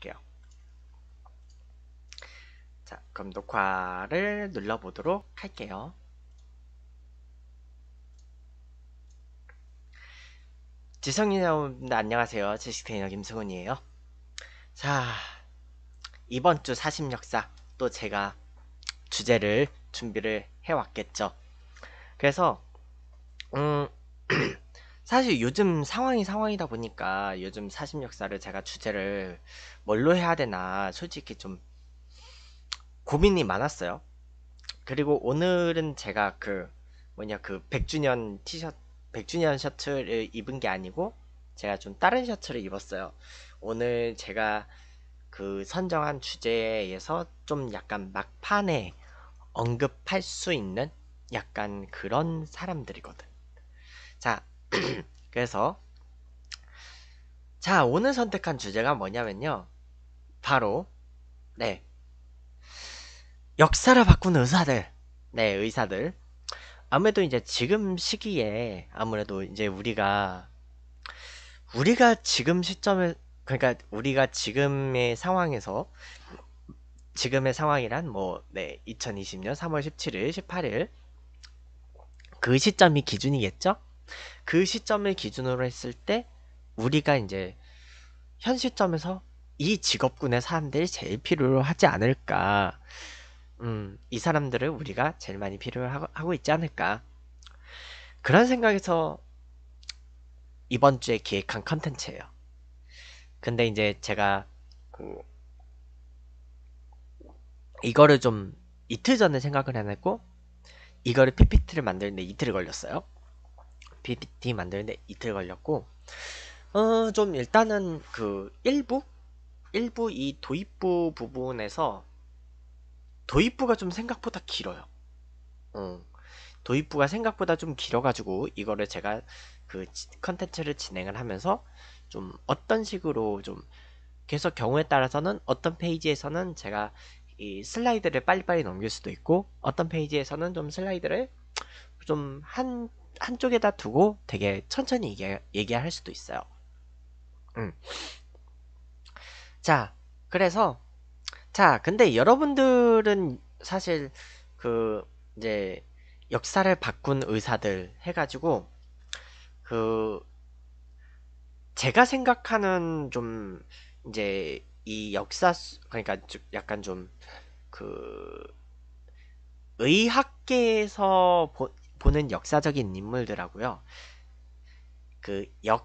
녹화할게요. 자, 그럼 녹화를 눌러보도록 할게요. 지성이 여러분들 안녕하세요. 지식테이너 김승훈이에요. 자, 이번 주 사심역사 또 제가 주제를 준비를 해왔겠죠. 그래서 음 사실 요즘 상황이 상황이다 보니까 요즘 사심역사를 제가 주제를 뭘로 해야 되나 솔직히 좀 고민이 많았어요. 그리고 오늘은 제가 그 뭐냐 그 100주년 티셔츠 100주년 셔츠를 입은 게 아니고 제가 좀 다른 셔츠를 입었어요. 오늘 제가 그 선정한 주제에서 좀 약간 막판에 언급할 수 있는 약간 그런 사람들이거든. 자, 그래서 자, 오늘 선택한 주제가 뭐냐면요. 바로 네. 역사를 바꾼 의사들. 네, 의사들. 아무래도 이제 지금 시기에 아무래도 이제 우리가 우리가 지금 시점에 그러니까 우리가 지금의 상황에서 지금의 상황이란 뭐 네, 2020년 3월 17일, 18일 그 시점이 기준이겠죠? 그 시점을 기준으로 했을 때 우리가 이제 현 시점에서 이 직업군의 사람들이 제일 필요로 하지 않을까. 음, 이 사람들을 우리가 제일 많이 필요로 하고 있지 않을까. 그런 생각에서 이번 주에 기획한 컨텐츠예요. 근데 이제 제가 그 이거를 좀 이틀 전에 생각을 해냈고 이거를 PPT를 만드는데 이틀 걸렸어요. PPT 만드는데 이틀 걸렸고 어 좀 일단은 그 일부 일부 이 도입부 부분에서 도입부가 좀 생각보다 길어요. 어, 도입부가 생각보다 좀 길어가지고 이거를 제가 그 컨텐츠를 진행을 하면서 좀 어떤 식으로 좀 계속 경우에 따라서는 어떤 페이지에서는 제가 이 슬라이드를 빨리빨리 넘길 수도 있고 어떤 페이지에서는 좀 슬라이드를 좀 한 한쪽에다 두고 되게 천천히 얘기, 얘기 할 수도 있어요. 음. 자, 그래서 자, 근데 여러분들은 사실 그 이제 역사를 바꾼 의사들 해가지고 그 제가 생각하는 좀 이제 이 역사 그러니까 약간 좀 그 의학계에서 보, 보는 역사적인 인물들하고요. 그 역,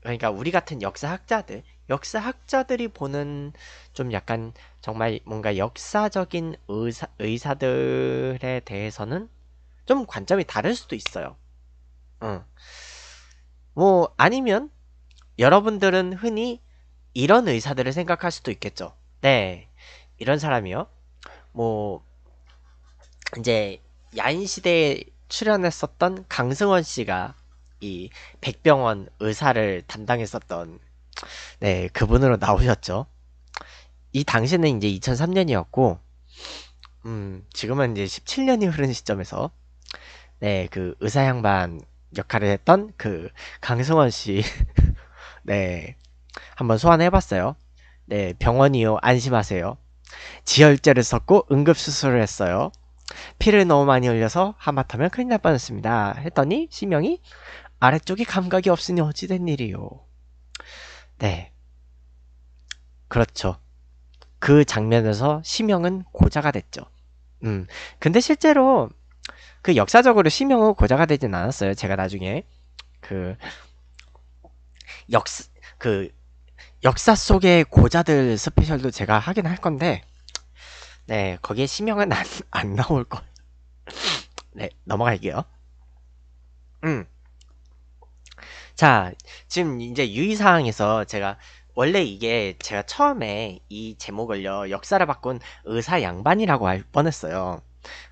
그러니까 우리 같은 역사학자들, 역사학자들이 보는 좀 약간 정말 뭔가 역사적인 의사, 의사들에 대해서는 좀 관점이 다를 수도 있어요. 응. 뭐, 아니면 여러분들은 흔히 이런 의사들을 생각할 수도 있겠죠. 네. 이런 사람이요. 뭐, 이제, 야인시대에 출연했었던 강승원 씨가 이 백병원 의사를 담당했었던 네, 그분으로 나오셨죠. 이 당시는 이제 2003년이었고, 음, 지금은 이제 17년이 흐른 시점에서, 네, 그 의사 양반 역할을 했던 그 강승원 씨, 네, 한번 소환해봤어요. 네, 병원이요, 안심하세요. 지혈제를 썼고 응급수술을 했어요. 피를 너무 많이 흘려서 하마터면 큰일 날 뻔했습니다. 했더니 심형이 아래쪽이 감각이 없으니 어찌된 일이요. 네. 그렇죠. 그 장면에서 심형은 고자가 됐죠. 음. 근데 실제로 그 역사적으로 심형은 고자가 되진 않았어요. 제가 나중에 그 역사 그 역사 속의 고자들 스페셜도 제가 하긴 할 건데 네 거기에 심형은 안, 안 나올 거예요. 네 넘어갈게요. 음. 자, 지금 이제 유의사항에서 제가 원래 이게 제가 처음에 이 제목을요, 역사를 바꾼 의사 양반이라고 할 뻔했어요.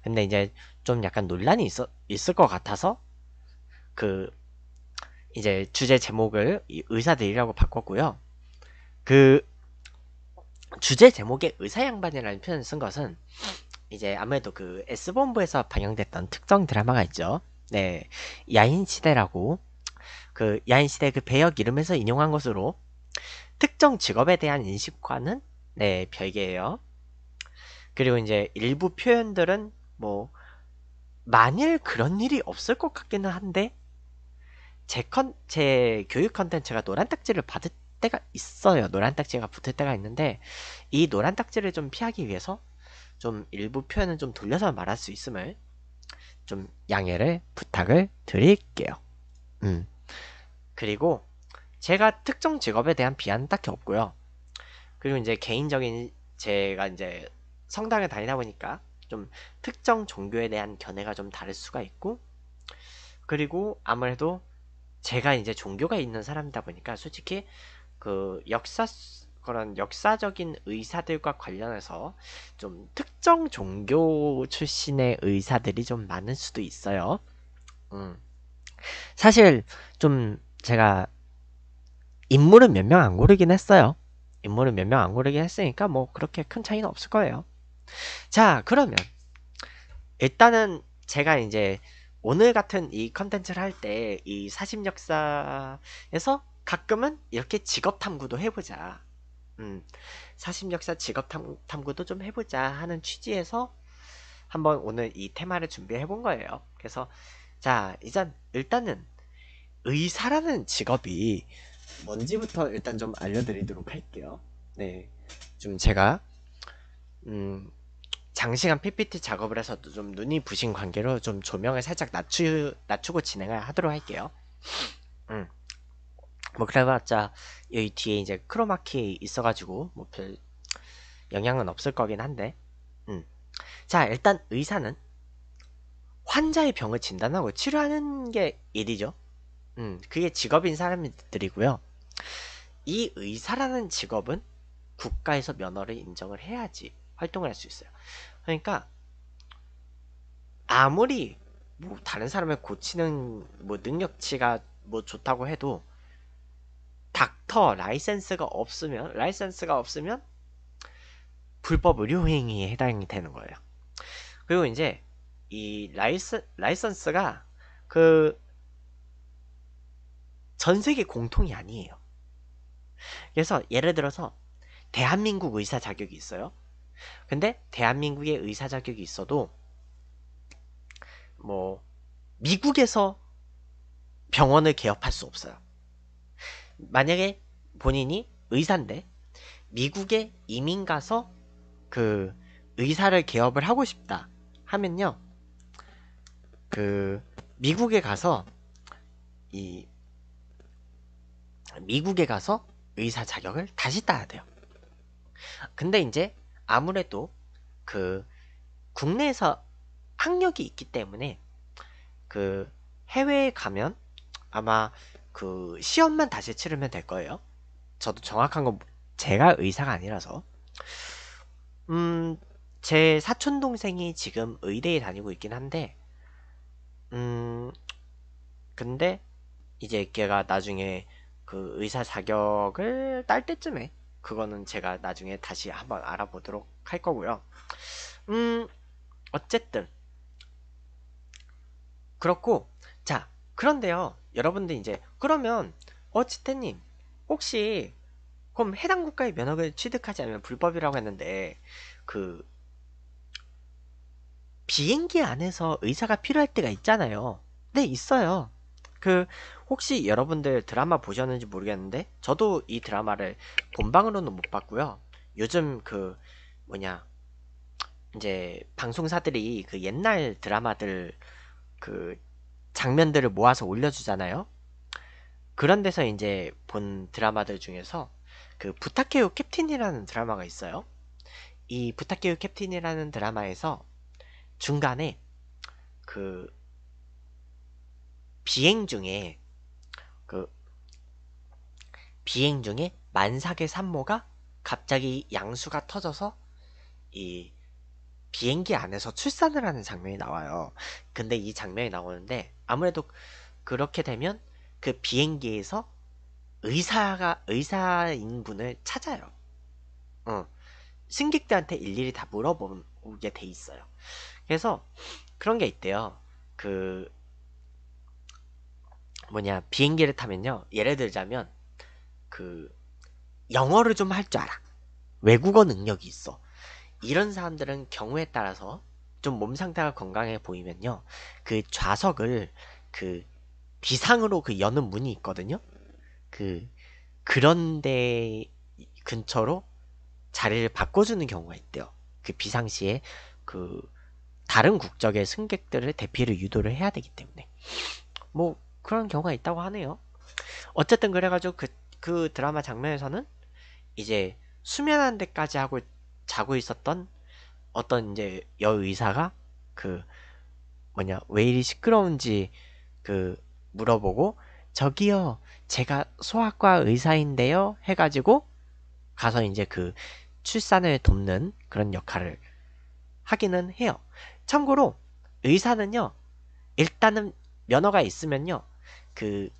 근데 이제 좀 약간 논란이 있어, 있을 것 같아서 그 이제 주제 제목을 의사들이라고 바꿨고요. 그 주제 제목에 의사 양반이라는 표현을 쓴 것은 이제 아무래도 그 S본부에서 방영됐던 특정 드라마가 있죠. 네, 야인시대라고 그 야인시대 그 배역 이름에서 인용한 것으로 특정 직업에 대한 인식과는 네, 별개예요. 그리고 이제 일부 표현들은 뭐 만일 그런 일이 없을 것 같기는 한데 제, 컨, 제 교육 컨텐츠가 노란 딱지를 받을 때가 있어요. 노란 딱지가 붙을 때가 있는데 이 노란 딱지를 좀 피하기 위해서 좀 일부 표현은 좀 돌려서 말할 수 있음을 좀 양해를 부탁을 드릴게요. 음. 그리고 제가 특정 직업에 대한 비하는 딱히 없고요. 그리고 이제 개인적인 제가 이제 성당을 다니다 보니까 좀 특정 종교에 대한 견해가 좀 다를 수가 있고 그리고 아무래도 제가 이제 종교가 있는 사람이다 보니까 솔직히 그 역사 그런 역사적인 의사들과 관련해서 좀 특정 종교 출신의 의사들이 좀 많을 수도 있어요. 음. 사실 좀 제가 인물은 몇 명 안 고르긴 했어요. 인물은 몇 명 안 고르긴 했으니까 뭐 그렇게 큰 차이는 없을 거예요. 자, 그러면 일단은 제가 이제 오늘 같은 이 컨텐츠를 할 때 이 사심 역사에서 가끔은 이렇게 직업 탐구도 해보자. 음, 사심 역사 직업 탐, 탐구도 좀 해보자 하는 취지에서 한번 오늘 이 테마를 준비해 본 거예요. 그래서 자, 이전 일단은 의사라는 직업이 뭔지부터 일단 좀 알려드리도록 할게요. 네, 좀 제가 음, 장시간 PPT 작업을 해서도 좀 눈이 부신 관계로 좀 조명을 살짝 낮추, 낮추고 진행을 하도록 할게요. 음. 뭐 그래봤자 여기 뒤에 이제 크로마키 있어가지고 뭐 별 영향은 없을 거긴 한데 음. 자 일단 의사는 환자의 병을 진단하고 치료하는 게 일이죠. 음, 그게 직업인 사람들이고요. 이 의사라는 직업은 국가에서 면허를 인정을 해야지 활동을 할 수 있어요. 그러니까 아무리 뭐 다른 사람을 고치는 뭐 능력치가 뭐 좋다고 해도 닥터 라이센스가 없으면 라이센스가 없으면 불법 의료 행위에 해당이 되는 거예요. 그리고 이제 이 라이스, 라이선스가 그 전 세계 공통이 아니에요. 그래서 예를 들어서 대한민국 의사 자격이 있어요. 근데 대한민국의 의사 자격이 있어도 뭐 미국에서 병원을 개업할 수 없어요. 만약에 본인이 의사인데 미국에 이민 가서 그 의사를 개업을 하고 싶다 하면요. 그 미국에 가서 이 미국에 가서 의사 자격을 다시 따야 돼요. 근데 이제 아무래도 그 국내에서 학력이 있기 때문에 그 해외에 가면 아마 그 시험만 다시 치르면 될 거예요. 저도 정확한 건 제가 의사가 아니라서 음, 제 사촌 동생이 지금 의대에 다니고 있긴 한데 음, 근데 이제 걔가 나중에 그 의사 자격을 딸 때쯤에 그거는 제가 나중에 다시 한번 알아보도록 할 거고요. 음, 어쨌든 그렇고 자 그런데요 여러분들 이제 그러면 어치테님 혹시 그럼 해당 국가의 면허를 취득하지 않으면 불법이라고 했는데 그 비행기 안에서 의사가 필요할 때가 있잖아요. 네 있어요. 그 혹시 여러분들 드라마 보셨는지 모르겠는데 저도 이 드라마를 본방으로는 못 봤고요. 요즘 그 뭐냐 이제 방송사들이 그 옛날 드라마들 그 장면들을 모아서 올려주잖아요. 그런 데서 이제 본 드라마들 중에서 그 부탁해요 캡틴이라는 드라마가 있어요. 이 부탁해요 캡틴이라는 드라마에서 중간에 그 비행 중에 그 비행 중에 만삭의 산모가 갑자기 양수가 터져서 이 비행기 안에서 출산을 하는 장면이 나와요. 근데 이 장면이 나오는데 아무래도 그렇게 되면 그 비행기에서 의사가 의사인 분을 찾아요. 어. 승객들한테 일일이 다 물어보게 돼 있어요. 그래서 그런 게 있대요. 그 뭐냐 비행기를 타면요 예를 들자면 그 영어를 좀 할 줄 알아. 외국어 능력이 있어. 이런 사람들은 경우에 따라서 좀 몸 상태가 건강해 보이면요. 그 좌석을 그 비상으로 그 여는 문이 있거든요. 그 그런데 근처로 자리를 바꿔주는 경우가 있대요. 그 비상시에 그 다른 국적의 승객들을 대피를 유도를 해야 되기 때문에 뭐 그런 경우가 있다고 하네요. 어쨌든 그래가지고 그, 그 드라마 장면에서는 이제 수면한 데까지 하고 자고 있었던 어떤 이제 여의사가 그 뭐냐 왜 이리 시끄러운지 그 물어보고 저기요 제가 소아과 의사인데요 해가지고 가서 이제 그 출산을 돕는 그런 역할을 하기는 해요. 참고로 의사는요 일단은 면허가 있으면요 그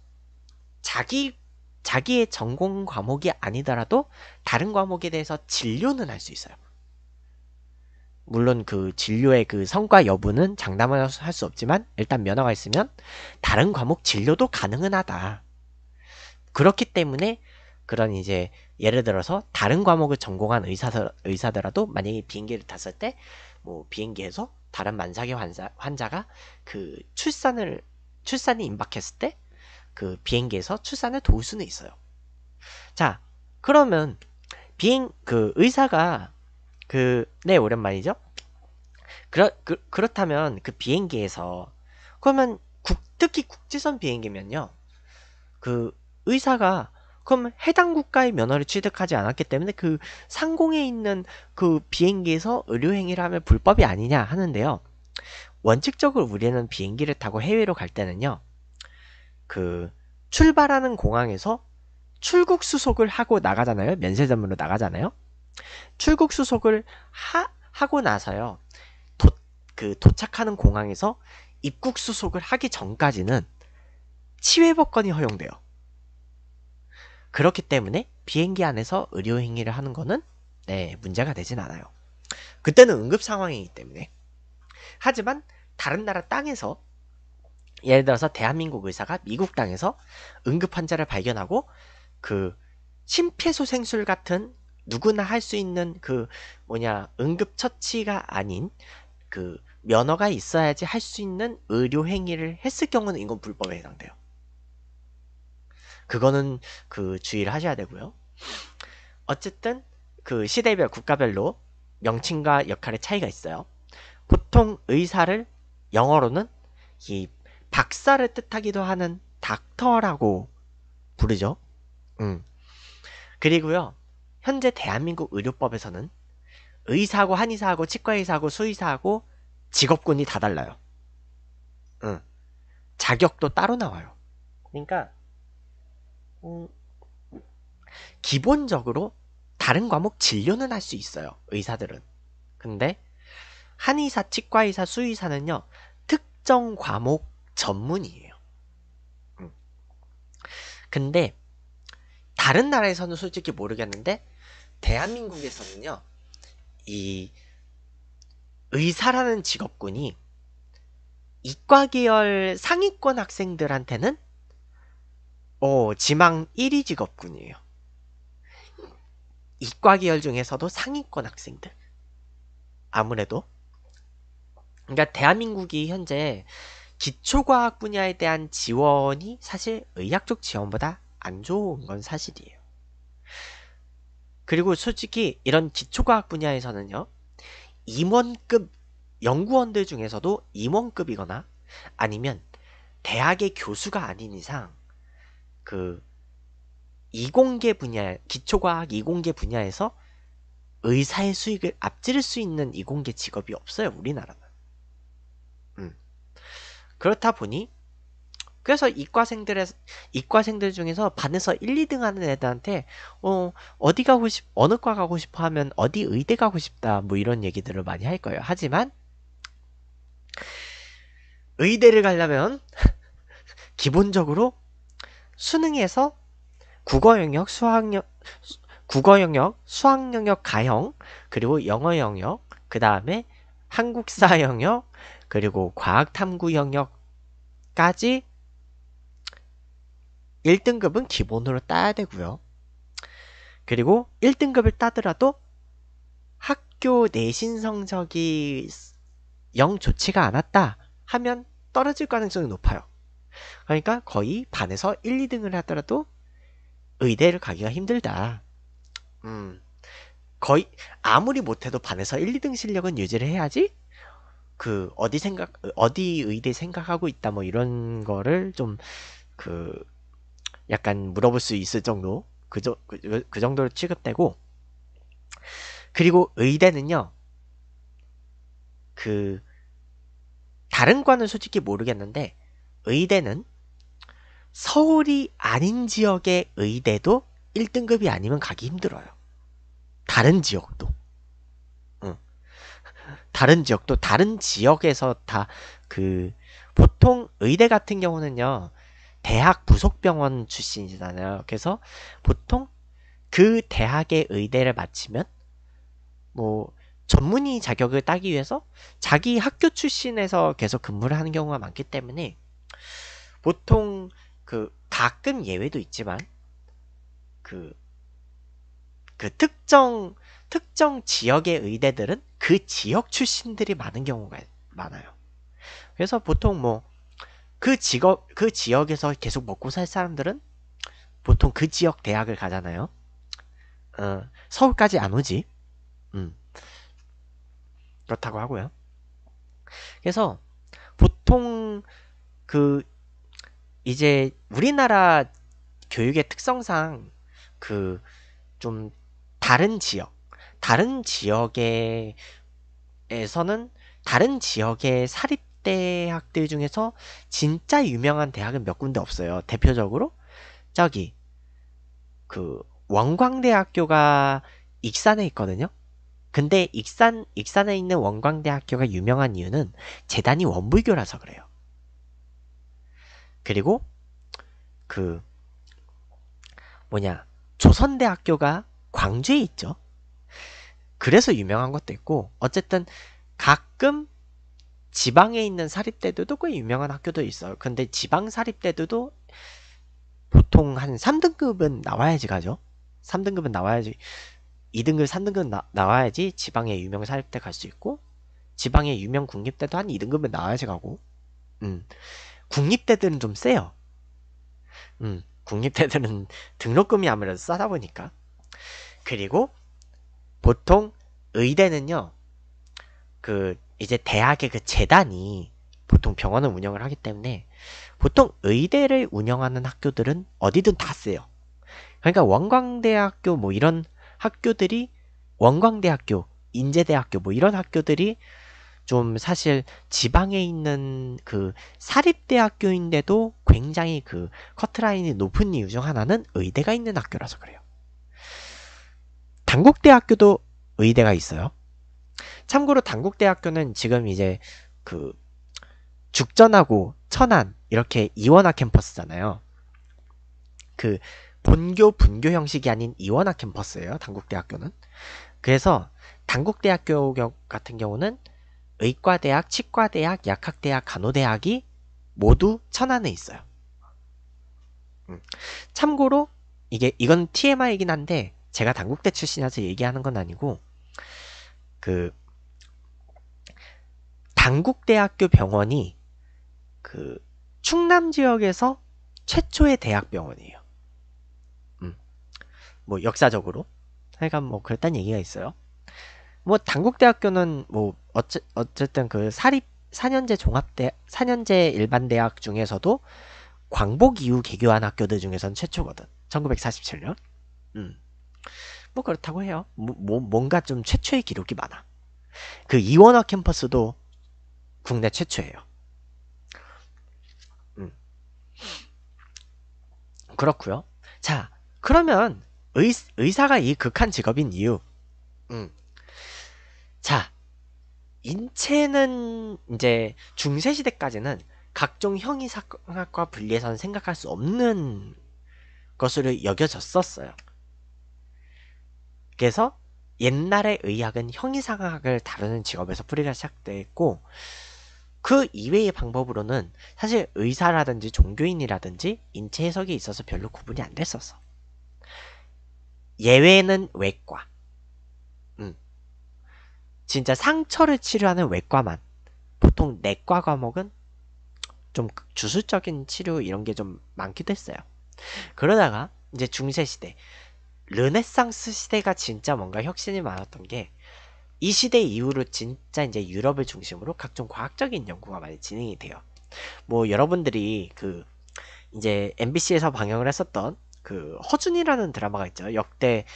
자기 자기의 전공 과목이 아니더라도 다른 과목에 대해서 진료는 할 수 있어요. 물론 그 진료의 그 성과 여부는 장담을 할 수 없지만 일단 면허가 있으면 다른 과목 진료도 가능은 하다. 그렇기 때문에 그런 이제 예를 들어서 다른 과목을 전공한 의사 의사더라도 만약에 비행기를 탔을 때 뭐 비행기에서 다른 만삭의 환자 환자가 그 출산을 출산이 임박했을 때 그 비행기에서 출산을 도울 수는 있어요. 자, 그러면 비행 그 의사가 그네 오랜만이죠. 그렇 그, 그렇다면 그 비행기에서 그러면 국, 특히 국제선 비행기면요. 그 의사가 그럼 해당 국가의 면허를 취득하지 않았기 때문에 그 상공에 있는 그 비행기에서 의료 행위를 하면 불법이 아니냐 하는데요. 원칙적으로 우리는 비행기를 타고 해외로 갈 때는요. 그 출발하는 공항에서 출국 수속을 하고 나가잖아요. 면세점으로 나가잖아요. 출국 수속을 하, 하고 나서요. 도, 그 도착하는 공항에서 입국 수속을 하기 전까지는 치외법권이 허용돼요. 그렇기 때문에 비행기 안에서 의료 행위를 하는 거는 네, 문제가 되진 않아요. 그때는 응급 상황이기 때문에. 하지만 다른 나라 땅에서 예를 들어서 대한민국 의사가 미국 땅에서 응급 환자를 발견하고 그 심폐소생술 같은 누구나 할 수 있는 그 뭐냐 응급 처치가 아닌 그 면허가 있어야지 할 수 있는 의료 행위를 했을 경우는 이건 불법에 해당돼요. 그거는 그 주의를 하셔야 되고요. 어쨌든 그 시대별 국가별로 명칭과 역할의 차이가 있어요. 보통 의사를 영어로는 이 박사를 뜻하기도 하는 닥터라고 부르죠. 음. 그리고요. 현재 대한민국 의료법에서는 의사하고 한의사하고 치과의사하고 수의사하고 직업군이 다 달라요. 음. 자격도 따로 나와요. 그러니까 음, 기본적으로 다른 과목 진료는 할 수 있어요. 의사들은. 근데 한의사, 치과의사, 수의사는요. 특정 과목 전문이에요. 음. 근데 다른 나라에서는 솔직히 모르겠는데 대한민국에서는요. 이 의사라는 직업군이 이과 계열 상위권 학생들한테는 어, 지망 1위 직업군이에요. 이과 계열 중에서도 상위권 학생들. 아무래도. 그러니까 대한민국이 현재 기초과학 분야에 대한 지원이 사실 의학 쪽 지원보다 안 좋은 건 사실이에요. 그리고 솔직히 이런 기초과학 분야에서는요, 임원급 연구원들 중에서도 임원급이거나 아니면 대학의 교수가 아닌 이상 그 이공계 분야, 기초과학 이공계 분야에서 의사의 수익을 앞지를 수 있는 이공계 직업이 없어요, 우리나라는. 음. 그렇다 보니 그래서 이과생들의 이과생들 중에서 반에서 1, 2등 하는 애들한테 어 어디 가고 싶 어느 과 가고 싶어 하면 어디 의대 가고 싶다 뭐 이런 얘기들을 많이 할 거예요. 하지만 의대를 가려면 기본적으로 수능에서 국어 영역, 수학 영 국어 영역, 수학 영역 가형, 그리고 영어 영역, 그 다음에 한국사 영역, 그리고 과학 탐구 영역까지 1등급은 기본으로 따야 되고요. 그리고 1등급을 따더라도 학교 내신 성적이 영 좋지가 않았다 하면 떨어질 가능성이 높아요. 그러니까 거의 반에서 1, 2등을 하더라도 의대를 가기가 힘들다. 음, 거의 아무리 못해도 반에서 1, 2등 실력은 유지를 해야지 그 어디 생각 어디 의대 생각하고 있다 뭐 이런 거를 좀 그 약간 물어볼 수 있을 정도 그, 저, 그, 그 정도로 취급되고 그리고 의대는요 그 다른 과는 솔직히 모르겠는데 의대는 서울이 아닌 지역의 의대도 1등급이 아니면 가기 힘들어요. 다른 지역도. 응. 다른 지역도 다른 지역에서 다 그 보통 의대 같은 경우는요. 대학 부속병원 출신이잖아요. 그래서 보통 그 대학의 의대를 마치면 뭐 전문의 자격을 따기 위해서 자기 학교 출신에서 계속 근무를 하는 경우가 많기 때문에 보통 그 가끔 예외도 있지만 그, 그 특정 특정 지역의 의대들은 그 지역 출신들이 많은 경우가 많아요. 그래서 보통 뭐 그 직업 그 지역에서 계속 먹고 살 사람들은 보통 그 지역 대학을 가잖아요. 어, 서울까지 안 오지. 음. 그렇다고 하고요. 그래서 보통 그 이제 우리나라 교육의 특성상 그 좀 다른 지역, 다른 지역에서는 다른 지역의 사립대학들 중에서 진짜 유명한 대학은 몇 군데 없어요. 대표적으로 저기 그 원광대학교가 익산에 있거든요. 근데 익산 익산에 있는 원광대학교가 유명한 이유는 재단이 원불교라서 그래요. 그리고 그 뭐냐 조선대학교가 광주에 있죠. 그래서 유명한 것도 있고 어쨌든 가끔 지방에 있는 사립대들도 꽤 유명한 학교도 있어요. 근데 지방 사립대들도 보통 한 3등급은 나와야지 가죠. 3등급은 나와야지 2등급, 3등급 나, 나와야지 지방의 유명 사립대 갈 수 있고 지방의 유명 국립대도 한 2등급은 나와야지 가고 음. 국립대들은 좀 세요. 음. 국립대들은 등록금이 아무래도 싸다 보니까 그리고 보통 의대는요 그 이제 대학의 그 재단이 보통 병원을 운영을 하기 때문에 보통 의대를 운영하는 학교들은 어디든 다 세요. 그러니까 원광대학교 뭐 이런 학교들이 원광대학교, 인제대학교 뭐 이런 학교들이 좀 사실 지방에 있는 그 사립대학교인데도 굉장히 그 커트라인이 높은 이유 중 하나는 의대가 있는 학교라서 그래요. 단국대학교도 의대가 있어요. 참고로 단국대학교는 지금 이제 그 죽전하고 천안 이렇게 이원화 캠퍼스잖아요. 그 본교 분교 형식이 아닌 이원화 캠퍼스예요. 단국대학교는. 그래서 단국대학교 같은 경우는 의과대학, 치과대학, 약학대학, 간호대학이 모두 천안에 있어요. 음. 참고로 이게 이건 TMI이긴 한데 제가 단국대 출신이라서 얘기하는 건 아니고 그 단국대학교 병원이 그 충남 지역에서 최초의 대학병원이에요. 뭐 역사적으로 하여간 뭐 그랬단 얘기가 있어요. 뭐 단국대학교는 뭐 어째, 어쨌든 그 사립 4년제 종합대 4년제 일반 대학 중에서도 광복 이후 개교한 학교들 중에선 최초거든. 1947년. 음. 뭐 그렇다고 해요. 뭐, 뭐 뭔가 좀 최초의 기록이 많아. 그 이원화 캠퍼스도 국내 최초예요. 음. 그렇고요. 자, 그러면 의, 의사가 이 극한 직업인 이유. 음. 자, 인체는 이제 중세시대까지는 각종 형이상학과 분리해서는 생각할 수 없는 것으로 여겨졌었어요. 그래서 옛날의 의학은 형이상학을 다루는 직업에서 뿌리가 시작됐고 그 이외의 방법으로는 사실 의사라든지 종교인이라든지 인체 해석에 있어서 별로 구분이 안 됐었어. 예외는 외과. 음. 진짜 상처를 치료하는 외과만. 보통 내과 과목은 좀 주술적인 치료 이런 게 좀 많기도 했어요. 그러다가 이제 중세 시대, 르네상스 시대가 진짜 뭔가 혁신이 많았던 게 이 시대 이후로 진짜 이제 유럽을 중심으로 각종 과학적인 연구가 많이 진행이 돼요. 뭐 여러분들이 그 이제 MBC에서 방영을 했었던 그 허준이라는 드라마가 있죠. 역대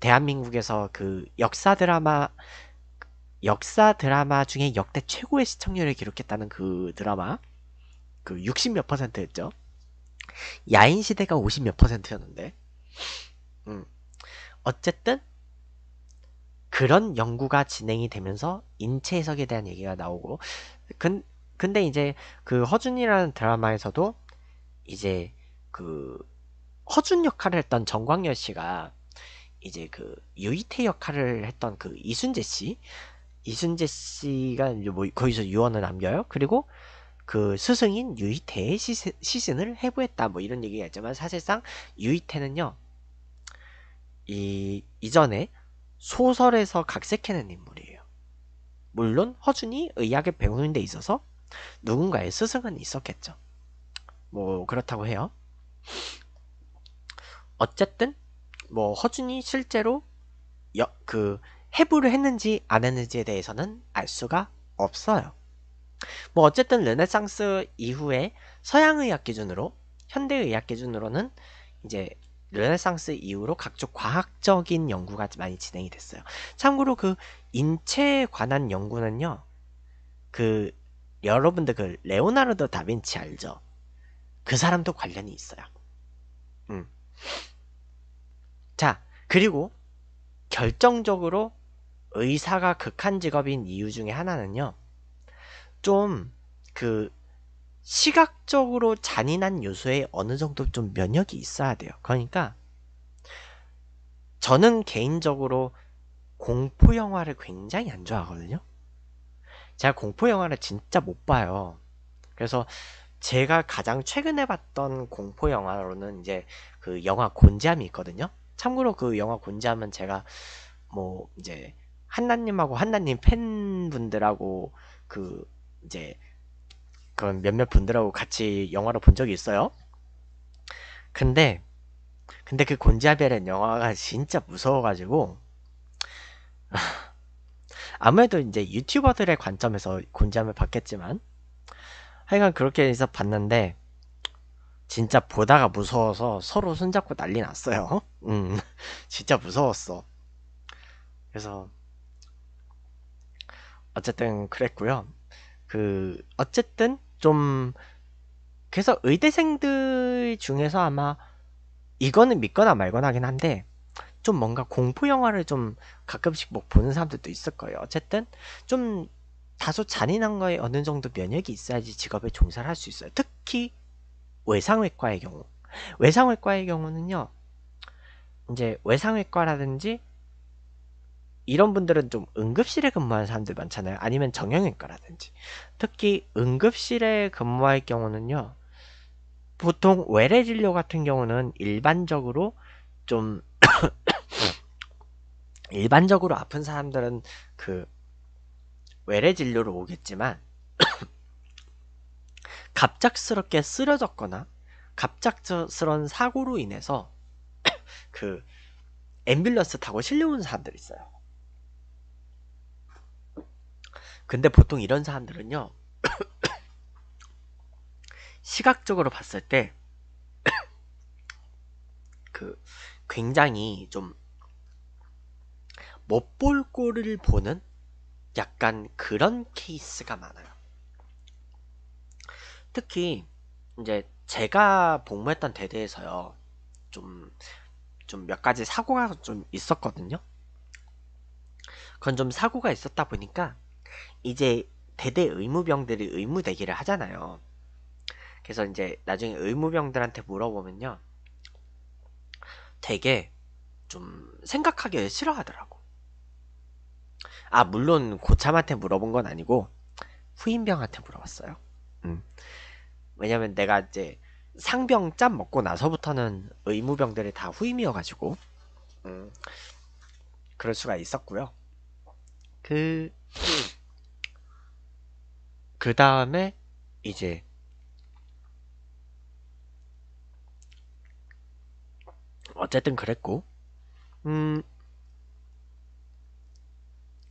대한민국에서 그 역사 드라마 역사 드라마 중에 역대 최고의 시청률을 기록했다는 그 드라마 그 60몇 퍼센트였죠. 야인 시대가 50몇 퍼센트였는데 음. 어쨌든 그런 연구가 진행이 되면서 인체 해석에 대한 얘기가 나오고 근, 근데 이제 그 허준이라는 드라마에서도 이제 그 허준 역할을 했던 정광열 씨가 이제 그 유이태 역할을 했던 그 이순재 씨 이순재 씨가 뭐 거기서 유언을 남겨요. 그리고 그 스승인 유이태의 시즌을 해부했다 뭐 이런 얘기가 있지만 사실상 유이태는요 이 이전에 소설에서 각색해낸 인물이에요. 물론 허준이 의학을 배우는 데 있어서 누군가의 스승은 있었겠죠. 뭐 그렇다고 해요. 어쨌든 뭐 허준이 실제로 여, 그 해부를 했는지 안 했는지에 대해서는 알 수가 없어요. 뭐 어쨌든 르네상스 이후에 서양의학 기준으로 현대의학 기준으로는 이제 르네상스 이후로 각종 과학적인 연구가 많이 진행이 됐어요. 참고로 그 인체에 관한 연구는요. 그 여러분들 그 레오나르도 다빈치 알죠? 그 사람도 관련이 있어요. 음. 자, 그리고 결정적으로 의사가 극한 직업인 이유 중에 하나는요. 좀 그 시각적으로 잔인한 요소에 어느 정도 좀 면역이 있어야 돼요. 그러니까 저는 개인적으로 공포 영화를 굉장히 안 좋아하거든요. 제가 공포 영화를 진짜 못 봐요. 그래서 제가 가장 최근에 봤던 공포 영화로는 이제 그 영화 곤지암이 있거든요. 참고로 그 영화 곤지암은 제가 뭐 이제 한나님하고 한나님 팬분들하고 그 이제 그런 몇몇 분들하고 같이 영화를 본 적이 있어요. 근데 근데 그 곤지암이라는 영화가 진짜 무서워가지고 아무래도 이제 유튜버들의 관점에서 곤지암을 봤겠지만 하여간 그렇게 해서 봤는데 진짜 보다가 무서워서 서로 손잡고 난리 났어요. 음, 진짜 무서웠어. 그래서 어쨌든 그랬고요. 그 어쨌든 좀 그래서 의대생들 중에서 아마 이거는 믿거나 말거나 하긴 한데 좀 뭔가 공포 영화를 좀 가끔씩 뭐 보는 사람들도 있을 거예요. 어쨌든 좀 다소 잔인한 거에 어느 정도 면역이 있어야지 직업에 종사를 할 수 있어요. 특히 외상외과의 경우. 외상외과의 경우는요. 이제 외상외과라든지 이런 분들은 좀 응급실에 근무하는 사람들 많잖아요. 아니면 정형외과라든지. 특히 응급실에 근무할 경우는요. 보통 외래 진료 같은 경우는 일반적으로 좀 일반적으로 아픈 사람들은 그 외래 진료로 오겠지만 갑작스럽게 쓰러졌거나 갑작스러운 사고로 인해서 그 앰뷸런스 타고 실려온 사람들 있어요. 근데 보통 이런 사람들은요 시각적으로 봤을 때 그 굉장히 좀 못 볼 꼴을 보는 약간 그런 케이스가 많아요. 특히 이제 제가 복무했던 대대에서요. 좀 좀 몇 가지 사고가 좀 있었거든요. 그건 좀 사고가 있었다 보니까 이제 대대 의무병들이 의무 대기를 하잖아요. 그래서 이제 나중에 의무병들한테 물어보면요. 되게 좀 생각하기 싫어하더라고. 아, 물론 고참한테 물어본 건 아니고 후임병한테 물어봤어요. 음. 왜냐면 내가 이제 상병 짬 먹고 나서부터는 의무병들이 다 후임이어가지고 음, 그럴 수가 있었고요. 그, 그 다음에 이제 어쨌든 그랬고, 음,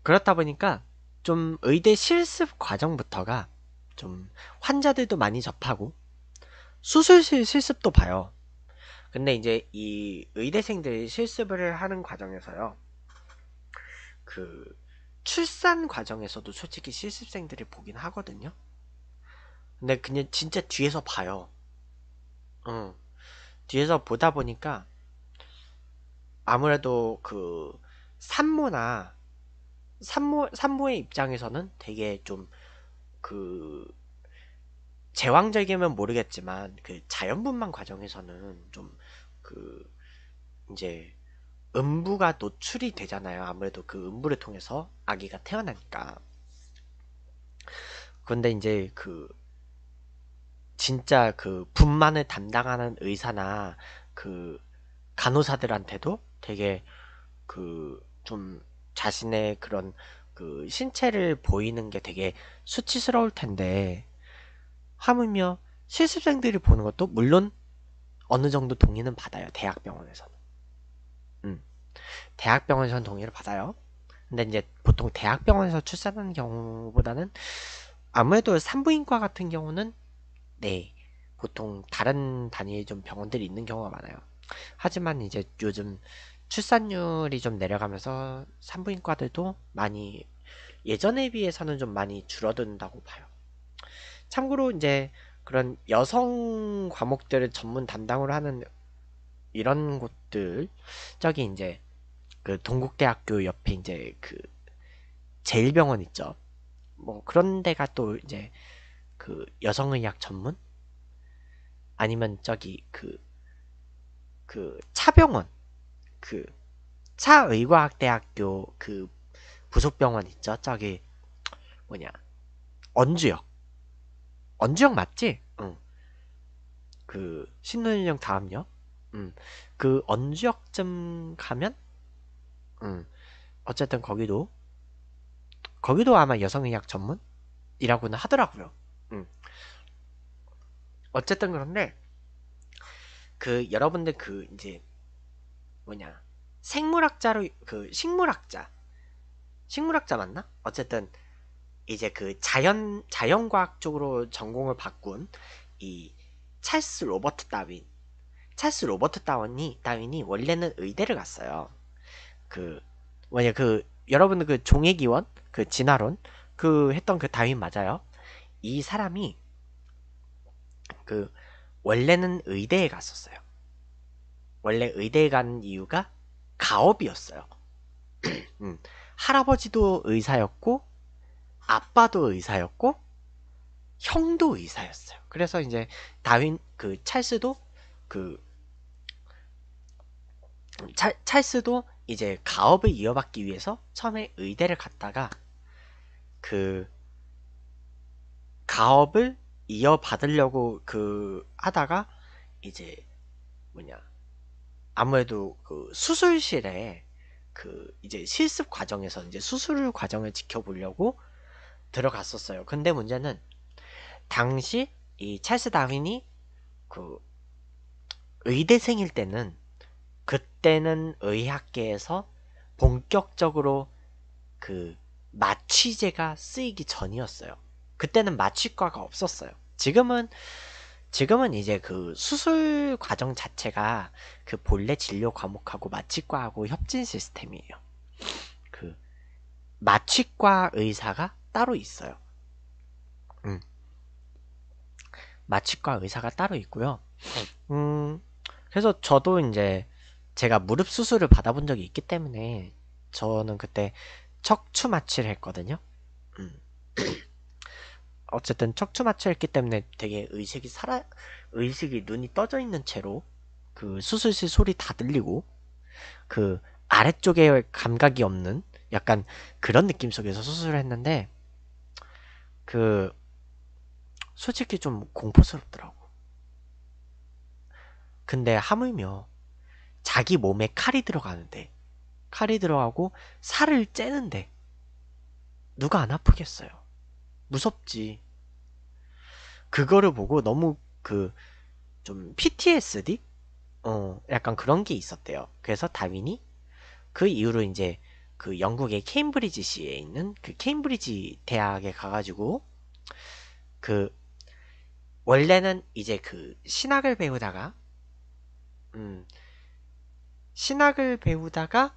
그렇다 보니까 좀 의대 실습 과정부터가 좀 환자들도 많이 접하고 수술실 실습도 봐요. 근데 이제 이 의대생들이 실습을 하는 과정에서요. 그 출산 과정에서도 솔직히 실습생들이 보긴 하거든요. 근데 그냥 진짜 뒤에서 봐요. 응. 뒤에서 보다 보니까 아무래도 그 산모나 산모 산모의 입장에서는 되게 좀 그 제왕절개면 모르겠지만 그 자연분만 과정에서는 좀 그 이제 음부가 노출이 되잖아요. 아무래도 그 음부를 통해서 아기가 태어나니까. 근데 이제 그 진짜 그 분만을 담당하는 의사나 그 간호사들한테도 되게 그 좀 자신의 그런 그 신체를 보이는 게 되게 수치스러울 텐데 하물며 실습생들이 보는 것도 물론 어느 정도 동의는 받아요. 대학병원에서는. 음. 대학병원에서는 동의를 받아요. 근데 이제 보통 대학병원에서 출산하는 경우보다는 아무래도 산부인과 같은 경우는 네 보통 다른 단위의 좀 병원들이 있는 경우가 많아요. 하지만 이제 요즘 출산율이 좀 내려가면서 산부인과들도 많이 예전에 비해서는 좀 많이 줄어든다고 봐요. 참고로 이제 그런 여성 과목들을 전문 담당으로 하는 이런 곳들 저기 이제 그 동국대학교 옆에 이제 그 제일병원 있죠. 뭐 그런 데가 또 이제 그 여성의학 전문 아니면 저기 그 그 차병원 그 차의과학대학교 그 부속병원 있죠. 저기 뭐냐 언주역 언주역 맞지? 응. 그 신논현역 다음역. 응. 그 언주역쯤 가면 응. 어쨌든 거기도 거기도 아마 여성의학 전문이라고는 하더라고요. 응. 어쨌든 그런데 그 여러분들 그 이제 뭐냐 생물학자로 그 식물학자 식물학자 맞나? 어쨌든 이제 그 자연 자연과학 쪽으로 전공을 바꾼 이 찰스 로버트 다윈 찰스 로버트 다윈이 다윈이 원래는 의대를 갔어요. 그 뭐냐 그 여러분들 그 종의기원 그 진화론 그 했던 그 다윈 맞아요. 이 사람이 그 원래는 의대에 갔었어요. 원래 의대에 간 이유가 가업이었어요. 음, 할아버지도 의사였고 아빠도 의사였고 형도 의사였어요. 그래서 이제 다윈 그 찰스도 그 찰, 찰스도 이제 가업을 이어받기 위해서 처음에 의대를 갔다가 그 가업을 이어받으려고 그 하다가 이제 뭐냐 아무래도 그 수술실에 그 이제 실습 과정에서 이제 수술 과정을 지켜보려고 들어갔었어요. 근데 문제는 당시 이 찰스 다윈이 그 의대생일 때는 그때는 의학계에서 본격적으로 그 마취제가 쓰이기 전이었어요. 그때는 마취과가 없었어요. 지금은 지금은 이제 그 수술 과정 자체가 그 본래 진료 과목하고 마취과하고 협진 시스템이에요. 그 마취과 의사가 따로 있어요. 음. 마취과 의사가 따로 있고요. 음, 그래서 저도 이제 제가 무릎 수술을 받아본 적이 있기 때문에 저는 그때 척추 마취를 했거든요. 음. 어쨌든 척추 마취를 했기 때문에 되게 의식이 살아, 의식이 눈이 떠져 있는 채로 그 수술실 소리 다 들리고 그 아래쪽에 감각이 없는 약간 그런 느낌 속에서 수술을 했는데 그 솔직히 좀 공포스럽더라고. 근데 하물며 자기 몸에 칼이 들어가는데 칼이 들어가고 살을 째는데 누가 안 아프겠어요? 무섭지. 그거를 보고 너무 그 좀 PTSD? 어, 약간 그런 게 있었대요. 그래서 다윈이 그 이후로 이제 그 영국의 케임브리지시에 있는 그 케임브리지 대학에 가가지고 그 원래는 이제 그 신학을 배우다가 음 신학을 배우다가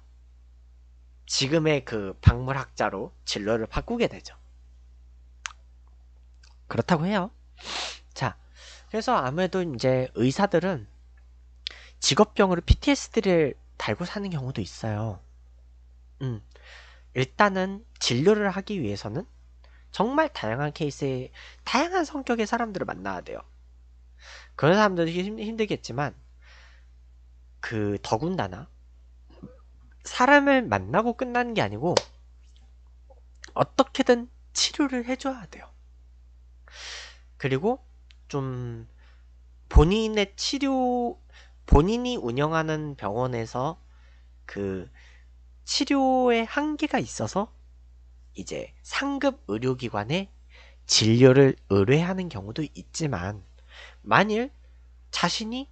지금의 그 박물학자로 진로를 바꾸게 되죠. 그렇다고 해요. 자, 그래서 아무래도 이제 의사들은 직업병으로 PTSD를 달고 사는 경우도 있어요. 음, 일단은 진료를 하기 위해서는 정말 다양한 케이스의 다양한 성격의 사람들을 만나야 돼요. 그런 사람들도 힘, 힘들겠지만 그 더군다나 사람을 만나고 끝나는 게 아니고 어떻게든 치료를 해줘야 돼요. 그리고 좀 본인의 치료 본인이 운영하는 병원에서 그 치료의 한계가 있어서 이제 상급 의료기관에 진료를 의뢰하는 경우도 있지만 만일 자신이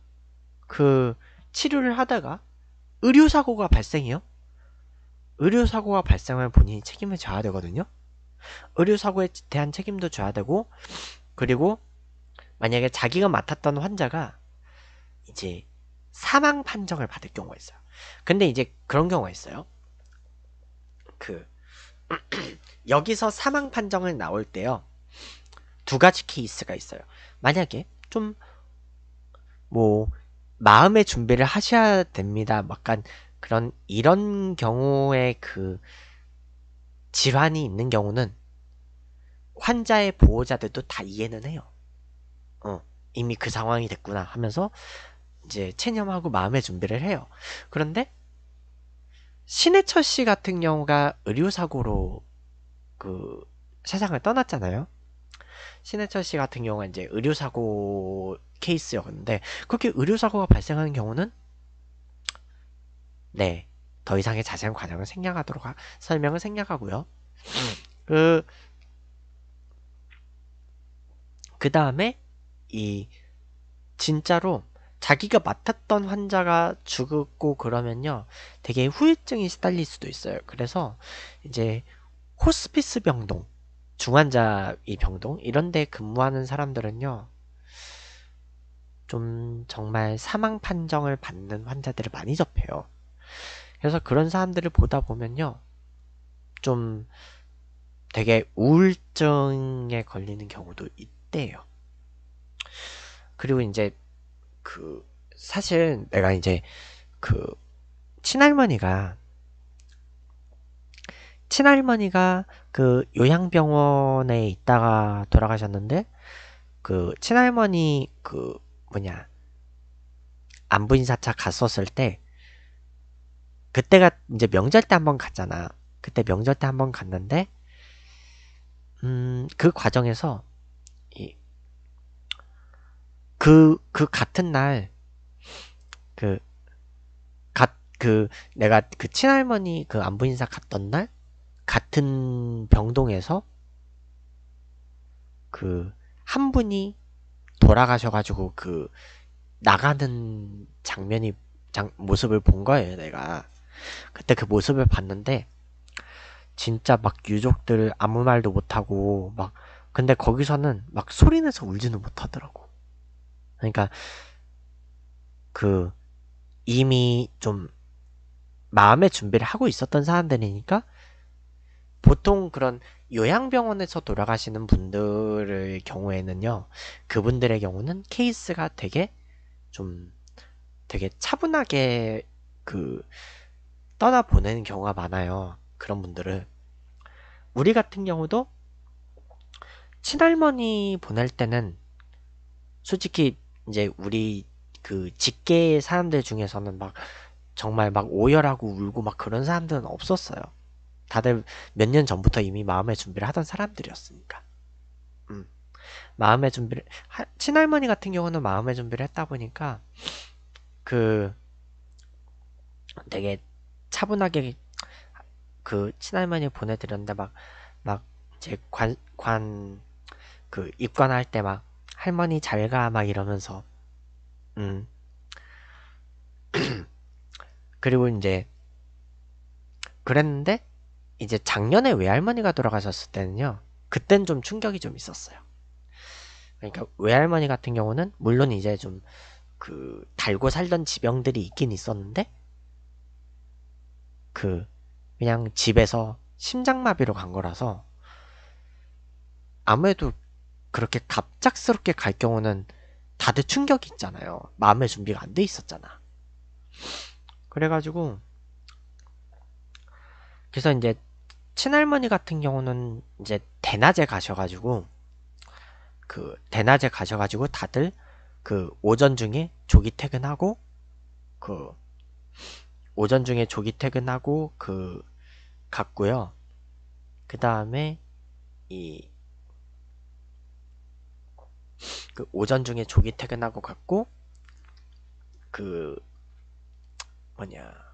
그 치료를 하다가 의료사고가 발생해요. 의료사고가 발생하면 본인이 책임을 져야 되거든요. 의료사고에 대한 책임도 져야 되고 그리고 만약에 자기가 맡았던 환자가 이제 사망 판정을 받을 경우가 있어요. 근데 이제 그런 경우가 있어요. 그 여기서 사망 판정을 나올 때요. 두 가지 케이스가 있어요. 만약에 좀 뭐 마음의 준비를 하셔야 됩니다. 약간 그런 이런 경우에 그 질환이 있는 경우는 환자의 보호자들도 다 이해는 해요. 어, 이미 그 상황이 됐구나 하면서 이제 체념하고 마음의 준비를 해요. 그런데 신해철 씨 같은 경우가 의료사고로 그 세상을 떠났잖아요. 신해철 씨 같은 경우가 이제 의료사고 케이스였는데 그렇게 의료사고가 발생하는 경우는 네. 더 이상의 자세한 과정을 생략하도록 하, 설명을 생략하고요. 그, 그 다음에 이 진짜로 자기가 맡았던 환자가 죽고 그러면요 되게 후유증이 시달릴 수도 있어요. 그래서 이제 호스피스 병동, 중환자 이 병동 이런 데 근무하는 사람들은요 좀 정말 사망 판정을 받는 환자들을 많이 접해요. 그래서 그런 사람들을 보다 보면요. 좀 되게 우울증에 걸리는 경우도 있대요. 그리고 이제 그 사실 내가 이제 그 친할머니가 친할머니가 그 요양병원에 있다가 돌아가셨는데 그 친할머니 그 뭐냐 안부 인사차 갔었을 때 그때가 이제 명절 때 한번 갔잖아. 그때 명절 때 한번 갔는데 음, 그 과정에서 이, 그, 그 같은 날, 그, 갓, 그, 내가 그 친할머니 그 안부 인사 갔던 날, 같은 병동에서 그, 한 분이 돌아가셔가지고 그, 나가는 장면이, 장, 모습을 본 거예요, 내가. 그때 그 모습을 봤는데, 진짜 막 유족들 아무 말도 못하고, 막, 근데 거기서는 막 소리내서 울지는 못하더라고. 그러니까, 그, 이미 좀, 마음의 준비를 하고 있었던 사람들이니까, 보통 그런 요양병원에서 돌아가시는 분들의 경우에는요, 그분들의 경우는 케이스가 되게 좀 되게 차분하게 그 떠나보내는 경우가 많아요. 그런 분들을. 우리 같은 경우도 친할머니 보낼 때는 솔직히 이제 우리 그 직계 사람들 중에서는 막 정말 막 오열하고 울고 막 그런 사람들은 없었어요. 다들 몇 년 전부터 이미 마음의 준비를 하던 사람들이었으니까. 음. 마음의 준비를 친할머니 같은 경우는 마음의 준비를 했다 보니까 그 되게 차분하게 그 친할머니 보내드렸는데 막막 이제 관 관 그 입관할 때 막 할머니 잘 가 막 이러면서 음 그리고 이제 그랬는데 이제 작년에 외할머니가 돌아가셨을 때는요 그땐 좀 충격이 좀 있었어요 그러니까 외할머니 같은 경우는 물론 이제 좀 그 달고 살던 지병들이 있긴 있었는데 그 그냥 집에서 심장마비로 간 거라서 아무래도 그렇게 갑작스럽게 갈 경우는 다들 충격이 있잖아요. 마음의 준비가 안 돼 있었잖아. 그래가지고 그래서 이제 친할머니 같은 경우는 이제 대낮에 가셔가지고 그 대낮에 가셔가지고 다들 그 오전 중에 조기 퇴근하고 그 오전 중에 조기 퇴근하고 그 갔고요. 그 다음에 이 그 오전 중에 조기 퇴근하고 갔고 그 뭐냐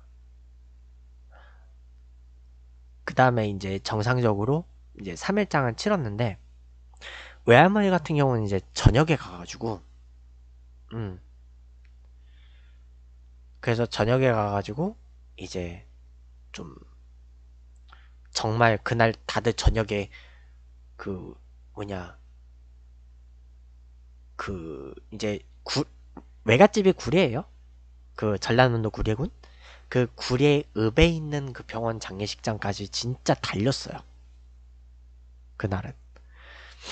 그 다음에 이제 정상적으로 이제 3일장을 치렀는데 외할머니 같은 경우는 이제 저녁에 가가지고 음 그래서 저녁에 가가지고 이제 좀 정말 그날 다들 저녁에 그 뭐냐 그 이제 구 외갓집이 구례예요. 그 전라남도 구례군. 그 구례 읍에 있는 그 병원 장례식장까지 진짜 달렸어요. 그날은.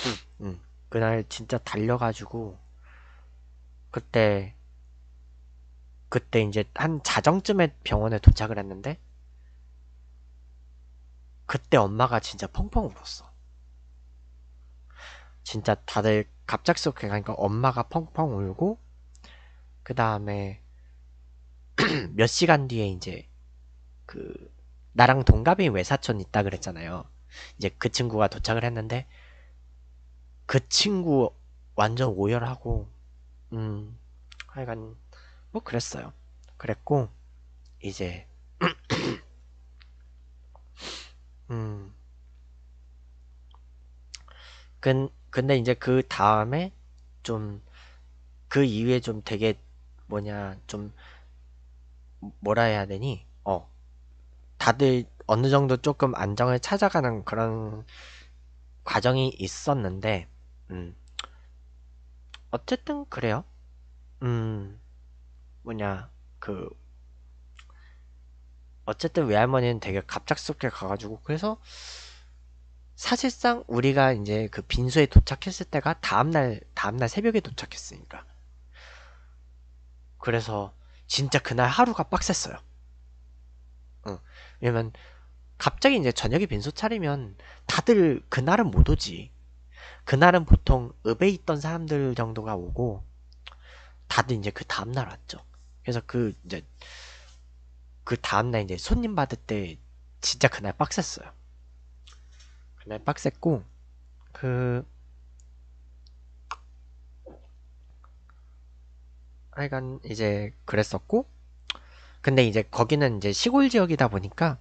응, 응. 그날 진짜 달려가지고 그때 그때 이제 한 자정쯤에 병원에 도착을 했는데 그때 엄마가 진짜 펑펑 울었어. 진짜 다들 갑작스럽게 가니까 엄마가 펑펑 울고 그 다음에 몇 시간 뒤에 이제 그 나랑 동갑인 외사촌 있다 그랬잖아요. 이제 그 친구가 도착을 했는데 그 친구 완전 오열하고 음 하여간 뭐 그랬어요. 그랬고 이제 음 근, 근데 이제 그 다음에 좀 그 이후에 좀 되게 뭐냐 좀 뭐라 해야 되니? 어. 다들 어느 정도 조금 안정을 찾아가는 그런 과정이 있었는데 음. 어쨌든 그래요. 음. 뭐냐 그 어쨌든 외할머니는 되게 갑작스럽게 가가지고 그래서 사실상 우리가 이제 그 빈소에 도착했을 때가 다음날 다음날 새벽에 도착했으니까. 그래서 진짜 그날 하루가 빡셌어요. 응. 왜냐면 갑자기 이제 저녁에 빈소 차리면 다들 그날은 못 오지. 그날은 보통 읍에 있던 사람들 정도가 오고 다들 이제 그 다음날 왔죠. 그래서 그 이제 그 다음날 이제 손님 받을 때 진짜 그날 빡셌어요. 그날 빡셌고 그 하여간 이제 그랬었고 근데 이제 거기는 이제 시골 지역이다 보니까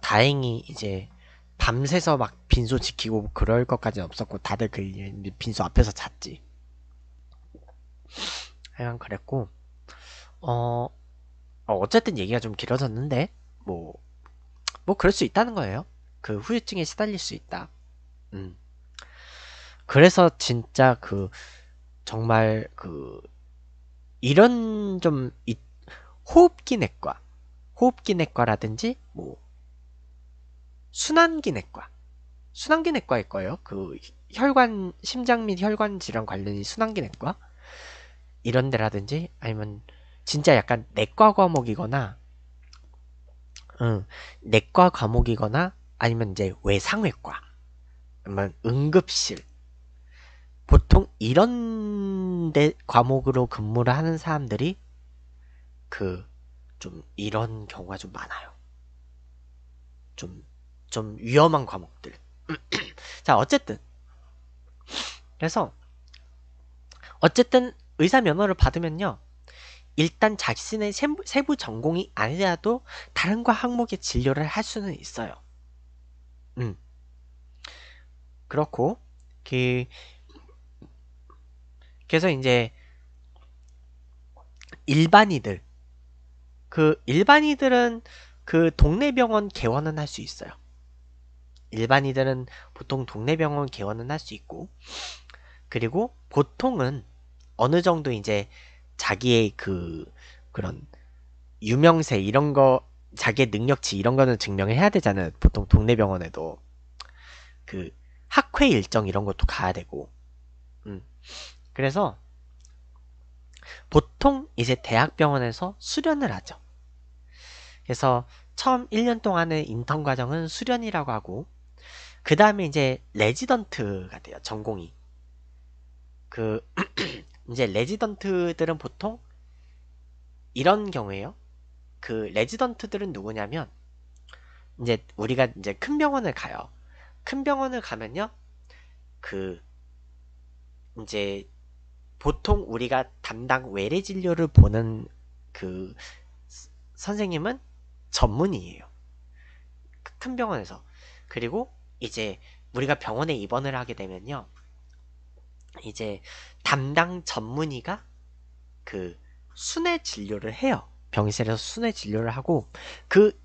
다행히 이제 밤새서 막 빈소 지키고 그럴 것까지는 없었고 다들 그 빈소 앞에서 잤지. 하여간 그랬고 어, 어 어쨌든 얘기가 좀 길어졌는데 뭐뭐 뭐 그럴 수 있다는 거예요. 그 후유증에 시달릴 수 있다. 음. 그래서 진짜 그 정말 그 이런 좀 호흡기 내과, 호흡기 내과라든지 뭐 순환기 내과, 순환기 내과일 거예요. 그 혈관 심장 및 혈관 질환 관련이 순환기 내과 이런 데라든지 아니면 진짜 약간 내과 과목이거나 응, 내과 과목이거나 아니면 이제 외상외과 아니면 응급실 보통 이런 데 과목으로 근무를 하는 사람들이 그 좀 이런 경우가 좀 많아요. 좀, 좀 위험한 과목들. 자, 어쨌든. 그래서, 어쨌든 의사 면허를 받으면요. 일단 자신의 세부, 전공이 아니라도 다른 과 항목의 진료를 할 수는 있어요. 음. 그렇고 그 그래서 이제 일반이들 그 일반이들은 그 동네 병원 개원은 할 수 있어요. 일반이들은 보통 동네 병원 개원은 할 수 있고 그리고 보통은 어느 정도 이제 자기의 그 그런 유명세 이런 거 자기의 능력치 이런 거는 증명을 해야 되잖아요. 보통 동네 병원에도 그 학회 일정 이런 것도 가야 되고 음. 그래서 보통 이제 대학병원에서 수련을 하죠. 그래서 처음 1년 동안의 인턴 과정은 수련이라고 하고 그 다음에 이제 레지던트가 돼요. 전공이. 그 이제 레지던트들은 보통 이런 경우에요. 그 레지던트들은 누구냐면 이제 우리가 이제 큰 병원을 가요. 큰 병원을 가면요. 그 이제 보통 우리가 담당 외래 진료를 보는 그 선생님은 전문이에요. 큰 병원에서. 그리고 이제 우리가 병원에 입원을 하게 되면요. 이제 담당 전문의가 그 순회 진료를 해요. 병실에서 순회 진료를 하고 그,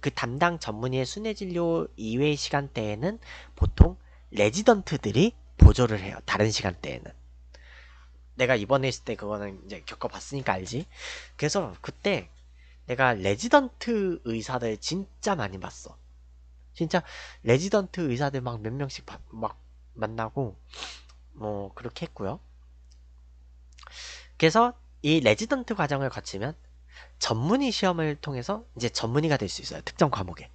그 담당 전문의의 순회 진료 이외의 시간대에는 보통 레지던트들이 보조를 해요. 다른 시간대에는. 내가 입원해 있을 때 그거는 이제 겪어봤으니까 알지. 그래서 그때 내가 레지던트 의사들 진짜 많이 봤어. 진짜 레지던트 의사들 막 몇 명씩 막 만나고 뭐 그렇게 했고요. 그래서 이 레지던트 과정을 거치면 전문의 시험을 통해서 이제 전문의가 될 수 있어요. 특정 과목에.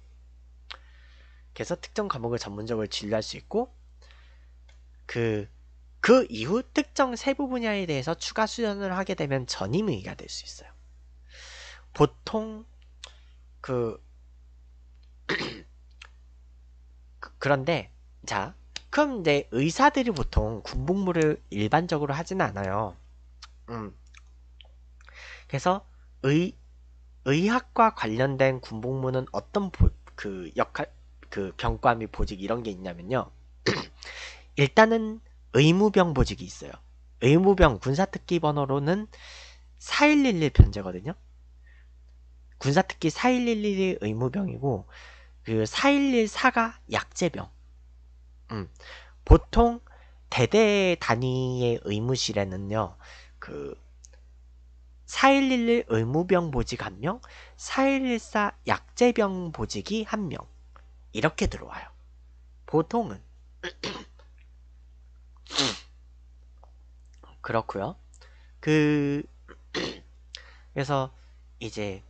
그래서 특정 과목을 전문적으로 진료할 수 있고 그, 그 이후 특정 세부 분야에 대해서 추가 수련을 하게 되면 전임의가 될 수 있어요. 보통 그, 그 그런데 자 그럼 이제 의사들이 보통 군복무를 일반적으로 하지는 않아요. 음. 그래서 의 의학과 관련된 군복무는 어떤 보, 그 역할 그 병과 및 보직 이런 게 있냐면요. 일단은 의무병 보직이 있어요. 의무병 군사특기 번호로는 4111 편제거든요. 군사특기 4111이 의무병이고 그 4114가 약제병. 음, 보통 대대 단위의 의무실에는요. 그 4111 의무병 보직 1명, 4114 약제병 보직이 1명. 이렇게 들어와요. 보통은 그렇고요. 그 그래서 이제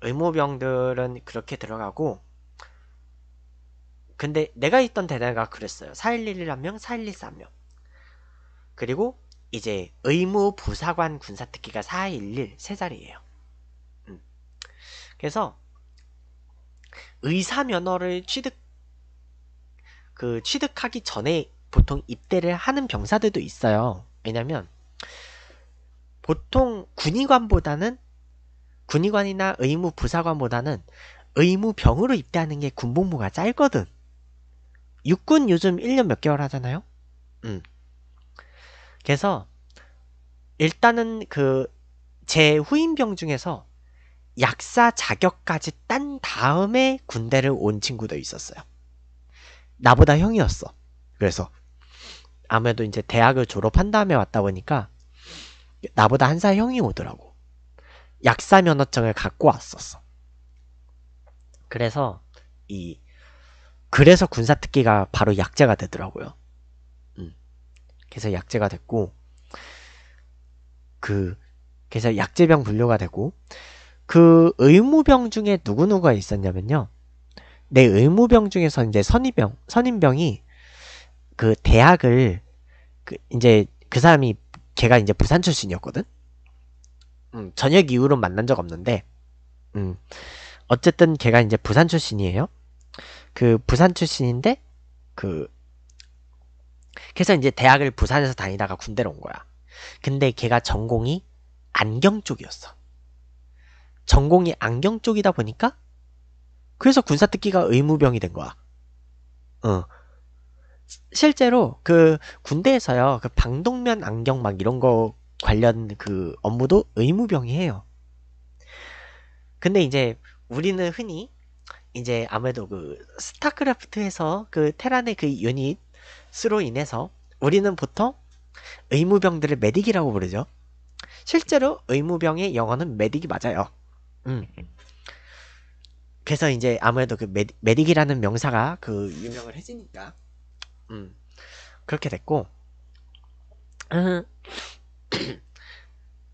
의무병들은 그렇게 들어가고 근데 내가 있던 대대가 그랬어요. 4111한 명, 4124한 명. 그리고 이제 의무 부사관 군사특기가 411 세 자리예요. 음. 그래서 의사 면허를 취득 그 취득하기 전에 보통 입대를 하는 병사들도 있어요. 왜냐면 보통 군의관보다는 군의관이나 의무 부사관보다는 의무병으로 입대하는 게 군복무가 짧거든. 육군 요즘 1년 몇 개월 하잖아요? 음. 그래서 일단은 그 제 후임병 중에서 약사 자격까지 딴 다음에 군대를 온 친구도 있었어요. 나보다 형이었어. 그래서 아무래도 이제 대학을 졸업한 다음에 왔다 보니까 나보다 한 살 형이 오더라고. 약사 면허증을 갖고 왔었어. 그래서 이 그래서 군사 특기가 바로 약제가 되더라고요. 음. 그래서 약제가 됐고 그 그래서 약제병 분류가 되고 그 의무병 중에 누구누구가 있었냐면요. 내 의무병 중에서 이제 선임병 선임병이 그 대학을 그 이제 그 사람이 걔가 이제 부산 출신이었거든. 음, 저녁 이후로 만난 적 없는데, 음, 어쨌든 걔가 이제 부산 출신이에요. 그 부산 출신인데 그 그래서 이제 대학을 부산에서 다니다가 군대로 온 거야. 근데 걔가 전공이 안경 쪽이었어. 전공이 안경 쪽이다 보니까 그래서 군사 특기가 의무병이 된 거야. 어. 실제로 그 군대에서요, 그 방독면 안경 막 이런 거 관련 그 업무도 의무병이 해요. 근데 이제 우리는 흔히 이제 아무래도 그 스타크래프트에서 그 테란의 그 유닛으로 인해서 우리는 보통 의무병들을 메딕이라고 부르죠. 실제로 의무병의 영어는 메딕이 맞아요. 음. 그래서 이제 아무래도 그 메, 메딕이라는 명사가 그 유명을 해지니까 음. 그렇게 됐고 음.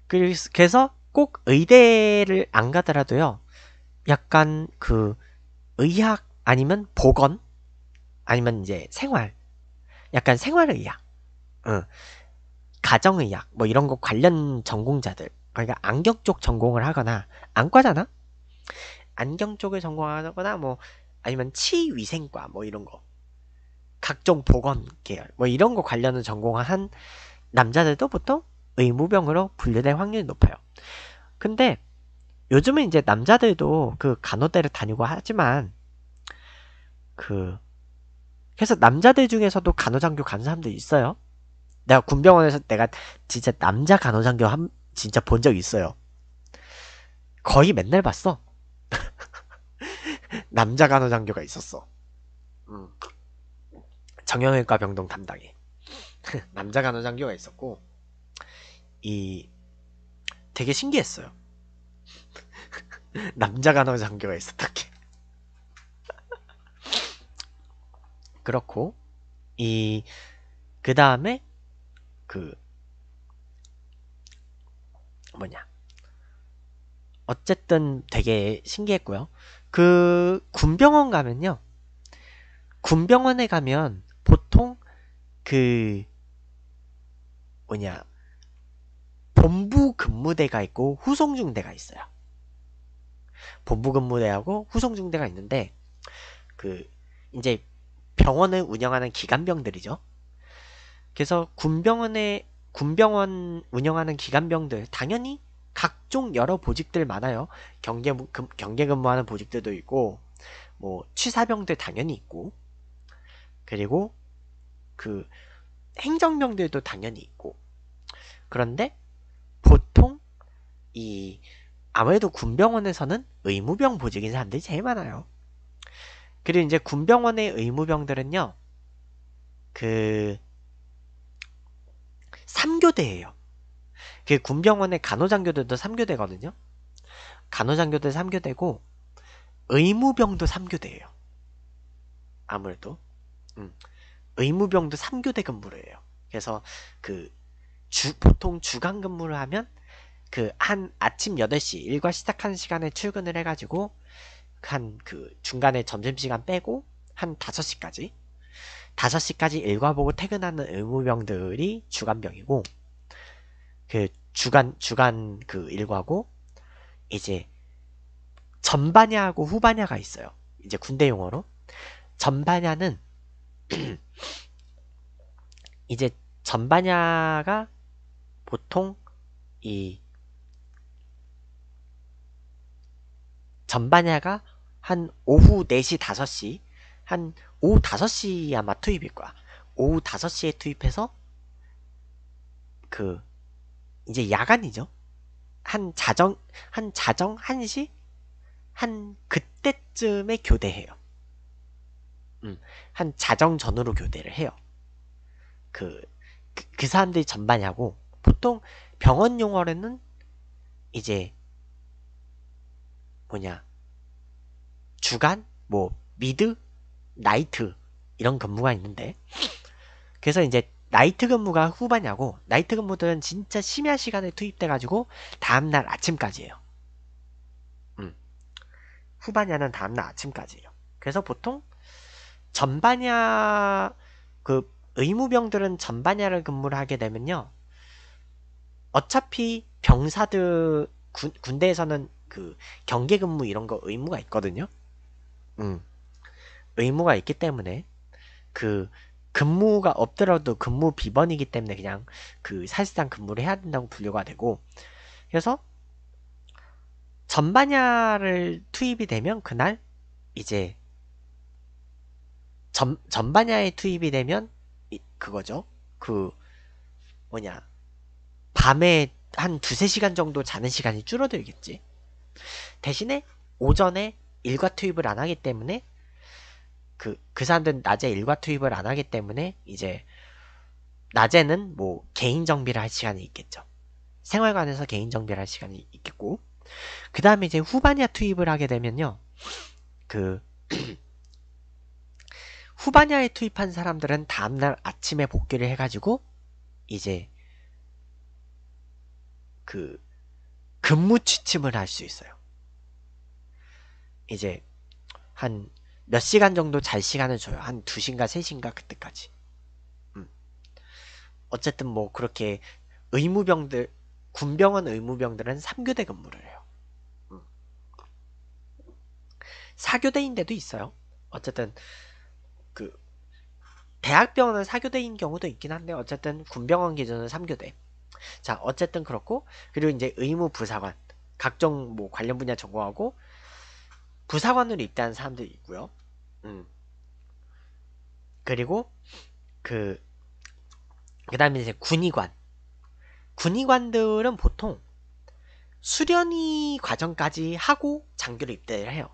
그래서 꼭 의대를 안 가더라도요. 약간 그 의학 아니면 보건 아니면 이제 생활 약간 생활의학 응. 가정의학 뭐 이런 거 관련 전공자들 그러니까 안경 쪽 전공을 하거나 안과잖아 안경 쪽을 전공하거나 뭐 아니면 치위생과 뭐 이런 거 각종 보건 계열 뭐 이런 거 관련을 전공한 남자들도 보통 의무병으로 분류될 확률이 높아요. 근데 요즘은 이제 남자들도 그 간호대를 다니고 하지만 그 그래서 남자들 중에서도 간호장교 가는 사람들 있어요. 내가 군병원에서 내가 진짜 남자 간호장교 한 진짜 본 적 있어요. 거의 맨날 봤어. 남자 간호장교가 있었어. 음. 정형외과 병동 담당에 남자 간호장교가 있었고 이 되게 신기했어요. 남자 간호장교가 있었던 게 그렇고 이 그 다음에 그 뭐냐 어쨌든 되게 신기했고요. 그 군병원 가면요. 군병원에 가면 보통 그 뭐냐 본부 근무대가 있고 후송 중대가 있어요. 본부 근무대하고 후송 중대가 있는데 그 이제 병원을 운영하는 기관병들이죠. 그래서 군병원에 군병원 운영하는 기관병들 당연히 각종 여러 보직들 많아요. 경계 경계 근무하는 보직들도 있고 뭐 취사병들 당연히 있고 그리고 그 행정병들도 당연히 있고 그런데 보통 이 아무래도 군병원에서는 의무병 보직인 사람들이 제일 많아요. 그리고 이제 군병원의 의무병들은요. 그 3교대예요. 그 군병원의 간호장교들도 3교대거든요. 간호장교들 3교대고 의무병도 3교대예요. 아무래도 음, 의무병도 3교대 근무를 해요. 그래서 그 주, 보통 주간 근무를 하면 그 한 아침 8시 일과 시작하는 시간에 출근을 해가지고 한 그 중간에 점심시간 빼고 한 5시까지 5시까지 일과 보고 퇴근하는 의무병들이 주간병이고 그 주간 주간 그 일과고 이제 전반야하고 후반야가 있어요. 이제 군대 용어로 전반야는 이제 전반야가 보통 이 전반야가 한 오후 4시, 5시, 한 오후 5시 아마 투입일 거야. 오후 5시에 투입해서 그 이제 야간이죠. 한 자정 한 자정 1시 한 그때쯤에 교대해요. 음, 한 자정 전으로 교대를 해요. 그, 그, 그 사람들이 전반이하고 보통 병원 용어로는 이제 뭐냐 주간 뭐 mid night 이런 근무가 있는데 그래서 이제 night 근무가 후반야고 night 근무들은 진짜 심야 시간에 투입돼 가지고 다음날 아침까지예요. 음. 후반야는 다음날 아침까지예요. 그래서 보통 전반야 그 의무병들은 전반야를 근무를 하게 되면요. 어차피 병사들 군, 군대에서는 그 경계 근무 이런 거 의무가 있거든요. 음. 의무가 있기 때문에 그 근무가 없더라도 근무 비번이기 때문에 그냥 그 사실상 근무를 해야 된다고 분류가 되고 그래서 전반야를 투입이 되면 그날 이제 전, 전반야에 투입이 되면 이, 그거죠. 그 뭐냐 밤에 한 두세 시간 정도 자는 시간이 줄어들겠지. 대신에 오전에 일과 투입을 안 하기 때문에 그, 그 사람들은 낮에 일과 투입을 안 하기 때문에 이제 낮에는 뭐 개인 정비를 할 시간이 있겠죠. 생활관에서 개인 정비를 할 시간이 있겠고 그 다음에 이제 후반야 투입을 하게 되면요. 그 후반야에 투입한 사람들은 다음날 아침에 복귀를 해가지고 이제 그 근무 취침을 할 수 있어요. 이제 한 몇 시간 정도 잘 시간을 줘요. 한 2시인가 3시인가 그때까지. 음. 어쨌든 뭐 그렇게 의무병들 군병원 의무병들은 3교대 근무를 해요. 음. 4교대인데도 있어요. 어쨌든 그 대학병원은 4교대인 경우도 있긴 한데 어쨌든 군병원 기준은 3교대. 자, 어쨌든 그렇고 그리고 이제 의무 부사관 각종 뭐 관련 분야 전공하고 부사관으로 입대한 사람들이 있고요. 음. 그리고 그 그다음에 이제 군의관. 군의관들은 보통 수련이 과정까지 하고 장교로 입대를 해요.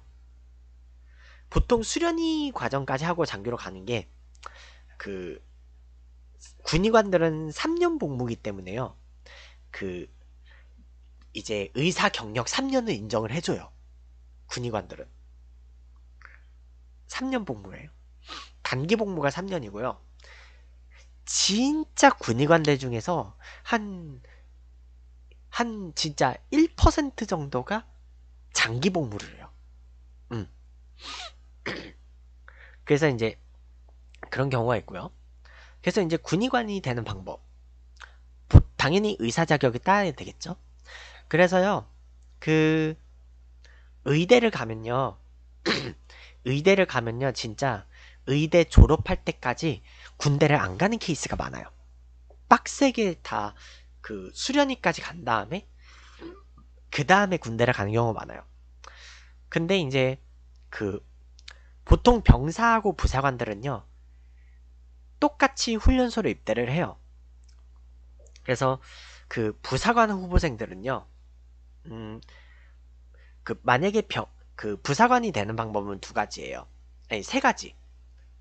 보통 수련이 과정까지 하고 장교로 가는 게 그 군의관들은 3년 복무기 때문에요. 그 이제 의사 경력 3년을 인정을 해줘요. 군의관들은 3년 복무예요. 단기 복무가 3년이고요. 진짜 군의관들 중에서 한, 한 진짜 1% 정도가 장기 복무를 해요. 음. 그래서 이제 그런 경우가 있고요. 그래서 이제 군의관이 되는 방법. 당연히 의사 자격을 따야 되겠죠. 그래서요, 그, 의대를 가면요, 의대를 가면요, 진짜 의대 졸업할 때까지 군대를 안 가는 케이스가 많아요. 빡세게 다 그 수련위까지 간 다음에 그 다음에 군대를 가는 경우가 많아요. 근데 이제 그 보통 병사하고 부사관들은요 똑같이 훈련소로 입대를 해요. 그래서 그 부사관 후보생들은요 음, 그 만약에 병, 그 부사관이 되는 방법은 두 가지예요. 아니 세 가지.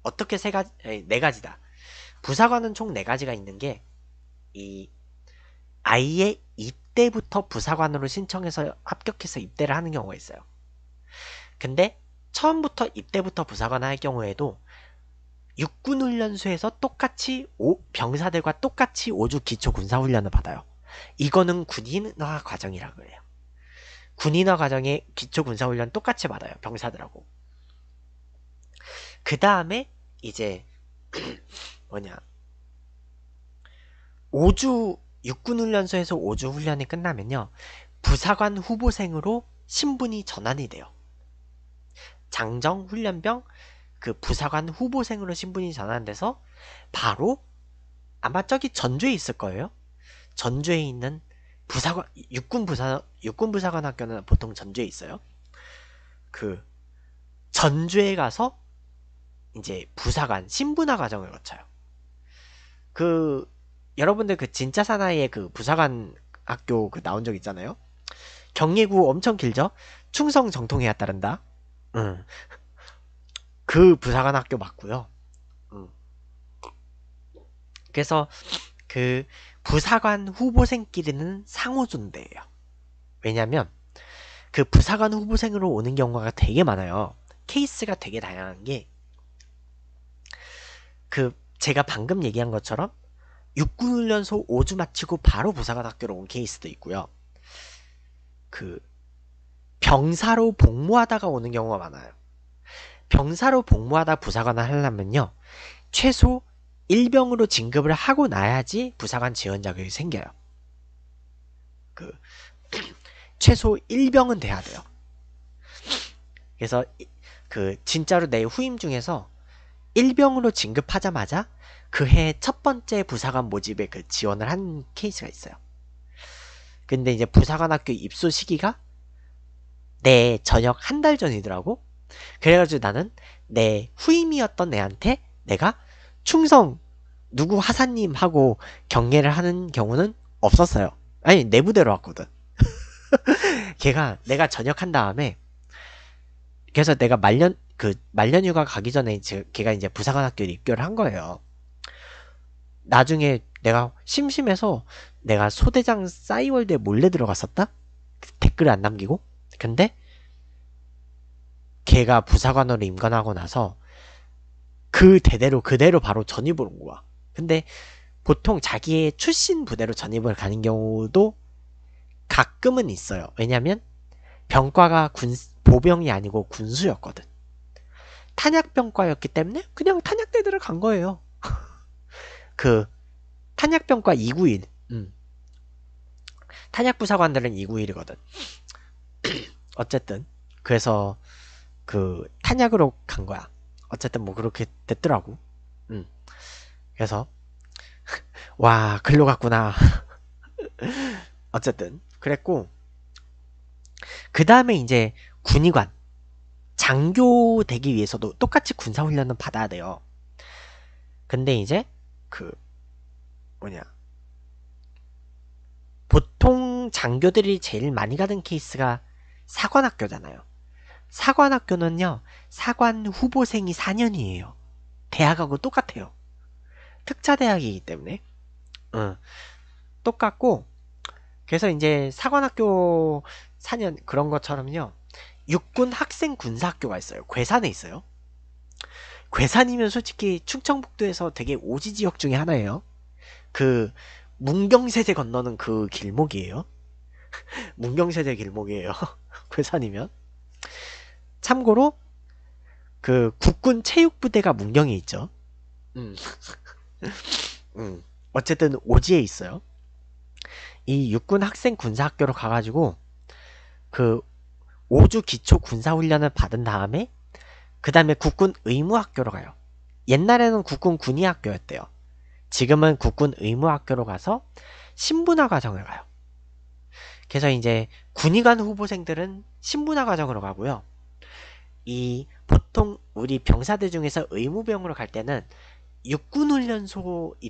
어떻게 세 가지? 아니, 네 가지다. 부사관은 총 네 가지가 있는 게 이 아이의 입대부터 부사관으로 신청해서 합격해서 입대를 하는 경우가 있어요. 근데 처음부터 입대부터 부사관 할 경우에도 육군훈련소에서 똑같이 오, 병사들과 똑같이 5주 기초 군사훈련을 받아요. 이거는 군인화 과정이라고 해요. 군인화 과정에 기초 군사훈련 똑같이 받아요. 병사들하고. 그 다음에 이제 뭐냐 5주 육군훈련소에서 5주 훈련이 끝나면요. 부사관 후보생으로 신분이 전환이 돼요. 장정 훈련병 그 부사관 후보생으로 신분이 전환돼서 바로 아마 저기 전주에 있을 거예요. 전주에 있는 부사관 육군 부사 육군 부사관 학교는 보통 전주에 있어요. 그 전주에 가서 이제 부사관 신분화 과정을 거쳐요. 그 여러분들 그 진짜 사나이의 그 부사관 학교 그 나온 적 있잖아요. 경례구 엄청 길죠? 충성 정통해야 따른다. 응. 그 부사관 학교 맞고요. 응. 그래서 그 부사관 후보생끼리는 상호존대예요. 왜냐면 그 부사관 후보생으로 오는 경우가 되게 많아요. 케이스가 되게 다양한 게 그 제가 방금 얘기한 것처럼 육군훈련소 5주 마치고 바로 부사관 학교로 온 케이스도 있고요. 그 병사로 복무하다가 오는 경우가 많아요. 병사로 복무하다 부사관을 하려면요. 최소 1병으로 진급을 하고 나야지 부사관 지원 자격이 생겨요. 그 최소 1병은 돼야 돼요. 그래서 그 진짜로 내 후임 중에서 1병으로 진급하자마자 그 해 첫 번째 부사관 모집에 그 지원을 한 케이스가 있어요. 근데 이제 부사관 학교 입소 시기가 내 저녁 한 달 전이더라고. 그래가지고 나는 내 후임이었던 애한테 내가 충성 누구 하사님 하고 경례를 하는 경우는 없었어요. 아니 내 부대로 왔거든. 걔가 내가 전역한 다음에 그래서 내가 말년 그 말년휴가 가기 전에 이제 걔가 이제 부사관학교에 입교를 한 거예요. 나중에 내가 심심해서 내가 소대장 싸이월드에 몰래 들어갔었다? 댓글을 안 남기고? 근데 걔가 부사관으로 임관하고 나서 그 대대로 그대로 바로 전입을 온 거야. 근데 보통 자기의 출신 부대로 전입을 가는 경우도 가끔은 있어요. 왜냐면 병과가 군 보병이 아니고 군수였거든. 탄약병과였기 때문에 그냥 탄약대들을 간 거예요. 그 탄약병과 291. 음. 탄약부사관들은 291이거든. 어쨌든 그래서 그 탄약으로 간 거야. 어쨌든 뭐 그렇게 됐더라고. 음. 그래서 와 글로 갔구나. 어쨌든 그랬고 그 다음에 이제 군의관 장교 되기 위해서도 똑같이 군사 훈련은 받아야 돼요. 근데 이제 그 뭐냐 보통 장교들이 제일 많이 가는 케이스가 사관학교잖아요. 사관학교는요 사관 후보생이 4년이에요. 대학하고 똑같아요. 특차대학이기 때문에 어, 똑같고 그래서 이제 사관학교 4년 그런 것처럼요 육군 학생 군사학교가 있어요. 괴산에 있어요. 괴산이면 솔직히 충청북도에서 되게 오지 지역 중에 하나예요. 그 문경세제 건너는 그 길목이에요. 문경세제 길목이에요. 괴산이면. 참고로 그 국군 체육부대가 문경에 있죠. 음. 음. 어쨌든 오지에 있어요. 이 육군 학생 군사학교로 가가지고 그 5주 기초 군사훈련을 받은 다음에 그 다음에 국군 의무학교로 가요. 옛날에는 국군 군의학교였대요. 지금은 국군 의무학교로 가서 신분화 과정을 가요. 그래서 이제 군의관 후보생들은 신분화 과정으로 가고요. 이 보통 우리 병사들 중에서 의무병으로 갈 때는 육군훈련소에서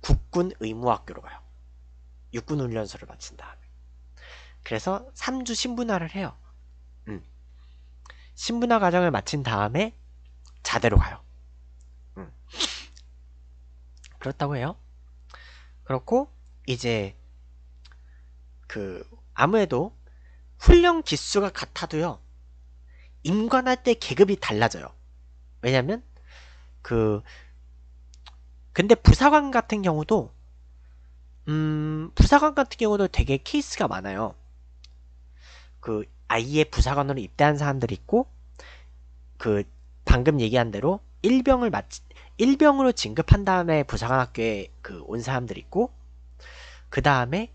국군 의무학교로 가요. 육군훈련소를 마친 다음에. 그래서 3주 신분화를 해요. 음. 신분화 과정을 마친 다음에 자대로 가요. 음. 그렇다고 해요. 그렇고 이제 그 아무래도 훈련 기수가 같아도요. 임관할 때 계급이 달라져요. 왜냐면 그 근데 부사관 같은 경우도 음 부사관 같은 경우도 되게 케이스가 많아요. 그 아예 부사관으로 입대한 사람들이 있고 그 방금 얘기한 대로 일병을 마치 일병으로 진급한 다음에 부사관 학교에 그 온 사람들이 있고 그 다음에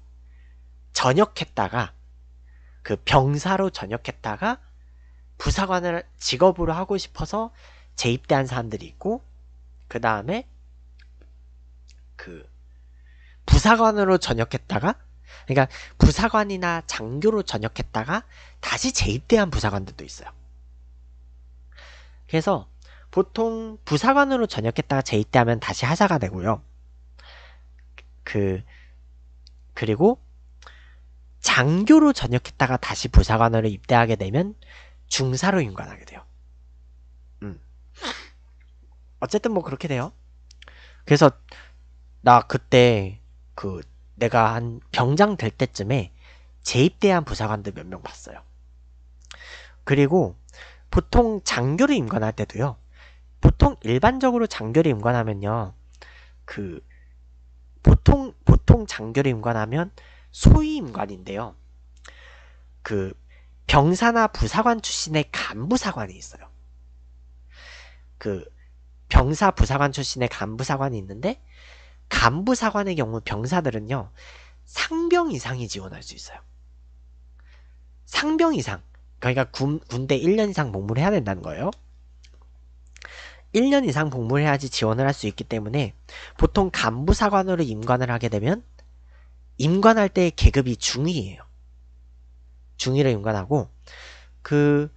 전역했다가 그 병사로 전역했다가 부사관을 직업으로 하고 싶어서 재입대한 사람들이 있고 그 다음에 그 부사관으로 전역했다가 그러니까 부사관이나 장교로 전역했다가 다시 재입대한 부사관들도 있어요. 그래서 보통 부사관으로 전역했다가 재입대하면 다시 하사가 되고요. 그 그리고 장교로 전역했다가 다시 부사관으로 입대하게 되면 중사로 임관하게 돼요. 음. 어쨌든 뭐 그렇게 돼요. 그래서 나 그때 그 내가 한 병장 될 때쯤에 재입대한 부사관들 몇 명 봤어요. 그리고 보통 장교를 임관할 때도요. 보통 일반적으로 장교를 임관하면요. 그 보통 보통 장교를 임관하면 소위 임관인데요. 그 병사나 부사관 출신의 간부사관이 있어요. 그 병사 부사관 출신의 간부사관이 있는데 간부사관의 경우 병사들은요. 상병 이상이 지원할 수 있어요. 상병 이상. 그러니까 군, 군대 1년 이상 복무를 해야 된다는 거예요. 1년 이상 복무를 해야지 지원을 할 수 있기 때문에 보통 간부사관으로 임관을 하게 되면 임관할 때 계급이 중위예요. 중위를 임관하고 그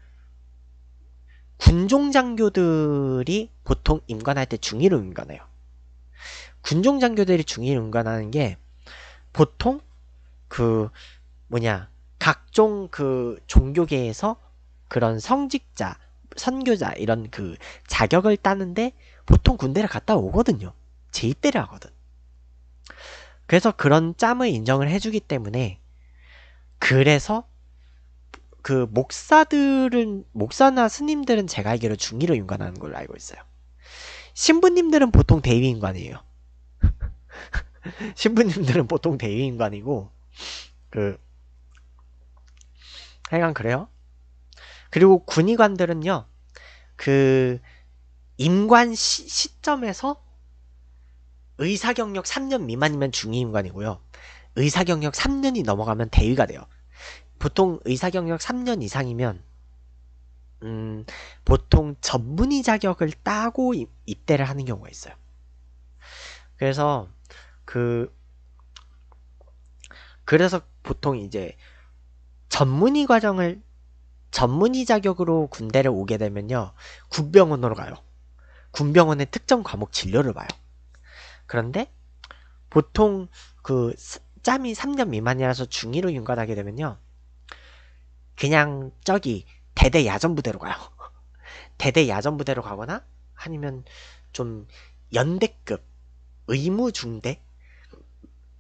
군종장교들이 보통 임관할 때 중위를 임관해요. 군종장교들이 중위를 임관하는 게 보통 그 뭐냐 각종 그 종교계에서 그런 성직자, 선교자 이런 그 자격을 따는데 보통 군대를 갔다 오거든요. 재입대를 하거든. 그래서 그런 짬을 인정을 해주기 때문에 그래서 그 목사들은 목사나 스님들은 제가 알기로 중위로 임관하는 걸로 알고 있어요. 신부님들은 보통 대위 임관이에요. 신부님들은 보통 대위 임관이고 그 하여간 그래요. 그리고 군의관들은요. 그 임관 시, 점에서 의사 경력 3년 미만이면 중위 임관이고요. 의사 경력 3년이 넘어가면 대위가 돼요. 보통 의사 경력 3년 이상이면 음, 보통 전문의 자격을 따고 입대를 하는 경우가 있어요. 그래서 그 그래서 보통 이제 전문의 과정을 전문의 자격으로 군대를 오게 되면요. 군병원으로 가요. 군병원의 특정 과목 진료를 봐요. 그런데 보통 그 짬이 3년 미만이라서 중위로 윤관하게 되면요. 그냥 저기 대대 야전부대로 가요. 대대 야전부대로 가거나 아니면 좀 연대급 의무 중대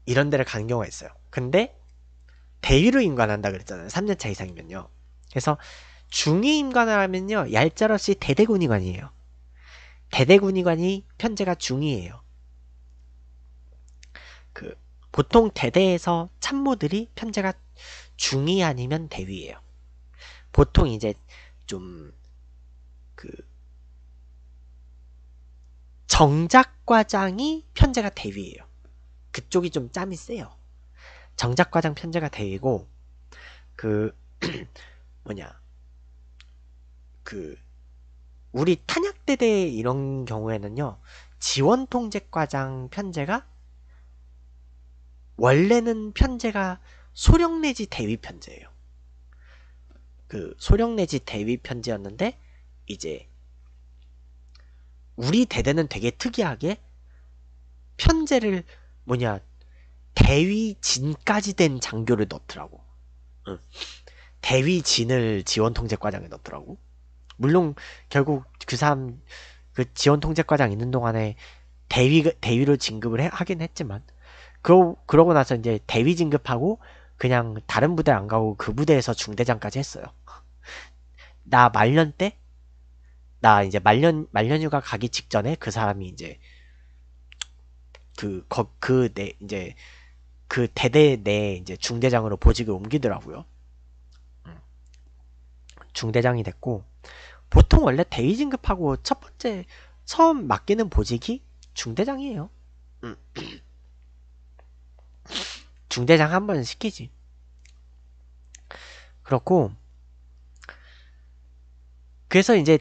이런 데를 가는 경우가 있어요. 근데 대위로 임관한다 그랬잖아요. 3년차 이상이면요. 그래서 중위 임관을 하면요. 얄짤없이 대대군의관이에요. 대대군의관이 편제가 중위예요. 그 보통 대대에서 참모들이 편제가 중위 아니면 대위예요. 보통 이제 좀 그 정작 과장이 편제가 대위예요. 그쪽이 좀 짬이 세요. 정작 과장 편제가 대위고 그 뭐냐 그 우리 탄약대대 이런 경우에는요 지원통제과장 편제가 원래는 편제가 소령 내지 대위 편제예요. 그 소령 내지 대위 편제였는데 이제 우리 대대는 되게 특이하게 편제를 뭐냐 대위진까지 된 장교를 넣더라고. 응. 대위진을 지원통제과장에 넣더라고. 물론 결국 그 사람 그 지원통제과장 있는 동안에 대위 대위로 진급을 해, 하긴 했지만 그러, 그러고 나서 이제 대위 진급하고 그냥 다른 부대 안 가고 그 부대에서 중대장까지 했어요. 나 말년 때, 나 이제 말년, 말년휴가 가기 직전에 그 사람이 이제 그, 거, 그, 내, 이제 그 대대 내 이제 중대장으로 보직을 옮기더라고요. 음. 중대장이 됐고, 보통 원래 대위 진급하고 첫 번째, 처음 맡기는 보직이 중대장이에요. 음. 중대장 한 번 시키지. 그렇고 그래서 이제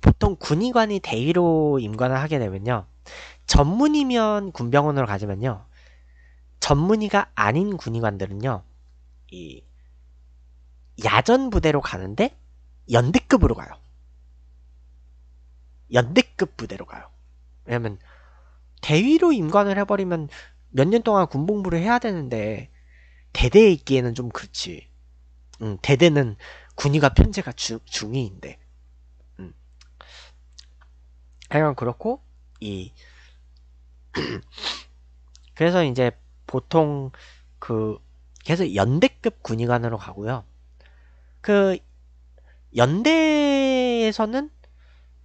보통 군의관이 대위로 임관을 하게 되면요. 전문이면 군병원으로 가지만요. 전문의가 아닌 군의관들은요. 이 야전 부대로 가는데 연대급으로 가요. 연대급 부대로 가요. 왜냐면 대위로 임관을 해버리면 몇 년 동안 군복무를 해야 되는데 대대에 있기에는 좀 그렇지. 음, 대대는 군의가 편제가 주, 중위인데. 음. 하여간 그렇고 이 그래서 이제 보통 그 계속 연대급 군의관으로 가고요. 그 연대에서는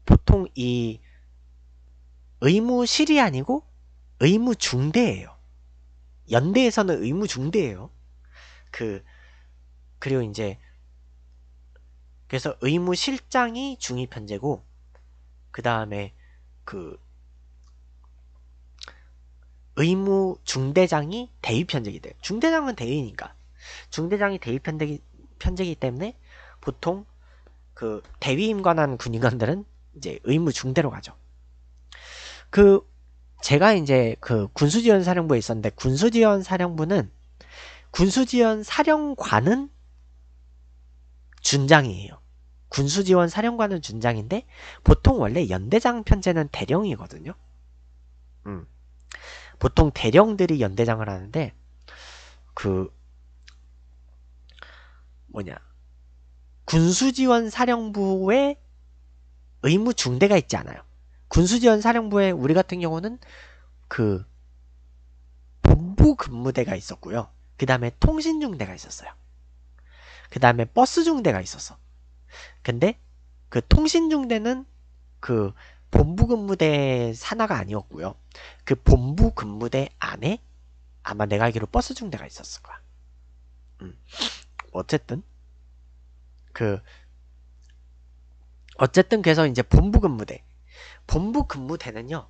보통 이 의무실이 아니고 의무 중대예요. 연대에서는 의무 중대예요. 그 그리고 이제 그래서 의무 실장이 중위 편제고 그 다음에 그 의무 중대장이 대위 편제기 돼요. 중대장은 대위니까 중대장이 대위 편제기 편제기 때문에 보통 그 대위 임관한 군인관들은 이제 의무 중대로 가죠. 그 제가 이제 그 군수지원 사령부에 있었는데 군수지원 사령부는 군수지원 사령관은 준장이에요. 군수지원 사령관은 준장인데 보통 원래 연대장 편제는 대령이거든요. 음. 보통 대령들이 연대장을 하는데 그 뭐냐 군수지원 사령부에 의무 중대가 있지 않아요. 군수지원 사령부에 우리 같은 경우는 그 본부 근무대가 있었고요. 그 다음에 통신 중대가 있었어요. 그 다음에 버스 중대가 있었어. 근데 그 통신중대는 그 본부 근무대 산하가 아니었고요. 그 본부 근무대 안에 아마 내가 알기로 버스 중대가 있었을 거야. 음. 어쨌든 그 어쨌든 그래서 이제 본부 근무대 본부 근무대는요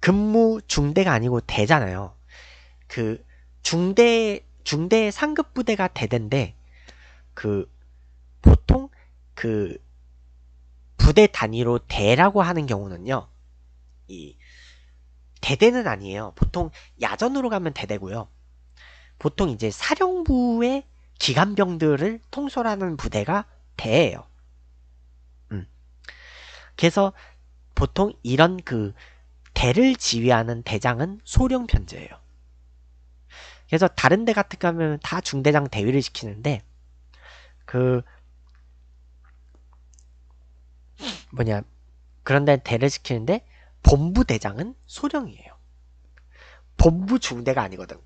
근무 중대가 아니고 대잖아요. 그 중대 중대 상급 부대가 대대인데 그 그 부대 단위로 대라고 하는 경우는요. 이 대대는 아니에요. 보통 야전으로 가면 대대고요. 보통 이제 사령부의 기관병들을 통솔하는 부대가 대예요. 음. 그래서 보통 이런 그 대를 지휘하는 대장은 소령 편제예요. 그래서 다른 데 같은 가면 다 중대장 대위를 시키는데 그 뭐냐 그런데 대를 시키는데 본부 대장은 소령이에요. 본부 중대가 아니거든.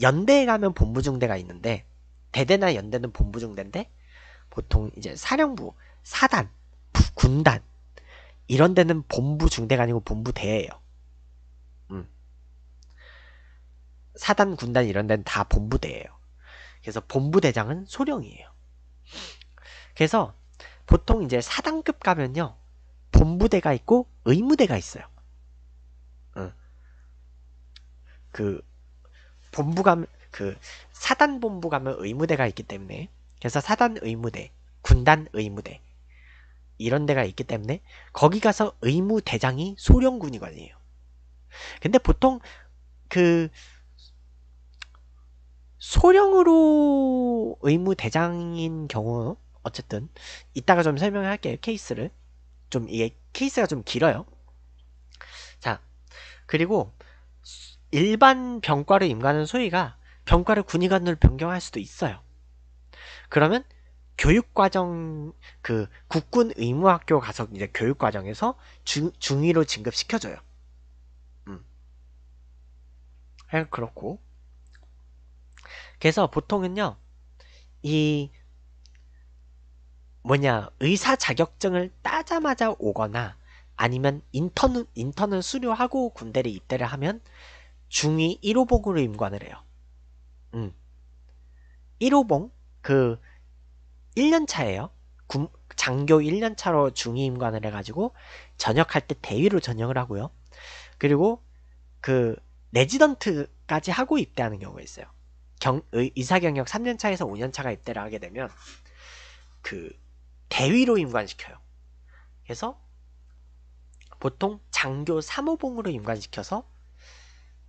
연대에 가면 본부 중대가 있는데 대대나 연대는 본부 중대인데 보통 이제 사령부, 사단, 군단 이런 데는 본부 중대가 아니고 본부 대예요. 음. 사단, 군단 이런 데는 다 본부 대예요. 그래서 본부 대장은 소령이에요. 그래서 보통 이제 사단급 가면요. 본부대가 있고 의무대가 있어요. 어. 그 본부 가면 그 사단 본부 가면 의무대가 있기 때문에 그래서 사단 의무대, 군단 의무대 이런 데가 있기 때문에 거기 가서 의무대장이 소령군이거든요. 근데 보통 그 소령으로 의무대장인 경우 어쨌든 이따가 좀 설명을 할게요. 케이스를. 좀 이게 케이스가 좀 길어요. 자, 그리고 일반 병과를 임관한 소위가 병과를 군의관으로 변경할 수도 있어요. 그러면 교육과정 그 국군 의무학교 가서 이제 교육과정에서 중, 중위로 진급시켜줘요. 음. 그렇고 그래서 보통은요 이 뭐냐 의사 자격증을 따자마자 오거나 아니면 인턴 인턴을 수료하고 군대를 입대를 하면 중위 1호봉으로 임관을 해요. 음. 1호봉 그 1년 차예요. 군, 장교 1년 차로 중위 임관을 해가지고 전역할 때 대위로 전역을 하고요. 그리고 그 레지던트까지 하고 입대하는 경우가 있어요. 경, 의, 의사 경력 3년 차에서 5년 차가 입대를 하게 되면 그 대위로 임관시켜요. 그래서 보통 장교 3호봉으로 임관시켜서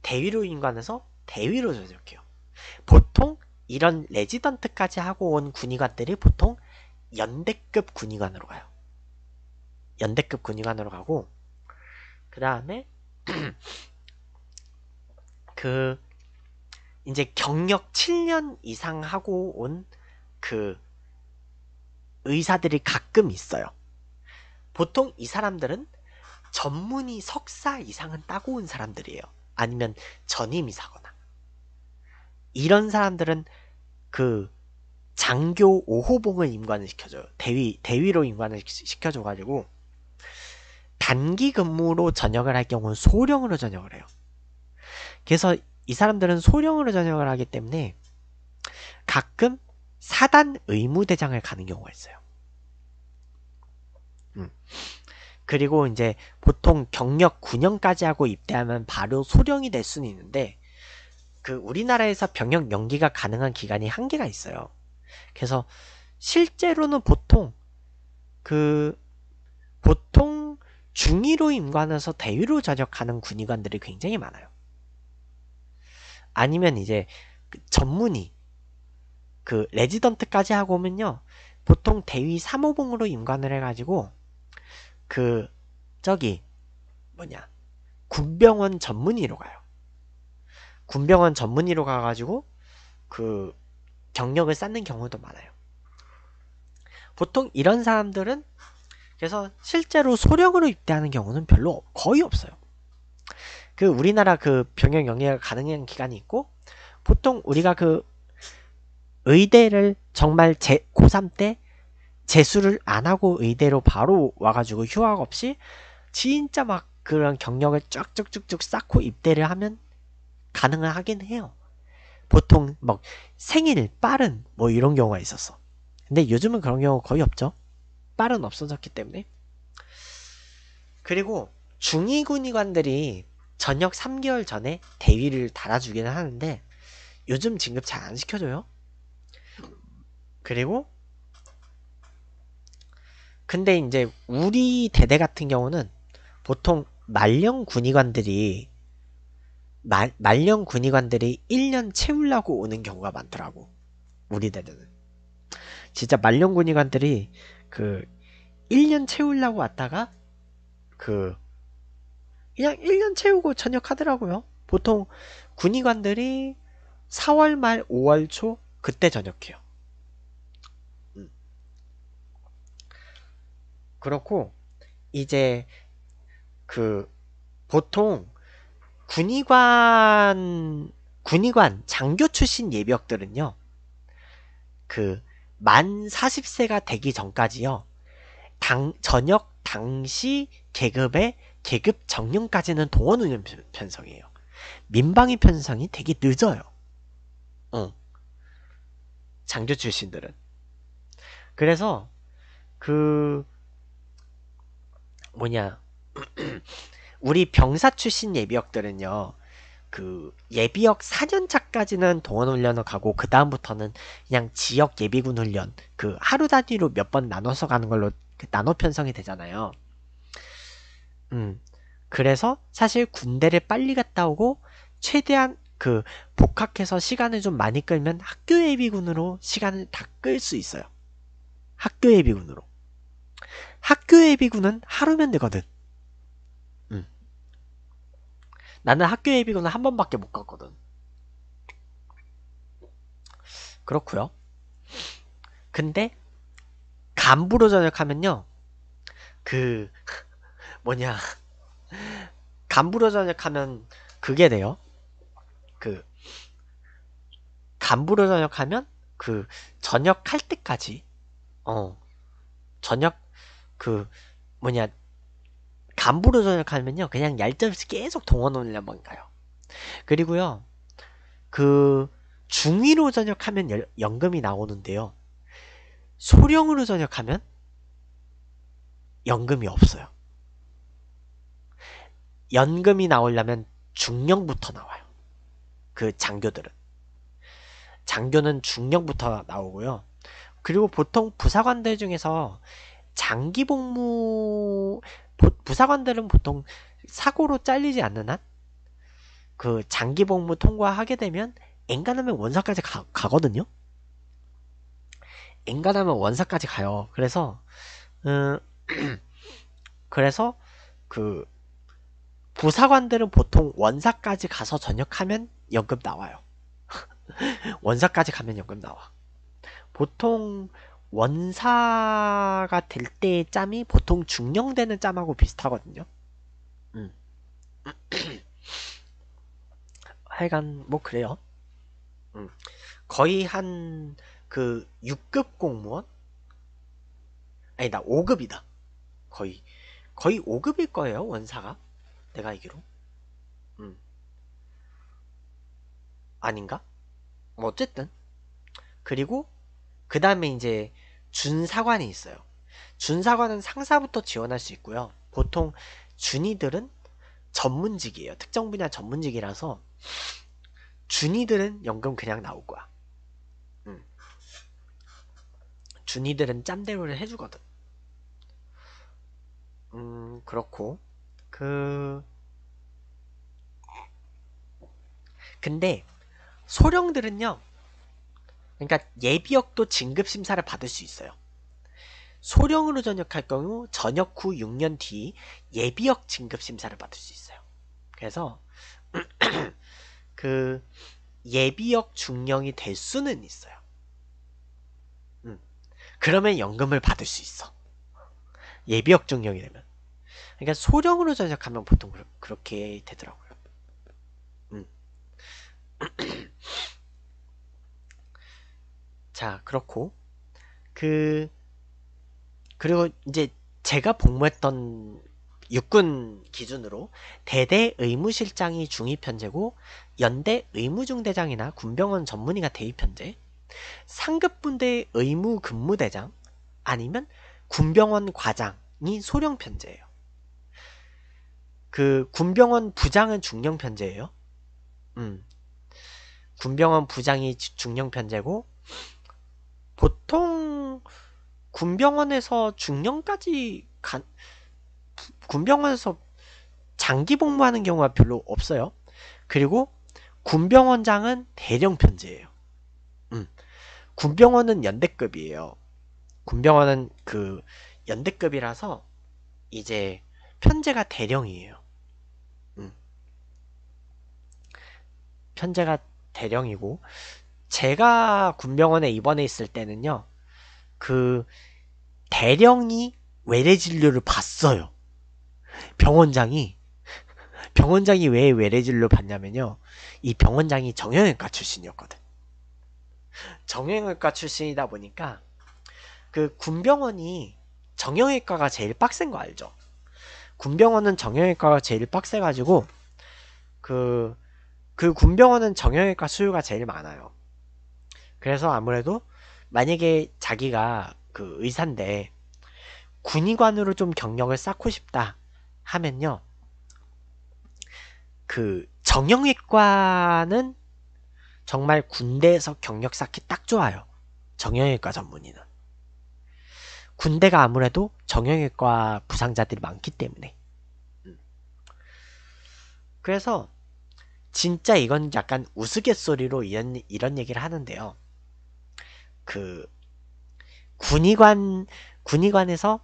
대위로 임관해서 대위로 전역해요. 보통 이런 레지던트까지 하고 온 군의관들이 보통 연대급 군의관으로 가요. 연대급 군의관으로 가고 그 다음에 그 이제 경력 7년 이상 하고 온 그 의사들이 가끔 있어요. 보통 이 사람들은 전문의 석사 이상은 따고 온 사람들이에요. 아니면 전임의사거나. 이런 사람들은 그 장교 5호봉을 임관을 시켜줘요. 대위, 대위로 임관을 시켜줘가지고 단기 근무로 전역을 할 경우는 소령으로 전역을 해요. 그래서 이 사람들은 소령으로 전역을 하기 때문에 가끔 사단 의무대장을 가는 경우가 있어요. 음. 그리고 이제 보통 경력 9년까지 하고 입대하면 바로 소령이 될 수는 있는데 그 우리나라에서 병역 연기가 가능한 기간이 한계가 있어요. 그래서 실제로는 보통 그 보통 중위로 임관해서 대위로 전역하는 군의관들이 굉장히 많아요. 아니면 이제 그 전문의 그 레지던트까지 하고 오면요. 보통 대위 3호봉으로 임관을 해가지고 그 저기 뭐냐 군병원 전문의로 가요. 군병원 전문의로 가가지고 그 경력을 쌓는 경우도 많아요. 보통 이런 사람들은 그래서 실제로 소령으로 입대하는 경우는 별로 거의 없어요. 그 우리나라 그 병역 영예가 가능한 기간이 있고 보통 우리가 그 의대를 정말 제 고3 때 재수를 안 하고 의대로 바로 와가지고 휴학 없이 진짜 막 그런 경력을 쫙쭉쭉쭉 쌓고 입대를 하면 가능을 하긴 해요. 보통 막 생일 빠른 뭐 이런 경우가 있었어. 근데 요즘은 그런 경우 거의 없죠. 빠른 없어졌기 때문에. 그리고 중위군의관들이 전역 3개월 전에 대위를 달아주기는 하는데 요즘 진급 잘 안 시켜줘요. 그리고 근데 이제 우리 대대 같은 경우는 보통 말령 군의관들이 말, 말령 군의관들이 1년 채우려고 오는 경우가 많더라고. 우리 대대는. 진짜 말령 군의관들이 그 1년 채우려고 왔다가 그 그냥 1년 채우고 전역하더라고요. 보통 군의관들이 4월 말 5월 초 그때 전역해요. 그렇고 이제 그 보통 군의관 군의관 장교 출신 예비역들은요. 그 만 40세가 되기 전까지요. 당 전역 당시 계급의 계급 정년까지는 동원 운영 편성이에요. 민방위 편성이 되게 늦어요. 어. 장교 출신들은. 그래서 그 뭐냐 우리 병사 출신 예비역들은요. 그 예비역 4년차까지는 동원 훈련을 가고 그 다음부터는 그냥 지역 예비군 훈련 그 하루 단위로 몇 번 나눠서 가는 걸로 그 나눠 편성이 되잖아요. 음. 그래서 사실 군대를 빨리 갔다 오고 최대한 그 복학해서 시간을 좀 많이 끌면 학교 예비군으로 시간을 다 끌 수 있어요. 학교 예비군으로. 학교 예비군은 하루면 되거든. 음. 나는 학교 예비군은 한 번밖에 못 갔거든. 그렇고요. 근데 간부로 전역하면요. 그 뭐냐 간부로 전역하면 그게 돼요. 그 간부로 전역하면 그 전역할 때까지 어 전역 그 뭐냐 간부로 전역하면요 그냥 얄짤없이 계속 동원 훈련만 가요. 그리고요 그 중위로 전역하면 연금이 나오는데요. 소령으로 전역하면 연금이 없어요. 연금이 나오려면 중령부터 나와요. 그 장교들은. 장교는 중령부터 나오고요. 그리고 보통 부사관들 중에서 장기 복무 부사관들은 보통 사고로 잘리지 않는 한 그 장기 복무 통과하게 되면 엔간하면 원사까지 가, 가거든요. 엔간하면 원사까지 가요. 그래서 음, 그래서 그 부사관들은 보통 원사까지 가서 전역하면 연금 나와요. 원사까지 가면 연금 나와. 보통 원사가 될 때의 짬이 보통 중령되는 짬하고 비슷하거든요. 음. 하여간 뭐 그래요. 음. 거의 한 그 6급 공무원? 아니다 5급이다. 거의 거의 5급일 거예요 원사가. 내가 알기로. 음. 아닌가? 뭐 어쨌든. 그리고 그 다음에 이제 준사관이 있어요. 준사관은 상사부터 지원할 수 있고요. 보통 준이들은 전문직이에요. 특정 분야 전문직이라서 준이들은 연금 그냥 나올 거야. 음. 준이들은 짬대로를 해주거든. 음, 그렇고 그 근데 소령들은요 그러니까 예비역도 진급 심사를 받을 수 있어요 소령으로 전역할 경우 전역 후 6년 뒤 예비역 진급 심사를 받을 수 있어요 그래서 그 예비역 중령이 될 수는 있어요 음. 그러면 연금을 받을 수 있어 예비역 중령이 되면 그러니까 소령으로 전역하면 보통 그렇게 되더라고요. 음. 자, 그렇고 그 그리고 이제 제가 복무했던 육군 기준으로 대대 의무실장이 중위편제고 연대 의무중대장이나 군병원 전문의가 대위편제 상급분대 의무근무대장 아니면 군병원 과장이 소령편제예요. 그 군병원 부장은 중령 편제예요. 음. 군병원 부장이 중령 편제고 보통 군병원에서 중령까지 간 군병원에서 장기 복무하는 경우가 별로 없어요. 그리고 군병원장은 대령 편제예요. 음. 군병원은 연대급이에요. 군병원은 그 연대급이라서 이제 편제가 대령이에요. 편제가 대령이고 제가 군병원에 입원해 있을 때는요. 그 대령이 외래 진료를 봤어요. 병원장이 병원장이 왜 외래 진료 봤냐면요. 이 병원장이 정형외과 출신이었거든. 정형외과 출신이다 보니까 그 군병원이 정형외과가 제일 빡센 거 알죠? 군병원은 정형외과가 제일 빡세가지고 그 그 군병원은 정형외과 수요가 제일 많아요. 그래서 아무래도 만약에 자기가 그 의사인데 군의관으로 좀 경력을 쌓고 싶다 하면요. 그 정형외과는 정말 군대에서 경력 쌓기 딱 좋아요. 정형외과 전문의는. 군대가 아무래도 정형외과 부상자들이 많기 때문에. 음. 그래서 진짜 이건 약간 우스갯소리로 이런, 이런 얘기를 하는데요. 그, 군의관, 군의관에서,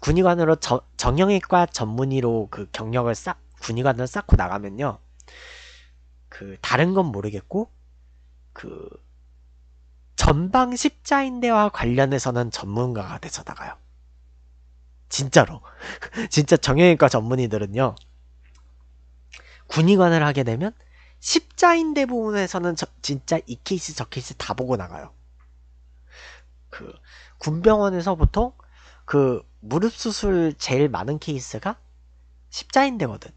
군의관으로 저, 정형외과 전문의로 그 경력을 쌓, 군의관을 쌓고 나가면요. 그, 다른 건 모르겠고, 그, 전방 십자인대와 관련해서는 전문가가 돼서 나가요. 진짜로. 진짜 정형외과 전문의들은요. 군의관을 하게 되면 십자인대 부분에서는 저, 진짜 이 케이스 저 케이스 다 보고 나가요. 그 군병원에서 보통 그 무릎 수술 제일 많은 케이스가 십자인대거든.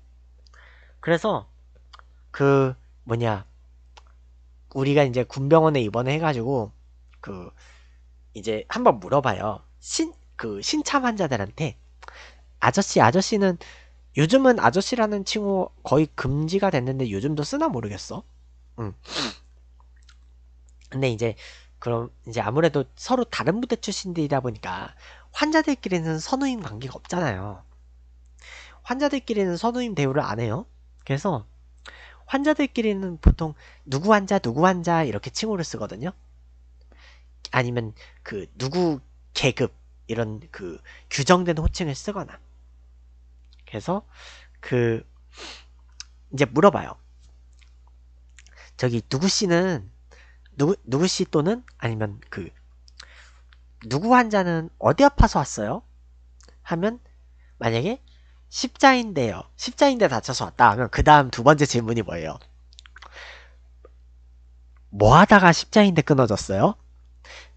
그래서 그 뭐냐 우리가 이제 군병원에 입원해 해가지고 그 이제 한번 물어봐요. 신 그 신참 환자들한테 아저씨 아저씨는 요즘은 아저씨라는 칭호 거의 금지가 됐는데 요즘도 쓰나 모르겠어. 응. 근데 이제 그럼 이제 아무래도 서로 다른 부대 출신들이다 보니까 환자들끼리는 선우임 관계가 없잖아요. 환자들끼리는 선우임 대우를 안 해요. 그래서 환자들끼리는 보통 누구 환자 누구 환자 이렇게 칭호를 쓰거든요. 아니면 그 누구 계급 이런 그 규정된 호칭을 쓰거나 그래서 그 이제 물어봐요. 저기 누구 씨는 누구 누구 씨 또는 아니면 그 누구 환자는 어디 아파서 왔어요? 하면 만약에 십자인데요. 십자인데 다쳐서 왔다 하면 그 다음 두 번째 질문이 뭐예요? 뭐 하다가 십자인데 끊어졌어요?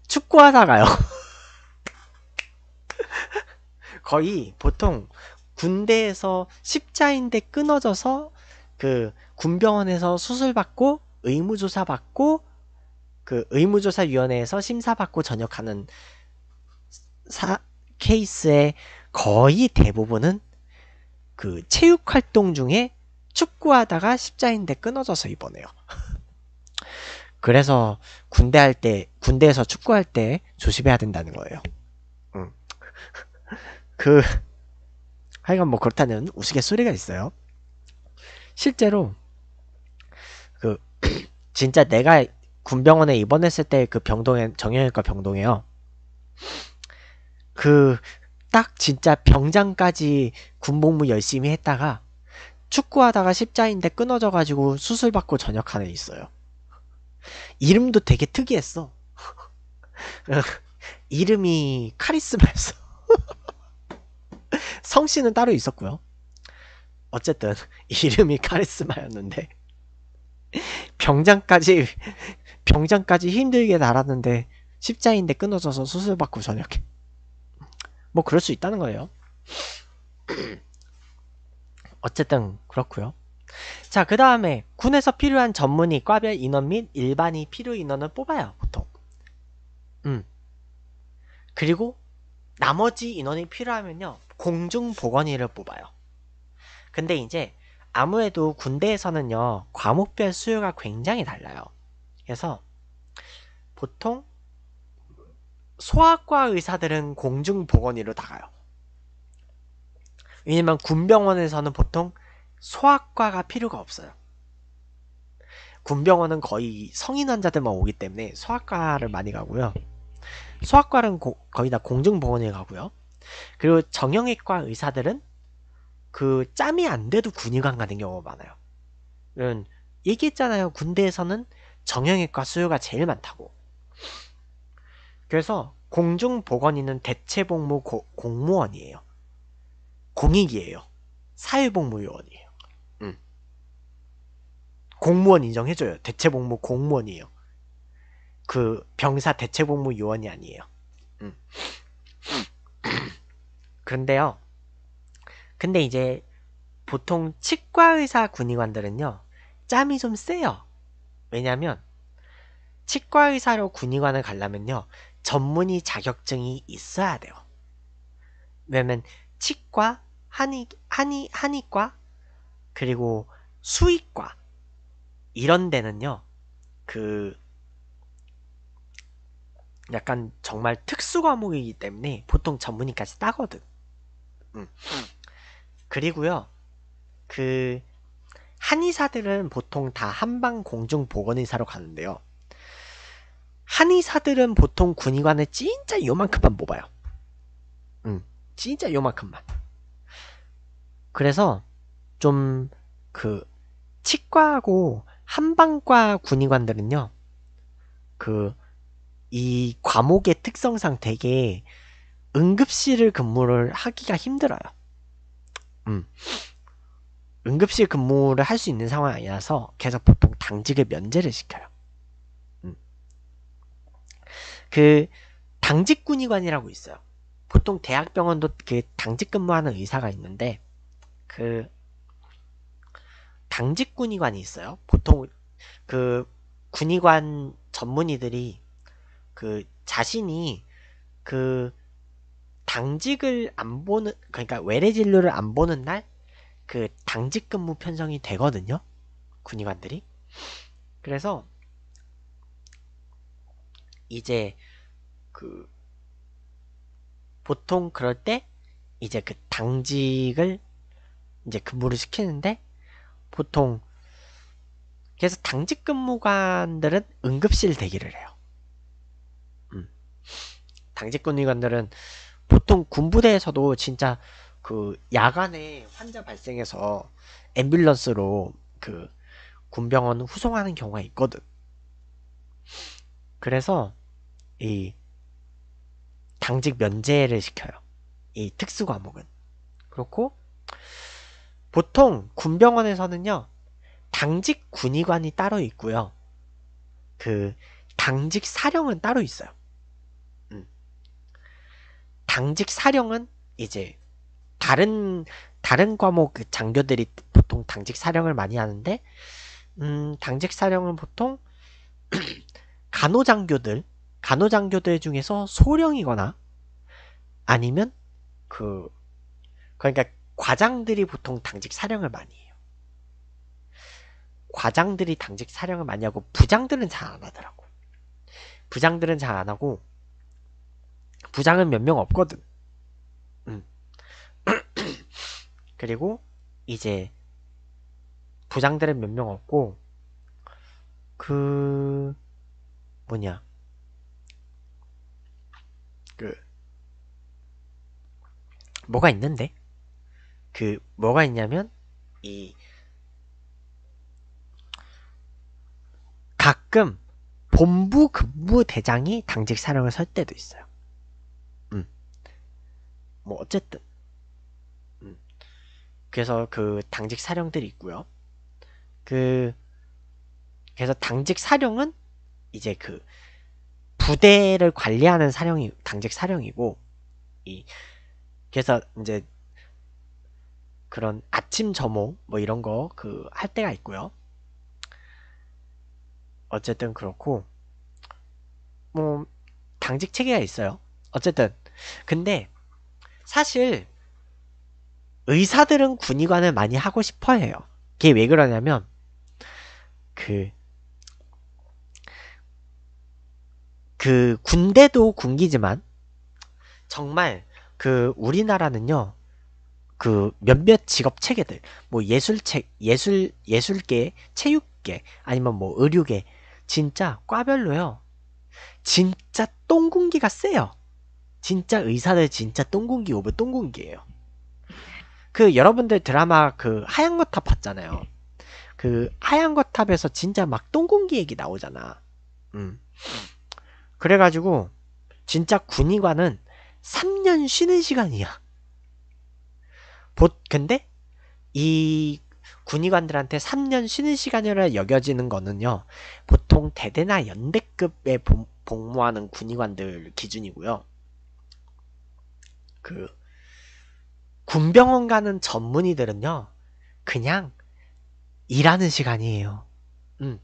축구하다가요. 거의 보통 군대에서 십자인대 끊어져서 그 군병원에서 수술받고 의무조사 받고 그 의무조사위원회에서 심사받고 전역하는 사, 케이스의 거의 대부분은 그 체육 활동 중에 축구하다가 십자인대 끊어져서 입원해요. 그래서 군대 할 때, 군대에서 축구할 때 조심해야 된다는 거예요. 응. 그, 하여간 뭐 그렇다는 우스갯소리가 있어요. 실제로 그 진짜 내가 군병원에 입원했을 때 그 병동에 정형외과 병동에요. 그 딱 진짜 병장까지 군복무 열심히 했다가 축구하다가 십자인대 끊어져 가지고 수술 받고 전역한 애 있어요. 이름도 되게 특이했어. 이름이 카리스마였어. 성씨는 따로 있었고요. 어쨌든 이름이 카리스마였는데 병장까지 병장까지 힘들게 날았는데 십자인대 끊어져서 수술받고 전역해. 뭐 그럴 수 있다는 거예요. 어쨌든 그렇고요. 자, 그 다음에 군에서 필요한 전문의, 과별 인원 및 일반이 필요 인원을 뽑아요, 보통. 음. 그리고 나머지 인원이 필요하면요, 공중보건의를 뽑아요. 근데 이제 아무래도 군대에서는요, 과목별 수요가 굉장히 달라요. 그래서 보통 소아과 의사들은 공중보건의로 나가요. 왜냐면 군병원에서는 보통 소아과가 필요가 없어요. 군병원은 거의 성인 환자들만 오기 때문에 소아과를 많이 가고요. 소아과는 고, 거의 다 공중보건에 가고요. 그리고 정형외과 의사들은 그 짬이 안 돼도 군의관 가는 경우가 많아요. 음, 얘기했잖아요. 군대에서는 정형외과 수요가 제일 많다고. 그래서 공중보건의는 대체복무 고, 공무원이에요. 공익이에요. 사회복무요원이에요. 음. 공무원 인정해줘요. 대체복무 공무원이에요. 그 병사 대체복무 요원이 아니에요. 음. 그런데요. 근데 이제 보통 치과 의사 군의관들은요. 짬이 좀 세요. 왜냐면 치과 의사로 군의관을 가려면요. 전문의 자격증이 있어야 돼요. 왜냐면 치과, 한의, 한의, 한의과, 그리고 수의과, 이런 데는요, 그, 약간 정말 특수 과목이기 때문에 보통 전문의까지 따거든. 음. 그리고요, 그, 한의사들은 보통 다 한방 공중 보건의사로 가는데요. 한의사들은 보통 군의관을 진짜 요만큼만 뽑아요. 음. 진짜 요만큼만. 그래서 좀 그 치과하고 한방과 군의관들은요. 그 이 과목의 특성상 되게 응급실을 근무를 하기가 힘들어요. 음. 응급실 근무를 할 수 있는 상황이 아니라서 계속 보통 당직을 면제를 시켜요. 음. 그 당직 군의관이라고 있어요. 보통 대학병원도 그 당직 근무하는 의사가 있는데 그 당직 군의관이 있어요. 보통 그 군의관 전문의들이 그 자신이 그 당직을 안 보는 그러니까 외래 진료를 안 보는 날 그 당직 근무 편성이 되거든요. 군의관들이. 그래서 이제 그 보통 그럴 때 이제 그 당직을 이제 근무를 시키는데 보통 그래서 당직 근무관들은 응급실 대기를 해요. 음. 당직 근무관들은 보통 군부대에서도 진짜 그 야간에 환자 발생해서 앰뷸런스로 그 군병원 후송하는 경우가 있거든. 그래서 이 당직 면제를 시켜요. 이 특수 과목은. 그렇고 보통 군병원에서는요. 당직 군의관이 따로 있고요. 그 당직 사령은 따로 있어요. 음. 당직 사령은 이제 다른 다른 과목 그 장교들이 보통 당직 사령을 많이 하는데 음, 당직 사령은 보통 간호장교들 간호장교들 중에서 소령이거나 아니면 그 그러니까 과장들이 보통 당직 사령을 많이 해요. 과장들이 당직 사령을 많이 하고 부장들은 잘 안 하더라고. 부장들은 잘 안 하고 부장은 몇 명 없거든. 음. 그리고 이제 부장들은 몇 명 없고 그 뭐냐 그 뭐가 있는데 그 뭐가 있냐면 이 가끔 본부 근무 대장이 당직 사령을 설 때도 있어요. 음. 뭐 어쨌든 음. 그래서 그 당직 사령들이 있고요. 그 그래서 당직 사령은 이제 그 부대를 관리하는 사령이 당직 사령이고 이 그래서 이제 그런 아침 점호 뭐 이런 거 그 할 때가 있고요. 어쨌든 그렇고 뭐 당직 체계가 있어요. 어쨌든 근데 사실 의사들은 군의관을 많이 하고 싶어 해요. 그게 왜 그러냐면 그, 그 군대도 군기지만 정말 그 우리나라는요 그 몇몇 직업 체계들 뭐 예술책 예술 예술계 체육계 아니면 뭐 의료계 진짜 과별로요 진짜 똥군기가 세요 진짜 의사들 진짜 똥군기 of 똥군기예요 그 여러분들 드라마 그 하얀 거탑 봤잖아요 그 하얀 거탑에서 진짜 막 똥군기 얘기 나오잖아. 음. 그래가지고 진짜 군의관은 3년 쉬는 시간이야. 보, 근데 이 군의관들한테 3년 쉬는 시간이라 여겨지는 거는요. 보통 대대나 연대급에 복, 복무하는 군의관들 기준이고요. 그 군병원 가는 전문의들은요. 그냥 일하는 시간이에요. 음.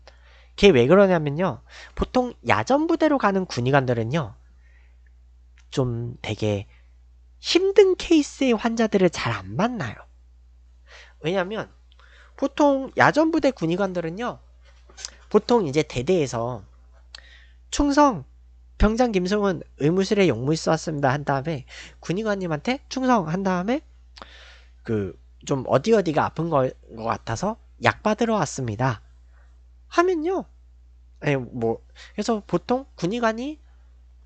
그게 왜 그러냐면요. 보통 야전 부대로 가는 군의관들은요. 좀 되게 힘든 케이스의 환자들을 잘 안 만나요. 왜냐면 보통 야전 부대 군의관들은요. 보통 이제 대대에서 충성 병장 김성은 의무실에 용무 있어 왔습니다 한 다음에 군의관님한테 충성한 다음에 그 좀 어디 어디가 아픈 거, 것 같아서 약 받으러 왔습니다. 하면요. 네, 뭐 그래서 보통 군의관이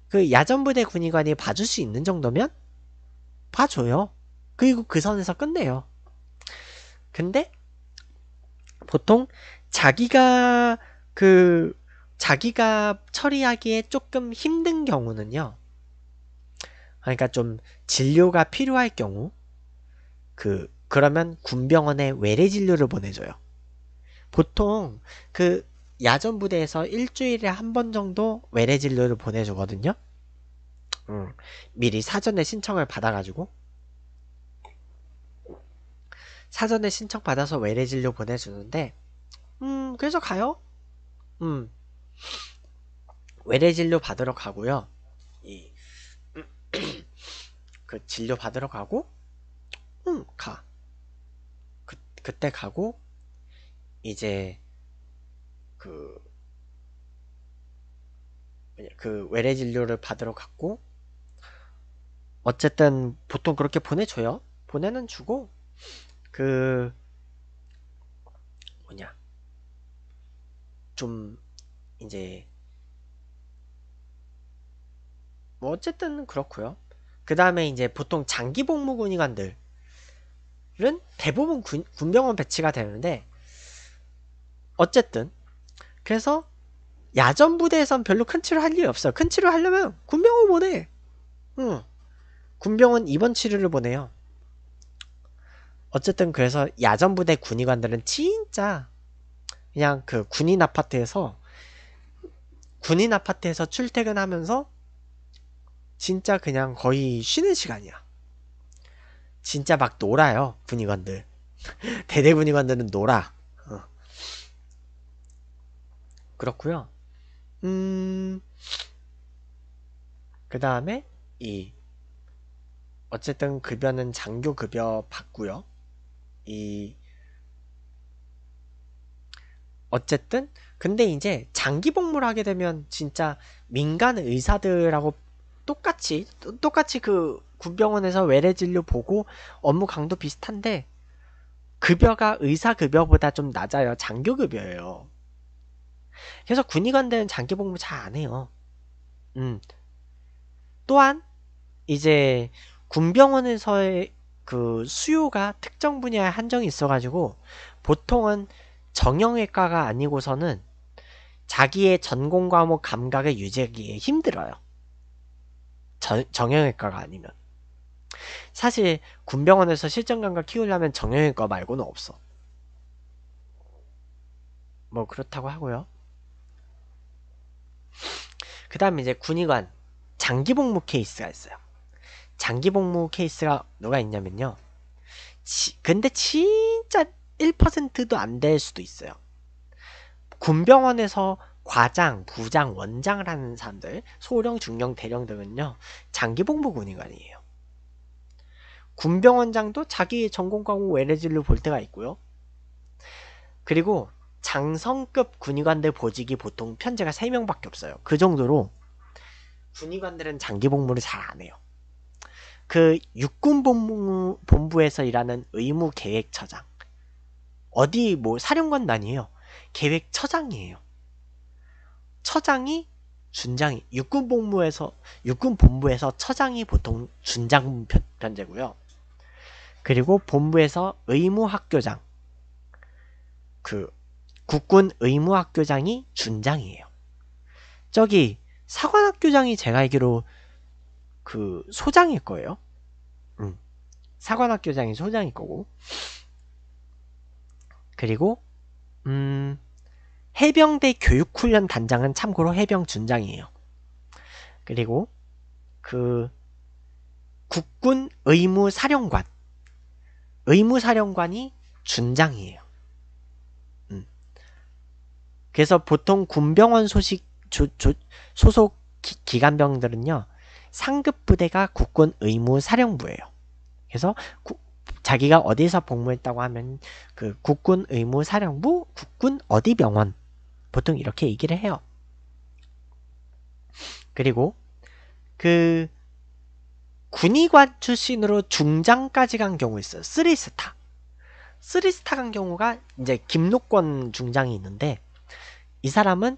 그 야전부대 군의관이 봐줄 수 있는 정도면 봐줘요. 그리고 그 선에서 끝내요. 근데 보통 자기가 그 자기가 처리하기에 조금 힘든 경우는요. 그러니까 좀 진료가 필요할 경우 그 그러면 군병원에 외래 진료를 보내줘요. 보통 그 야전 부대에서 일주일에 한 번 정도 외래 진료를 보내주거든요. 음, 미리 사전에 신청을 받아가지고 사전에 신청 받아서 외래 진료 보내주는데 음 그래서 가요. 음 외래 진료 받으러 가고요. 이 그 진료 받으러 가고 음 가. 그 그때 가고 이제 그, 그 외래 진료를 받으러 갔고 어쨌든 보통 그렇게 보내줘요. 보내는 주고 그 뭐냐 좀 이제 뭐 어쨌든 그렇고요. 그 다음에 이제 보통 장기 복무 군의관들 은 대부분 군, 군병원 배치가 되는데 어쨌든 그래서 야전 부대에선 별로 큰 치료 할 일이 없어요. 큰 치료 하려면 군병원 보내. 응. 군병원 입원 치료를 보내요. 어쨌든 그래서 야전 부대 군의관들은 진짜 그냥 그 군인 아파트에서 군인 아파트에서 출퇴근하면서 진짜 그냥 거의 쉬는 시간이야. 진짜 막 놀아요 군의관들. 대대 군의관들은 놀아. 그렇고요. 음, 그 다음에 이 어쨌든 급여는 장교 급여 받고요. 이 어쨌든 근데 이제 장기 복무를 하게 되면 진짜 민간 의사들하고 똑같이 똑같이 그 군병원에서 외래 진료 보고 업무 강도 비슷한데 급여가 의사 급여보다 좀 낮아요. 장교 급여예요. 그래서 군의관들은 장기 복무 잘 안 해요. 음. 또한 이제 군병원에서의 그 수요가 특정 분야에 한정이 있어가지고 보통은 정형외과가 아니고서는 자기의 전공 과목 감각을 유지하기에 힘들어요. 저, 정형외과가 아니면. 사실 군병원에서 실전 감각 키우려면 정형외과 말고는 없어. 뭐 그렇다고 하고요. 그 다음에 이제 군의관 장기 복무 케이스가 있어요. 장기 복무 케이스가 누가 있냐면요. 지, 근데 진짜 1%도 안 될 수도 있어요. 군병원에서 과장, 부장, 원장을 하는 사람들, 소령, 중령, 대령 등은요, 장기 복무 군의관이에요. 군병원장도 자기 전공 과목 외래진로 볼 때가 있고요. 그리고 장성급 군의관들 보직이 보통 편제가 3명밖에 없어요. 그 정도로 군의관들은 장기 복무를 잘 안 해요. 그 육군본부 본부에서 일하는 의무계획처장 어디 뭐 사령관도 아니에요. 계획처장이에요. 처장이 준장이 육군본부에서 육군본부에서 처장이 보통 준장 편제고요. 그리고 본부에서 의무학교장 그 국군 의무학교장이 준장이에요. 저기 사관학교장이 제가 알기로 그 소장일 거예요. 음. 사관학교장이 소장일 거고. 그리고 음 해병대 교육훈련 단장은 참고로 해병 준장이에요. 그리고 그 국군 의무사령관 의무사령관이 준장이에요. 음. 그래서 보통 군병원 소식 조, 조, 소속 기, 관병들은요 상급 부대가 국군 의무사령부예요. 그래서 구, 자기가 어디서 복무했다고 하면 그 국군 의무사령부, 국군 어디 병원 보통 이렇게 얘기를 해요. 그리고 그 군의관 출신으로 중장까지 간 경우 있어요. 3스타. 3스타 간 경우가 이제 김록권 중장이 있는데 이 사람은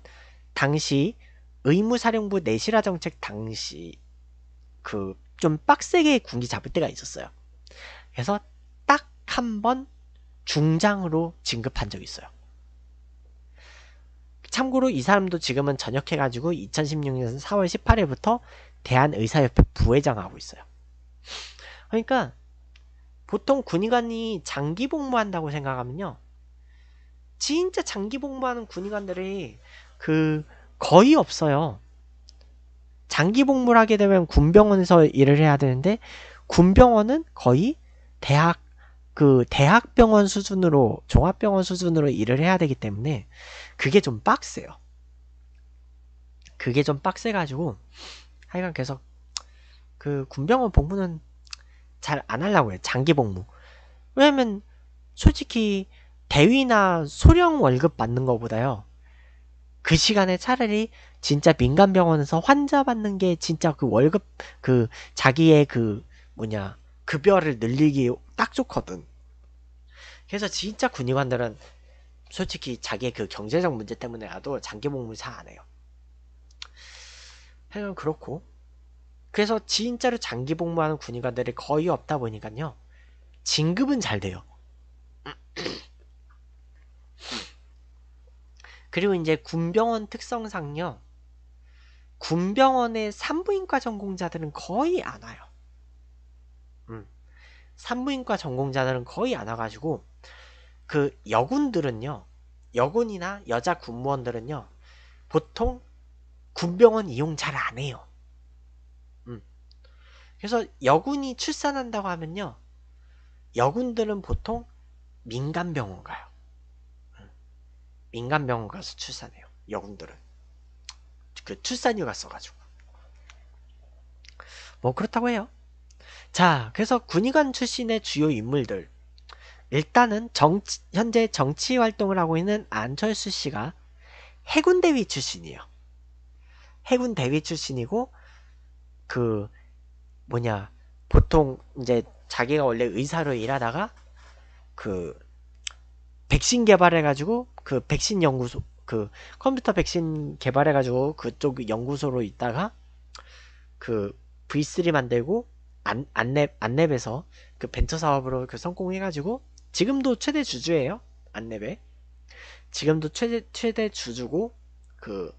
당시 의무사령부 내실화 정책 당시 그 좀 빡세게 군기 잡을 때가 있었어요. 그래서 딱 한 번 중장으로 진급한 적이 있어요. 참고로 이 사람도 지금은 전역해가지고 2016년 4월 18일부터 대한의사협회 부회장 하고 있어요. 그러니까 보통 군의관이 장기 복무한다고 생각하면요. 진짜 장기 복무하는 군의관들이 그 거의 없어요. 장기 복무를 하게 되면 군병원에서 일을 해야 되는데 군병원은 거의 대학 그 대학병원 수준으로 종합병원 수준으로 일을 해야 되기 때문에 그게 좀 빡세요. 그게 좀 빡세 가지고 하여간 계속 그 군병원 복무는 잘 안 하려고 해요. 장기 복무. 왜냐면 솔직히 대위나 소령 월급 받는 것보다요. 그 시간에 차라리 진짜 민간 병원에서 환자 받는 게 진짜 그 월급 그 자기의 그 뭐냐 급여를 늘리기 딱 좋거든. 그래서 진짜 군의관들은 솔직히 자기의 그 경제적 문제 때문에라도 장기 복무 잘 안 해요. 하여간 그렇고 그래서 진짜로 장기 복무하는 군의관들이 거의 없다 보니까요. 진급은 잘 돼요. 그리고 이제 군병원 특성상요. 군병원의 산부인과 전공자들은 거의 안 와요. 음. 산부인과 전공자들은 거의 안 와가지고 그 여군들은요. 여군이나 여자 군무원들은요. 보통 군병원 이용 잘 안 해요. 음. 그래서 여군이 출산한다고 하면요. 여군들은 보통 민간병원 가요. 민간병원 가서 출산해요. 여군들은. 그 출산휴가 써가지고. 뭐 그렇다고 해요. 자, 그래서 군의관 출신의 주요 인물들. 일단은 정치, 현재 정치 활동을 하고 있는 안철수 씨가 해군 대위 출신이에요. 해군 대위 출신이고 그 뭐냐 보통 이제 자기가 원래 의사로 일하다가 그 백신 개발해가지고 그 백신 연구소 그 컴퓨터 백신 개발해가지고 그쪽 연구소로 있다가 그 V3 만들고 안, 안랩 안랩에서 그 벤처 사업으로 그 성공해가지고 지금도 최대 주주예요 안랩에 지금도 최대 최대 주주고 그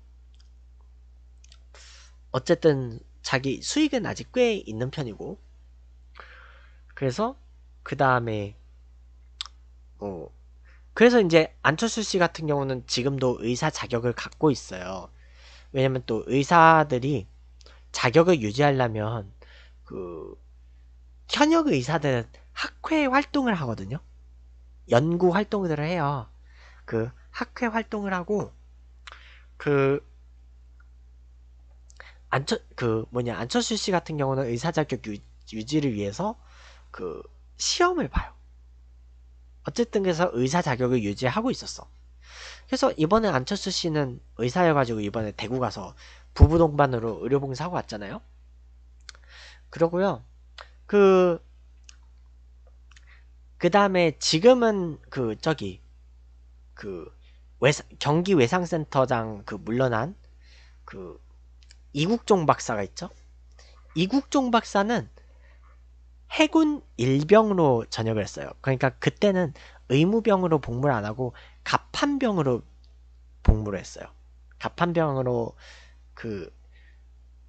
어쨌든 자기 수익은 아직 꽤 있는 편이고 그래서 그 다음에 어 그래서 이제 안철수 씨 같은 경우는 지금도 의사 자격을 갖고 있어요. 왜냐면 또 의사들이 자격을 유지하려면 그 현역 의사들은 학회 활동을 하거든요. 연구 활동들을 해요. 그 학회 활동을 하고 그 안철 그 뭐냐 안철수 씨 같은 경우는 의사 자격 유, 유지를 위해서 그 시험을 봐요. 어쨌든 그래서 의사 자격을 유지하고 있었어. 그래서 이번에 안철수 씨는 의사여가지고 이번에 대구 가서 부부 동반으로 의료봉사하고 왔잖아요. 그러고요. 그, 그 다음에 지금은 그, 저기, 그, 외상, 경기 외상센터장 그 물러난 그 이국종 박사가 있죠. 이국종 박사는 해군 일병으로 전역을 했어요. 그러니까 그때는 의무병으로 복무를 안 하고 갑판병으로 복무를 했어요. 갑판병으로 그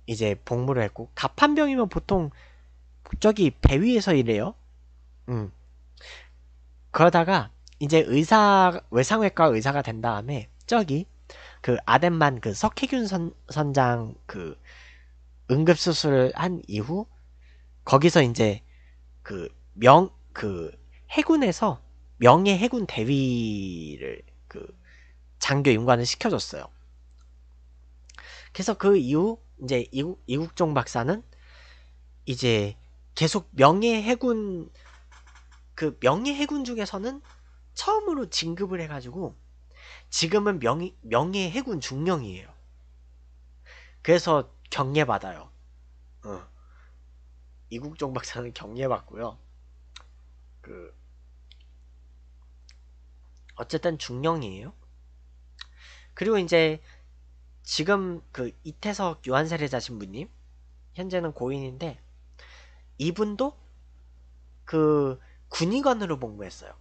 이제 복무를 했고 갑판병이면 보통 저기 배 위에서 일해요. 음. 그러다가 이제 의사 외상외과 의사가 된 다음에 저기 그 아덴만 그 석혜균 선, 선장 그 응급수술을 한 이후 거기서 이제 그 명, 그 해군에서 명예 해군 대위를 그 장교 임관을 시켜줬어요. 그래서 그 이후 이제 이국, 이국종 박사는 이제 계속 명예 해군 그 명예 해군 중에서는 처음으로 진급을 해가지고 지금은 명, 명예 해군 중령이에요. 그래서 경례받아요. 어. 이국종 박사는 경례받고요. 그 어쨌든 중령이에요. 그리고 이제 지금 그 이태석 유한세례자 신부님 현재는 고인인데 이분도 그 군의관으로 복무했어요.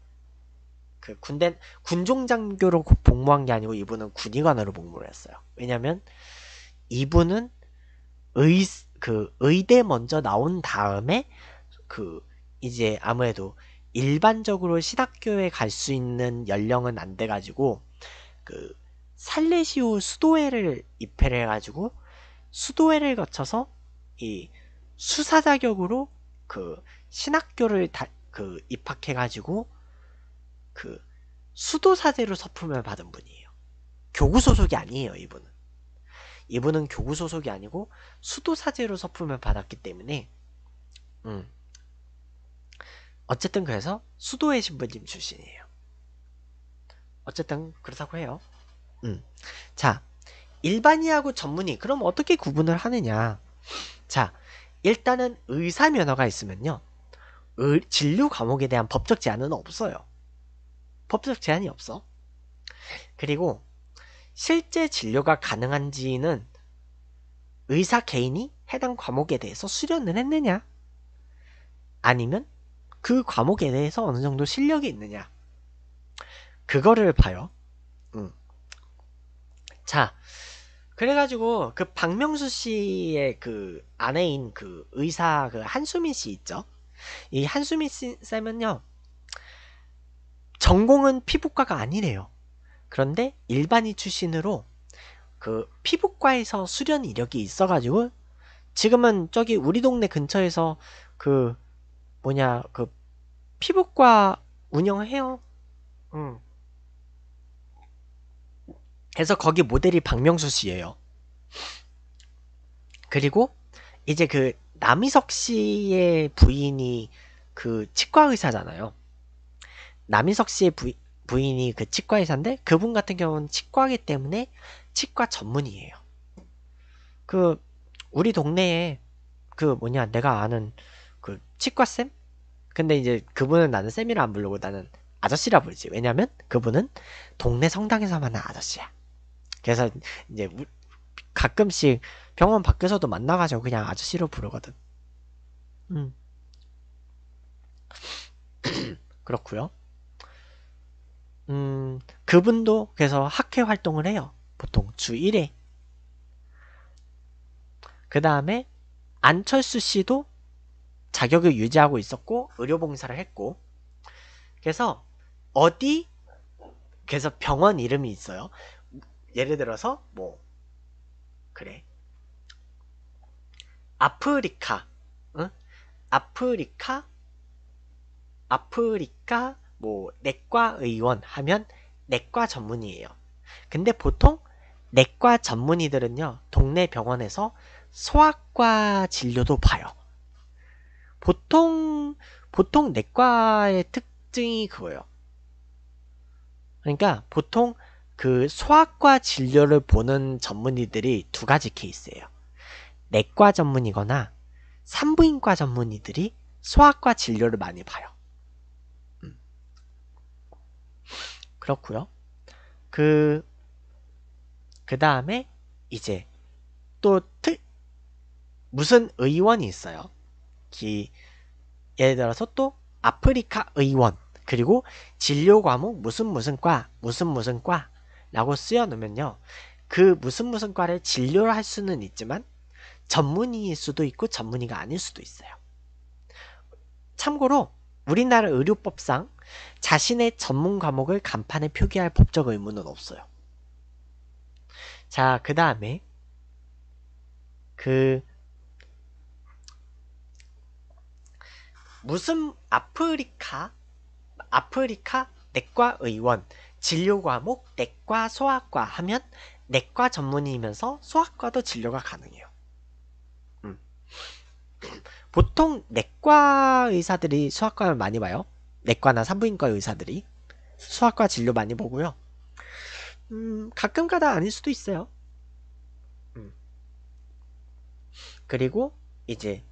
그 군대 군종장교로 복무한 게 아니고 이분은 군의관으로 복무를 했어요. 왜냐면 이분은 의 그 의대 먼저 나온 다음에 그 이제 아무래도 일반적으로 신학교에 갈 수 있는 연령은 안 돼가지고 그 살레시오 수도회를 입회를 해가지고 수도회를 거쳐서 이 수사 자격으로 그 신학교를 다, 그 입학해가지고 그 수도사제로 서품을 받은 분이에요. 교구 소속이 아니에요, 이분은. 이분은 교구 소속이 아니고 수도사제로 서품을 받았기 때문에 음. 어쨌든 그래서 수도의 신부님 출신이에요. 어쨌든 그렇다고 해요. 음. 자, 일반이하고 전문의 그럼 어떻게 구분을 하느냐? 자, 일단은 의사 면허가 있으면요. 의, 진료 과목에 대한 법적 제한은 없어요. 법적 제한이 없어. 그리고 실제 진료가 가능한지는 의사 개인이 해당 과목에 대해서 수련을 했느냐? 아니면 그 과목에 대해서 어느 정도 실력이 있느냐? 그거를 봐요. 음. 자, 그래가지고 그 박명수 씨의 그 아내인 그 의사 그 한수민 씨 있죠? 이 한수민 씨 쌤은요 전공은 피부과가 아니래요. 그런데 일반의 출신으로 그 피부과에서 수련 이력이 있어가지고 지금은 저기 우리 동네 근처에서 그 뭐냐 그 피부과 운영해요. 응. 그래서 거기 모델이 박명수 씨예요. 그리고 이제 그 남희석 씨의 부인이 그 치과 의사잖아요. 남희석 씨의 부, 부인이 그 치과 의사인데 그분 같은 경우는 치과이기 때문에 치과 전문이에요. 그 우리 동네에 그 뭐냐 내가 아는 그 치과 쌤? 근데 이제 그분은 나는 쌤이라 안 부르고 나는 아저씨라 부르지. 왜냐면 그분은 동네 성당에서 만난 아저씨야. 그래서 이제 가끔씩 병원 밖에서도 만나가지고 그냥 아저씨로 부르거든. 음. 그렇고요. 음, 그분도 그래서 학회 활동을 해요. 보통 주 1회. 그 다음에 안철수 씨도 자격을 유지하고 있었고 의료봉사를 했고 그래서 어디 그래서 병원 이름이 있어요. 예를 들어서 뭐 그래 아프리카 응? 아프리카 아프리카 뭐 내과 의원 하면 내과 전문이에요. 근데 보통 내과 전문의들은요 동네 병원에서 소아과 진료도 봐요. 보통 보통 내과의 특징이 그거예요. 그러니까 보통 그 소아과 진료를 보는 전문의들이 두 가지 케이스예요. 내과 전문이거나 산부인과 전문의들이 소아과 진료를 많이 봐요. 그렇고요. 그, 그 다음에 이제 또 특, 무슨 의원이 있어요. 기, 예를 들어서 또 아프리카 의원 그리고 진료 과목 무슨 무슨 과 무슨 무슨 과 라고 쓰여 놓으면요. 그 무슨 무슨 과를 진료를 할 수는 있지만 전문의일 수도 있고 전문의가 아닐 수도 있어요. 참고로 우리나라 의료법상 자신의 전문 과목을 간판에 표기할 법적 의무는 없어요. 자, 그 다음에 그 무슨 아프리카 아프리카 내과 의원 진료 과목 내과 소아과 하면 내과 전문의이면서 소아과도 진료가 가능해요. 음. 보통 내과 의사들이 소아과를 많이 봐요. 내과나 산부인과 의사들이 소아과 진료 많이 보고요. 음, 가끔 가다 아닐 수도 있어요. 음. 그리고 이제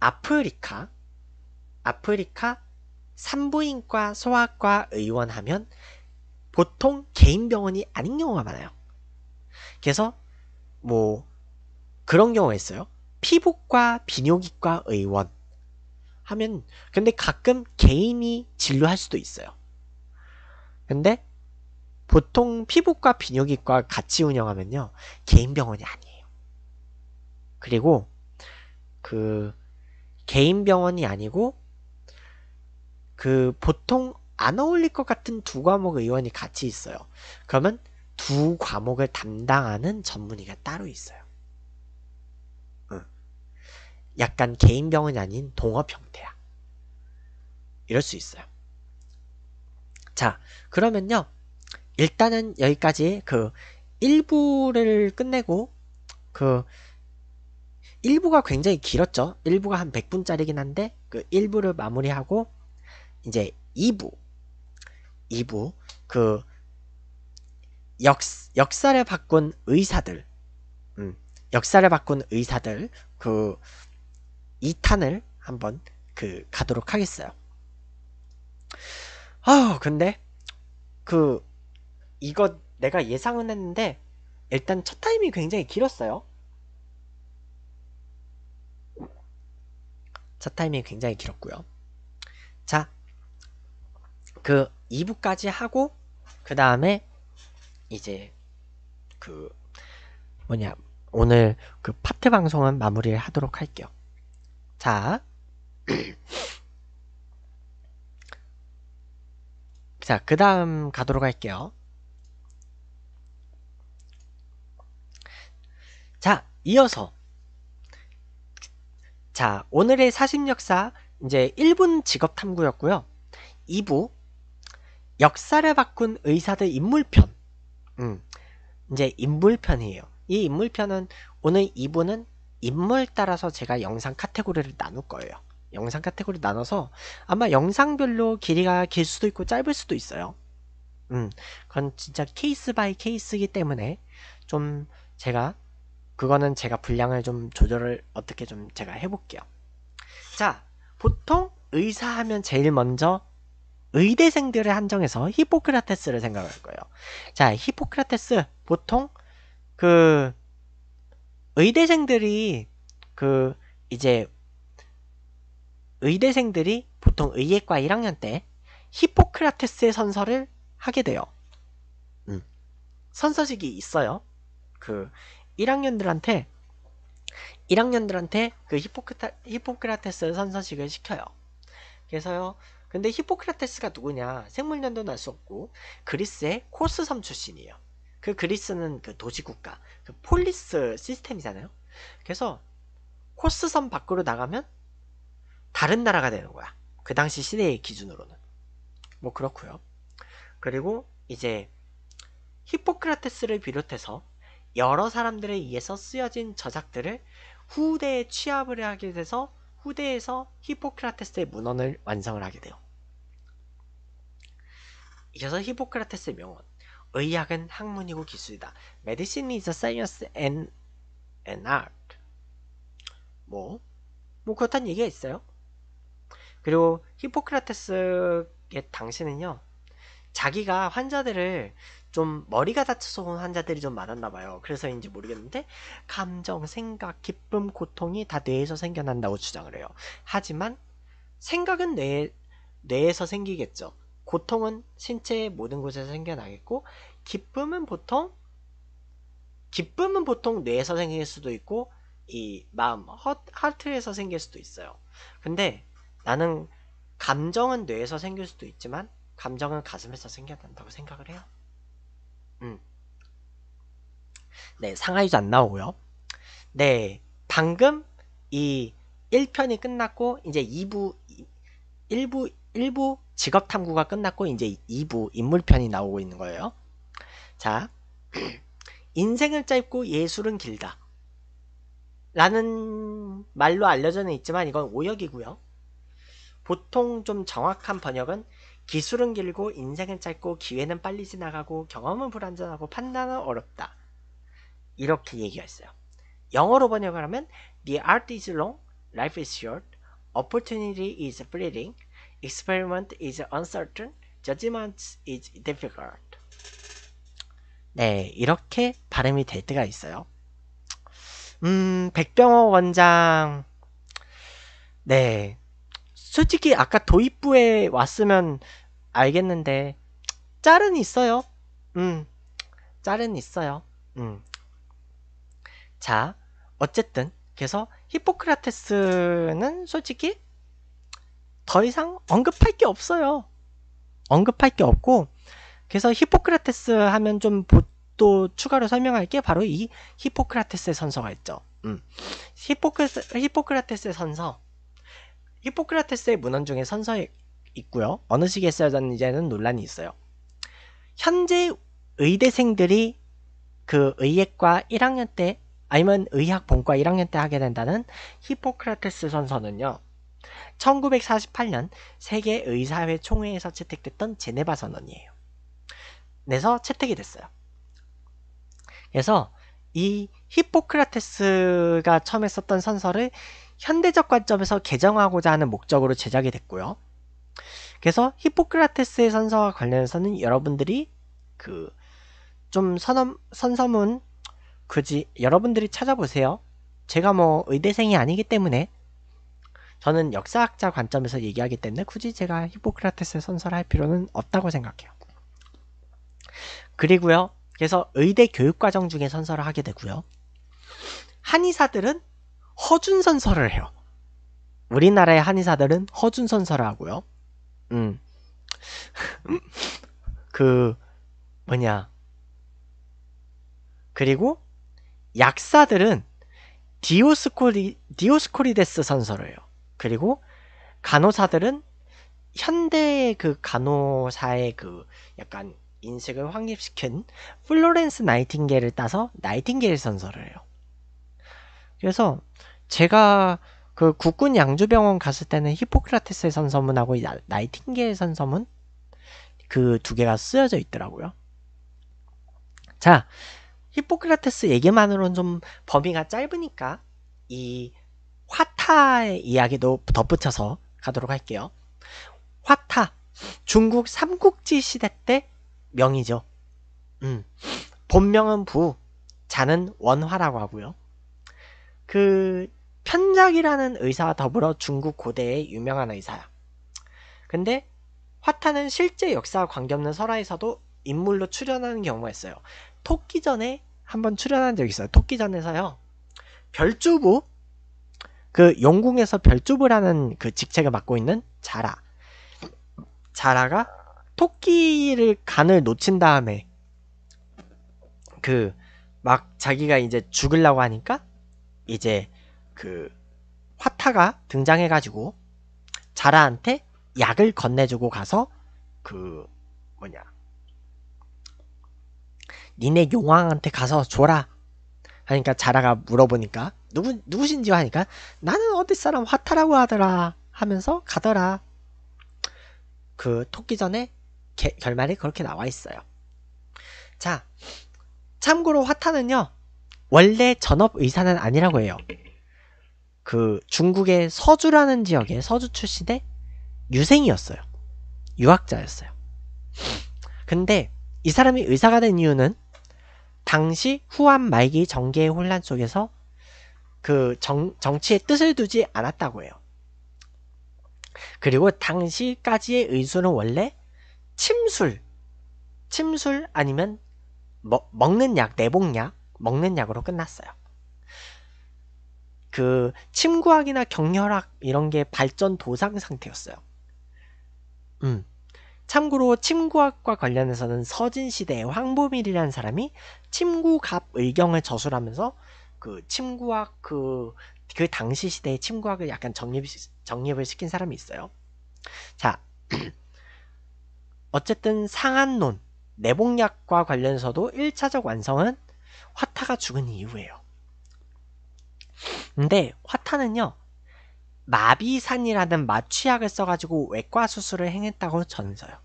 아프리카 아프리카 산부인과 소아과 의원 하면 보통 개인 병원이 아닌 경우가 많아요. 그래서 뭐 그런 경우가 있어요. 피부과 비뇨기과 의원 하면 근데 가끔 개인이 진료할 수도 있어요. 근데 보통 피부과 비뇨기과 같이 운영하면요. 개인 병원이 아니에요. 그리고 그 개인 병원이 아니고 그 보통 안 어울릴 것 같은 두 과목 의원이 같이 있어요. 그러면 두 과목을 담당하는 전문의가 따로 있어요. 응. 약간 개인 병원이 아닌 동업 형태야. 이럴 수 있어요. 자, 그러면요. 일단은 여기까지 그 1부를 끝내고 그 1부가 굉장히 길었죠. 1부가 한 100분짜리긴 한데 그 1부를 마무리하고 이제 2부 2부 그 역, 역사를 바꾼 의사들 음, 역사를 바꾼 의사들 그 2탄을 한번 그 가도록 하겠어요. 아 근데 그 이거 내가 예상은 했는데 일단 첫 타임이 굉장히 길었어요. 첫 타임이 굉장히 길었고요. 자, 그 2부까지 하고 그 다음에 이제 그 뭐냐 오늘 그 파트 방송은 마무리를 하도록 할게요. 자, 자, 그 다음 가도록 할게요. 자, 이어서 자, 오늘의 사심역사 이제 1분 직업탐구였고요. 2부 역사를 바꾼 의사들 인물편 음, 이제 인물편이에요. 이 인물편은 오늘 2부는 인물 따라서 제가 영상 카테고리를 나눌 거예요. 영상 카테고리 나눠서 아마 영상별로 길이가 길 수도 있고 짧을 수도 있어요. 음, 그건 진짜 case by case이기 때문에 좀 제가 그거는 제가 분량을 좀 조절을 어떻게 좀 제가 해볼게요. 자, 보통 의사 하면 제일 먼저 의대생들을 한정해서 히포크라테스를 생각할 거예요. 자, 히포크라테스 보통 그 의대생들이 그 이제 의대생들이 보통 의예과 1학년 때 히포크라테스의 선서를 하게 돼요. 음. 선서식이 있어요. 그 1학년들한테 1학년들한테 그 히포크타, 히포크라테스 선서식을 시켜요. 그래서요. 근데 히포크라테스가 누구냐? 생몰연도는 알 수 없고 그리스의 코스 섬 출신이에요. 그 그리스는 그 도시국가, 그 폴리스 시스템이잖아요. 그래서 코스섬 밖으로 나가면 다른 나라가 되는 거야. 그 당시 시대의 기준으로는. 뭐 그렇고요. 그리고 이제 히포크라테스를 비롯해서 여러 사람들에 의해서 쓰여진 저작들을 후대에 취합을 하게 돼서 후대에서 히포크라테스의 문헌을 완성을 하게 돼요. 이어서 히포크라테스의 명언. 의학은 학문이고 기술이다. Medicine is a science and an art. 뭐, 뭐 그렇다는 얘기가 있어요. 그리고 히포크라테스의 당시는요, 자기가 환자들을 좀 머리가 다쳐서 온 환자들이 좀 많았나 봐요. 그래서인지 모르겠는데 감정, 생각, 기쁨, 고통이 다 뇌에서 생겨난다고 주장을 해요. 하지만 생각은 뇌 뇌에서 생기겠죠. 고통은 신체의 모든 곳에서 생겨나겠고 기쁨은 보통 기쁨은 보통 뇌에서 생길 수도 있고 이 마음, 허, 하트에서 생길 수도 있어요. 근데 나는 감정은 뇌에서 생길 수도 있지만 감정은 가슴에서 생겨난다고 생각을 해요. 음. 네, 상하이도 안 나오고요. 네, 방금 이 1편이 끝났고 이제 2부 1부 1부 직업 탐구가 끝났고 이제 2부 인물편이 나오고 있는 거예요. 자, 인생은 짧고 예술은 길다. 라는 말로 알려져 있지만 이건 오역이고요. 보통 좀 정확한 번역은 기술은 길고 인생은 짧고 기회는 빨리 지나가고 경험은 불안전하고 판단은 어렵다. 이렇게 얘기했어요. 영어로 번역을 하면 The art is long, life is short, opportunity is fleeting, experiment is uncertain, judgment is difficult. 네, 이렇게 발음이 될 때가 있어요. 음, 백병호 원장. 네, 솔직히 아까 도입부에 왔으면 알겠는데 짤은 있어요. 음. 짤은 있어요. 음. 자, 어쨌든 그래서 히포크라테스는 솔직히 더 이상 언급할 게 없어요. 언급할 게 없고 그래서 히포크라테스 하면 좀 또 추가로 설명할 게 바로 이 히포크라테스의 선서가 있죠. 음. 히포크, 히포크라테스의 선서 히포크라테스의 문헌 중에 선서에 있고요. 어느 시기에 쓰여졌는지는 논란이 있어요. 현재 의대생들이 그 의예과 1학년 때 아니면 의학 본과 1학년 때 하게 된다는 히포크라테스 선서는요. 1948년 세계 의사회 총회에서 채택됐던 제네바 선언이에요. 그래서 채택이 됐어요. 그래서 이 히포크라테스가 처음에 썼던 선서를 현대적 관점에서 개정하고자 하는 목적으로 제작이 됐고요. 그래서 히포크라테스의 선서와 관련해서는 여러분들이 그 좀 선서문 굳이 여러분들이 찾아보세요. 제가 뭐 의대생이 아니기 때문에 저는 역사학자 관점에서 얘기하기 때문에 굳이 제가 히포크라테스의 선서를 할 필요는 없다고 생각해요. 그리고요. 그래서 의대 교육 과정 중에 선서를 하게 되고요. 한의사들은 허준 선서를 해요. 우리나라의 한의사들은 허준 선서를 하고요. 음. 그 뭐냐. 그리고 약사들은 디오스코리 디오스코리데스 선서를 해요. 그리고 간호사들은 현대의 그 간호사의 그 약간 인식을 확립시킨 플로렌스 나이팅게일을 따서 나이팅게일 선서를 해요. 그래서 제가 그 국군 양주병원 갔을 때는 히포크라테스의 선서문하고 나 이팅게일 선서문 그 두 개가 쓰여져 있더라고요. 자, 히포크라테스 얘기만으로는 좀 범위가 짧으니까 이 화타의 이야기도 덧붙여서 가도록 할게요. 화타. 중국 삼국지 시대 때 명이죠. 음. 본명은 부, 자는 원화라고 하고요. 그 편작이라는 의사와 더불어 중국 고대의 유명한 의사야. 근데 화타는 실제 역사와 관계없는 설화에서도 인물로 출연하는 경우가 있어요. 토끼전에 한번 출연한 적이 있어요. 토끼전에서요. 별주부 그 영궁에서 별주부라는 그 직책을 맡고 있는 자라. 자라가 토끼를 간을 놓친 다음에 그 막 자기가 이제 죽으려고 하니까 이제 그 화타가 등장해가지고 자라한테 약을 건네주고 가서 그 뭐냐 니네 용왕한테 가서 줘라 하니까 자라가 물어보니까 누구 누구신지 하니까 나는 어디 사람 화타라고 하더라 하면서 가더라 그 토끼전에 개, 결말이 그렇게 나와 있어요 자 참고로 화타는요 원래 전업 의사는 아니라고 해요 그 중국의 서주라는 지역의 서주 출신의 유생이었어요. 유학자였어요. 근데 이 사람이 의사가 된 이유는 당시 후한 말기 정계의 혼란 속에서 그 정, 정치의 뜻을 두지 않았다고 해요. 그리고 당시까지의 의술은 원래 침술, 침술 아니면 먹, 먹는 약, 내복약, 먹는 약으로 끝났어요. 그 침구학이나 경혈학 이런 게 발전 도상 상태였어요. 음. 참고로 침구학과 관련해서는 서진 시대의 황보밀이라는 사람이 침구갑 의경을 저술하면서 그 침구학 그, 그 당시 시대의 침구학을 약간 정립, 정립을 시킨 사람이 있어요. 자, 어쨌든 상한론, 내복약과 관련해서도 1차적 완성은 화타가 죽은 이후에요. 근데 화타는요 마비산이라는 마취약을 써가지고 외과 수술을 행했다고 전해져요.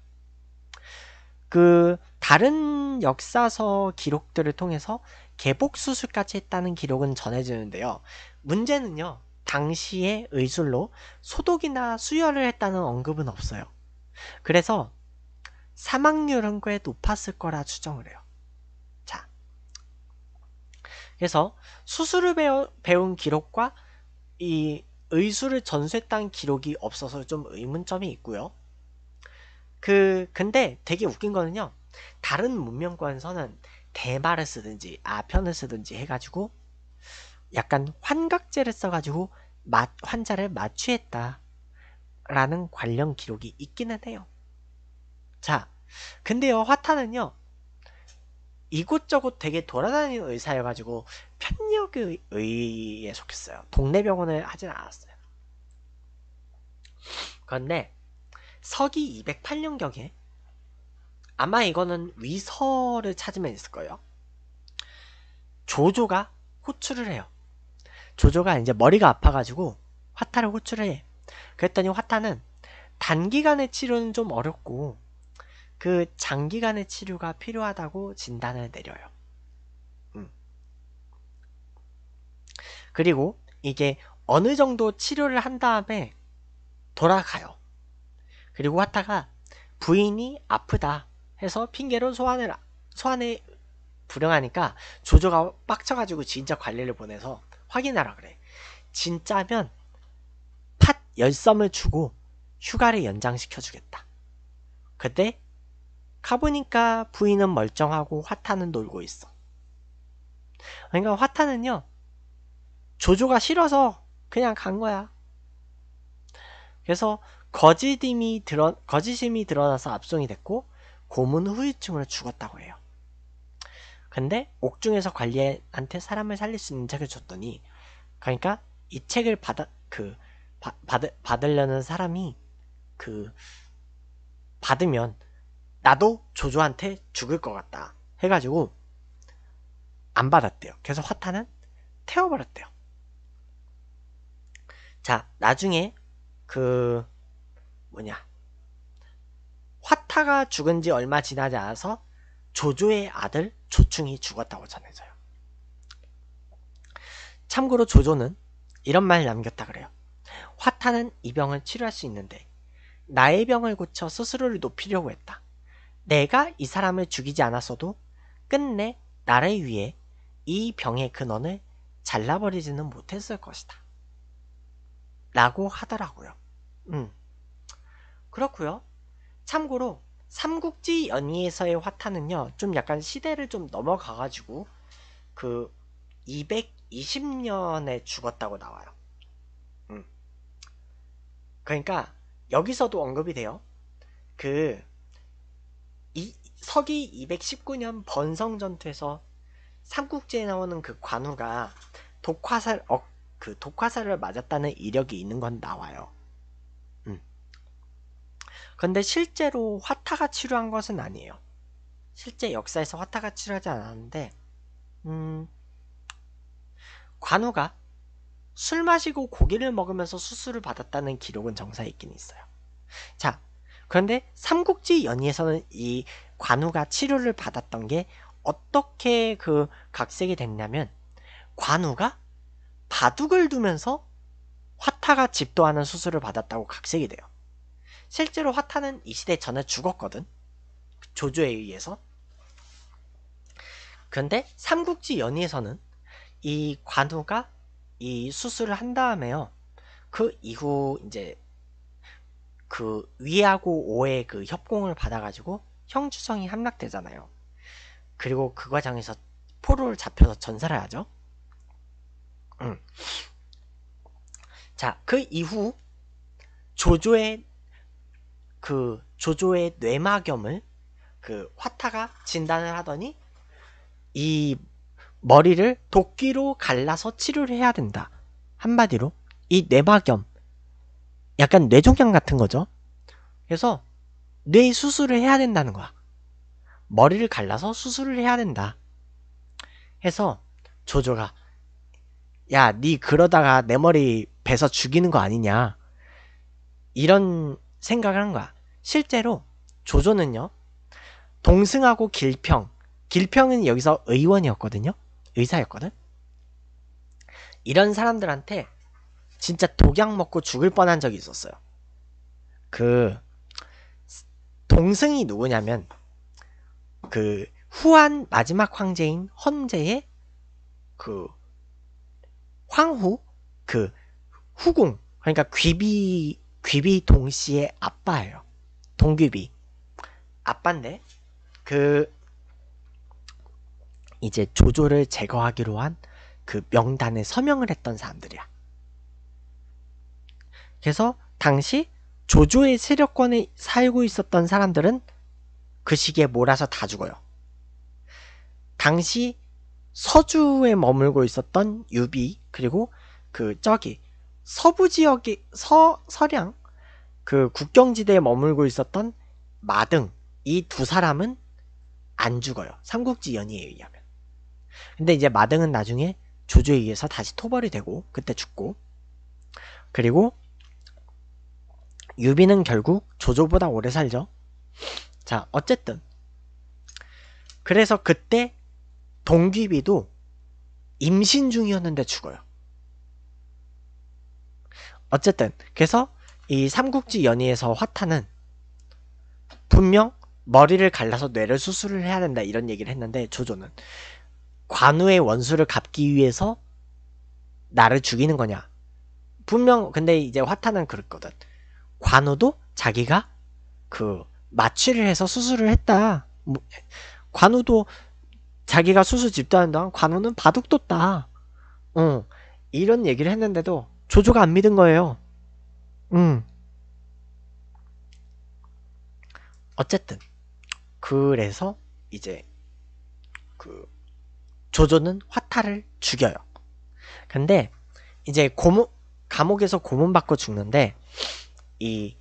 그 다른 역사서 기록들을 통해서 개복 수술까지 했다는 기록은 전해지는데요. 문제는요. 당시의 의술로 소독이나 수혈을 했다는 언급은 없어요. 그래서 사망률은 꽤 높았을 거라 추정을 해요. 자, 그래서 수술을 배워, 배운 기록과 이 의술을 전수했다는 기록이 없어서 좀 의문점이 있고요. 그 근데 되게 웃긴 거는요. 다른 문명권에서는 대마를 쓰든지 아편을 쓰든지 해가지고 약간 환각제를 써가지고 마, 환자를 마취했다 라는 관련 기록이 있기는 해요. 자, 근데요 화타는요 이곳저곳 되게 돌아다니는 의사여가지고 편력의 의에 속했어요. 동네 병원을 하진 않았어요. 그런데 서기 208년경에 아마 이거는 위서를 찾으면 있을 거예요. 조조가 호출을 해요. 조조가 이제 머리가 아파가지고 화타를 호출을 해. 그랬더니 화타는 단기간의 치료는 좀 어렵고 그 장기간의 치료가 필요하다고 진단을 내려요. 음. 그리고 이게 어느 정도 치료를 한 다음에 돌아가요. 그리고 하다가 부인이 아프다 해서 핑계로 소환을 소환에 불응하니까 조조가 빡쳐가지고 진짜 관리를 보내서 확인하라 그래. 진짜면 팥 열섬을 주고 휴가를 연장시켜주겠다. 그때 가보니까 부인은 멀쩡하고 화타는 놀고 있어. 그러니까 화타는요, 조조가 싫어서 그냥 간 거야. 그래서 거짓임이 드러, 거짓임이 드러나서 압송이 됐고, 고문 후유증으로 죽었다고 해요. 근데 옥중에서 관리한테 사람을 살릴 수 있는 책을 줬더니, 그러니까 이 책을 받아, 그, 바, 받, 받으려는 사람이 그, 받으면 나도 조조한테 죽을 것 같다 해가지고 안 받았대요. 그래서 화타는 태워버렸대요. 자 나중에 그 뭐냐 화타가 죽은 지 얼마 지나지 않아서 조조의 아들 조충이 죽었다고 전해져요. 참고로 조조는 이런 말을 남겼다 그래요. 화타는 이 병을 치료할 수 있는데 나의 병을 고쳐 스스로를 높이려고 했다. 내가 이 사람을 죽이지 않았어도 끝내 나를 위해 이 병의 근원을 잘라버리지는 못했을 것이다. 라고 하더라고요. 음. 그렇고요. 참고로 삼국지 연의에서의 화타는요. 좀 약간 시대를 좀 넘어가가지고 그 220년에 죽었다고 나와요. 음. 그러니까 여기서도 언급이 돼요. 그 이, 서기 219년 번성 전투에서 삼국지에 나오는 그 관우가 독화살 어, 그 독화살을 맞았다는 이력이 있는 건 나와요. 음. 근데 실제로 화타가 치료한 것은 아니에요. 실제 역사에서 화타가 치료하지 않았는데 음, 관우가 술 마시고 고기를 먹으면서 수술을 받았다는 기록은 정사에 있긴 있어요. 자, 그런데 삼국지 연의에서는 이 관우가 치료를 받았던 게 어떻게 그 각색이 됐냐면 관우가 바둑을 두면서 화타가 집도하는 수술을 받았다고 각색이 돼요. 실제로 화타는 이 시대 전에 죽었거든. 조조에 의해서. 그런데 삼국지 연의에서는 이 관우가 이 수술을 한 다음에요. 그 이후 이제 그 위하고 오의 그 협공을 받아가지고 형주성이 함락되잖아요. 그리고 그 과정에서 포로를 잡혀서 전사를 하죠. 음. 자, 그 이후 조조의 그 조조의 뇌막염을 그 화타가 진단을 하더니 이 머리를 도끼로 갈라서 치료를 해야 된다. 한마디로 이 뇌막염 약간 뇌종양 같은 거죠. 그래서 뇌 수술을 해야 된다는 거야. 머리를 갈라서 수술을 해야 된다. 해서 조조가 야, 니 그러다가 내 머리 베서 죽이는 거 아니냐. 이런 생각을 한 거야. 실제로 조조는요. 동승하고 길평. 길평은 여기서 의원이었거든요. 의사였거든. 이런 사람들한테 진짜 독약 먹고 죽을 뻔한 적이 있었어요. 그 동승이 누구냐면 그 후한 마지막 황제인 헌제의 그 황후 그 후궁 그러니까 귀비 귀비 동씨의 아빠예요. 동귀비 아빠인데 그 이제 조조를 제거하기로 한 그 명단에 서명을 했던 사람들이야. 그래서 당시 조조의 세력권에 살고 있었던 사람들은 그 시기에 몰아서 다 죽어요. 당시 서주에 머물고 있었던 유비 그리고 그 저기 서부 지역의 서 서량 그 국경지대에 머물고 있었던 마등 이 두 사람은 안 죽어요. 삼국지 연의에 의하면. 근데 이제 마등은 나중에 조조에 의해서 다시 토벌이 되고 그때 죽고 그리고 유비는 결국 조조보다 오래 살죠. 자, 어쨌든 그래서 그때 동귀비도 임신 중이었는데 죽어요. 어쨌든 그래서 이 삼국지 연의에서 화타는 분명 머리를 갈라서 뇌를 수술을 해야 된다 이런 얘기를 했는데 조조는 관우의 원수를 갚기 위해서 나를 죽이는 거냐? 분명 근데 이제 화타는 그랬거든. 관우도 자기가 그 마취를 해서 수술을 했다. 뭐, 관우도 자기가 수술 동안 관우는 바둑 뒀다. 어, 이런 얘기를 했는데도 조조가 안 믿은 거예요 음. 어쨌든 그래서 이제 그 조조는 화타를 죽여요. 근데 이제 고문 감옥에서 고문받고 죽는데 이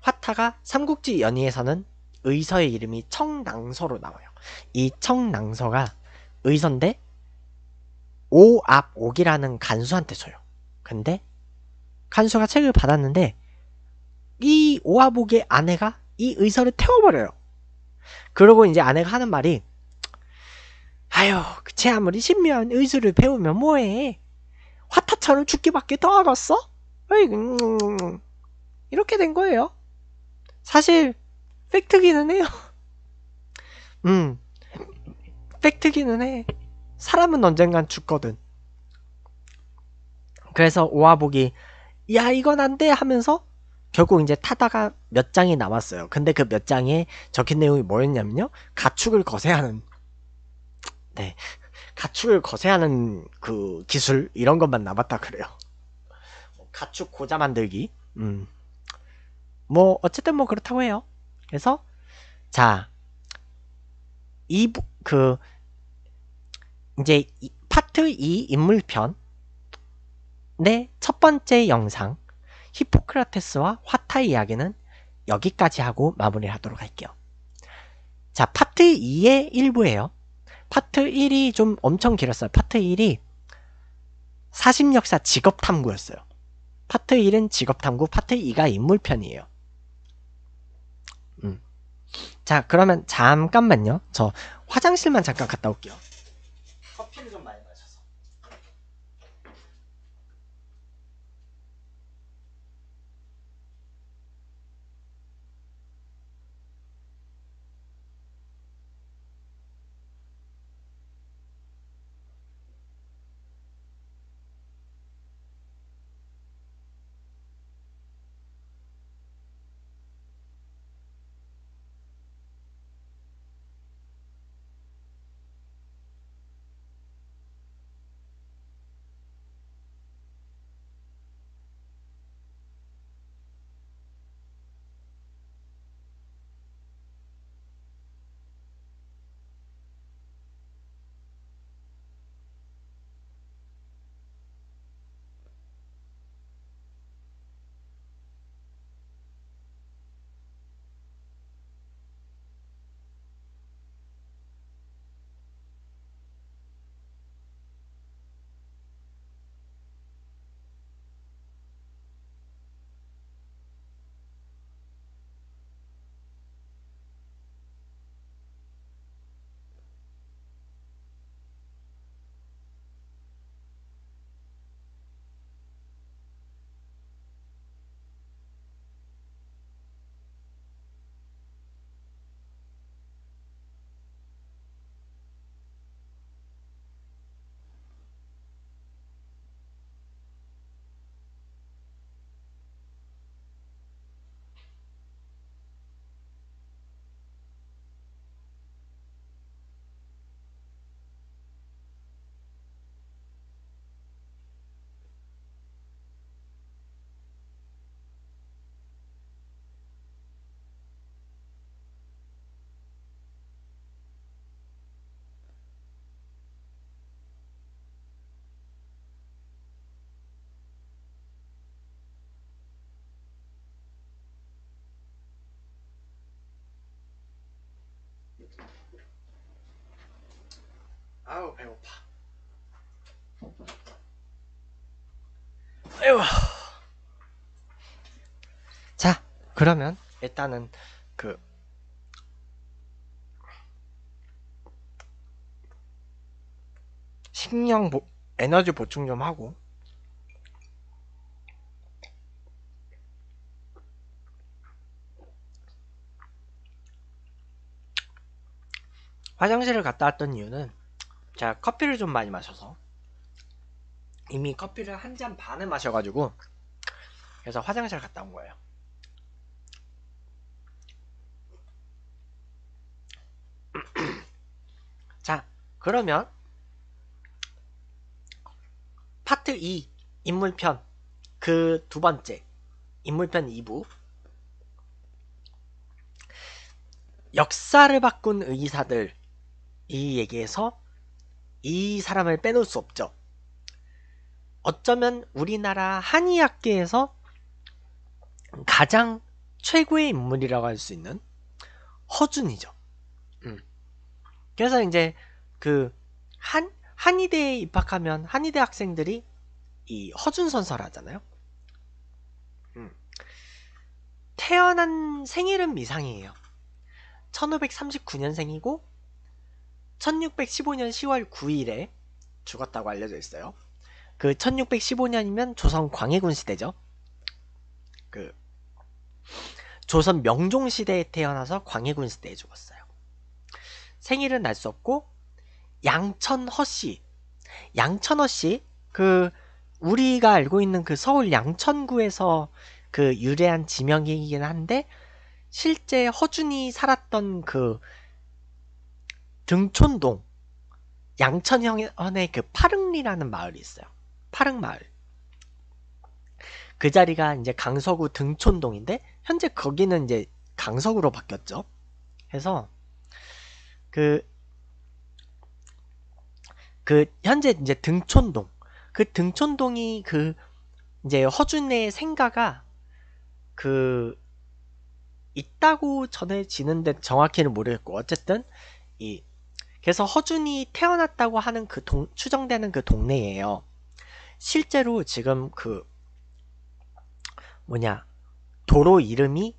화타가 삼국지 연의에서는 의서의 이름이 청낭서로 나와요. 이 청낭서가 의서인데 오압옥이라는 간수한테 줘요. 근데 간수가 책을 받았는데 이 오압옥의 아내가 이 의서를 태워버려요. 그러고 이제 아내가 하는 말이 아유 제 아무리 신묘한 의술을 배우면 뭐해 화타처럼 죽기밖에 더 알았어? 어이, 음, 이렇게 된 거예요. 사실 팩트기는 해요. 음, 팩트기는 해. 사람은 언젠간 죽거든. 그래서 오화복이 야 이건 안 돼 하면서 결국 이제 타다가 몇 장이 남았어요. 근데 그 몇 장에 적힌 내용이 뭐였냐면요. 가축을 거세하는 네 가축을 거세하는 그 기술 이런 것만 남았다 그래요. 가축 고자 만들기. 음. 뭐 어쨌든 뭐 그렇다고 해요. 그래서 자, 이 그 이제 이, 파트 2 인물편 네, 첫 번째 영상 히포크라테스와 화타 이야기는 여기까지 하고 마무리를 하도록 할게요. 자, 파트 2의 일부예요. 파트 1이 좀 엄청 길었어요. 파트 1이 사심역사 직업탐구였어요. 파트 1은 직업탐구, 파트 2가 인물편이에요. 음. 자, 그러면 잠깐만요. 저 화장실만 잠깐 갔다 올게요. 아우 배고파. 에휴. 자, 그러면 일단은 그 식량 보, 에너지 보충 좀 하고 화장실을 갔다 왔던 이유는 제가 커피를 좀 많이 마셔서 이미 커피를 한 잔 반을 마셔가지고 그래서 화장실 갔다 온 거예요. 자, 그러면 파트 2 인물편 그 두 번째 인물편 2부 역사를 바꾼 의사들 이 얘기에서 이 사람을 빼놓을 수 없죠. 어쩌면 우리나라 한의학계에서 가장 최고의 인물이라고 할 수 있는 허준이죠. 음. 그래서 이제 그 한, 한의대에 입학하면 한의대 학생들이 이 허준 선서를 하잖아요. 음. 태어난 생일은 미상이에요. 1539년생이고 1615년 10월 9일에 죽었다고 알려져 있어요. 그 1615년이면 조선 광해군 시대죠. 그 조선 명종 시대에 태어나서 광해군 시대에 죽었어요. 생일은 알 수 없고 양천허 씨 양천허 씨 그 우리가 알고 있는 그 서울 양천구에서 그 유래한 지명이긴 한데 실제 허준이 살았던 그 등촌동 양천현의 그 파릉리라는 마을이 있어요. 파릉마을. 그 자리가 이제 강서구 등촌동인데 현재 거기는 이제 강서구로 바뀌었죠. 그래서 그, 그, 현재 이제 등촌동. 그 등촌동이 그, 이제 허준의 생가가 그, 있다고 전해지는데 정확히는 모르겠고, 어쨌든, 이, 그래서 허준이 태어났다고 하는 그 동, 추정되는 그 동네예요. 실제로 지금 그, 뭐냐, 도로 이름이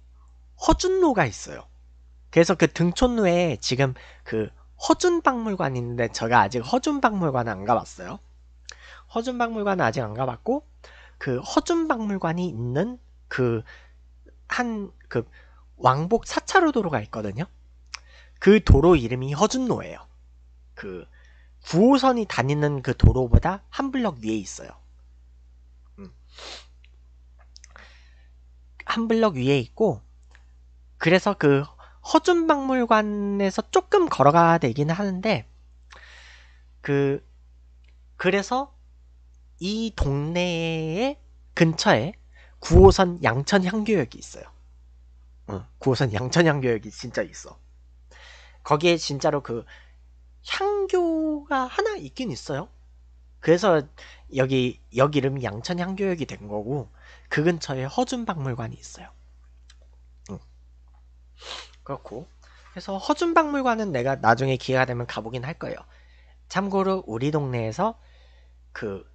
허준로가 있어요. 그래서 그 등촌로에 지금 그 허준박물관 있는데 제가 아직 허준박물관은 안 가봤어요. 허준박물관은 아직 안 가봤고 그 허준박물관이 있는 그 한그 그 왕복 4차로 도로가 있거든요. 그 도로 이름이 허준로예요. 그 9호선이 다니는 그 도로보다 한 블럭 위에 있어요. 음. 한 블럭 위에 있고 그래서 그 허준박물관에서 조금 걸어가야 되기는 하는데 그 그래서 이 동네의 근처에 9호선 양천향교역이 있어요. 어, 9호선 양천향교역이 진짜 있어. 거기에 진짜로 그 향교가 하나 있긴 있어요. 그래서 여기 여기 이름이 양천 향교역이 된 거고 그 근처에 허준 박물관이 있어요. 응. 그렇고 그래서 허준 박물관은 내가 나중에 기회가 되면 가보긴 할 거예요. 참고로 우리 동네에서 그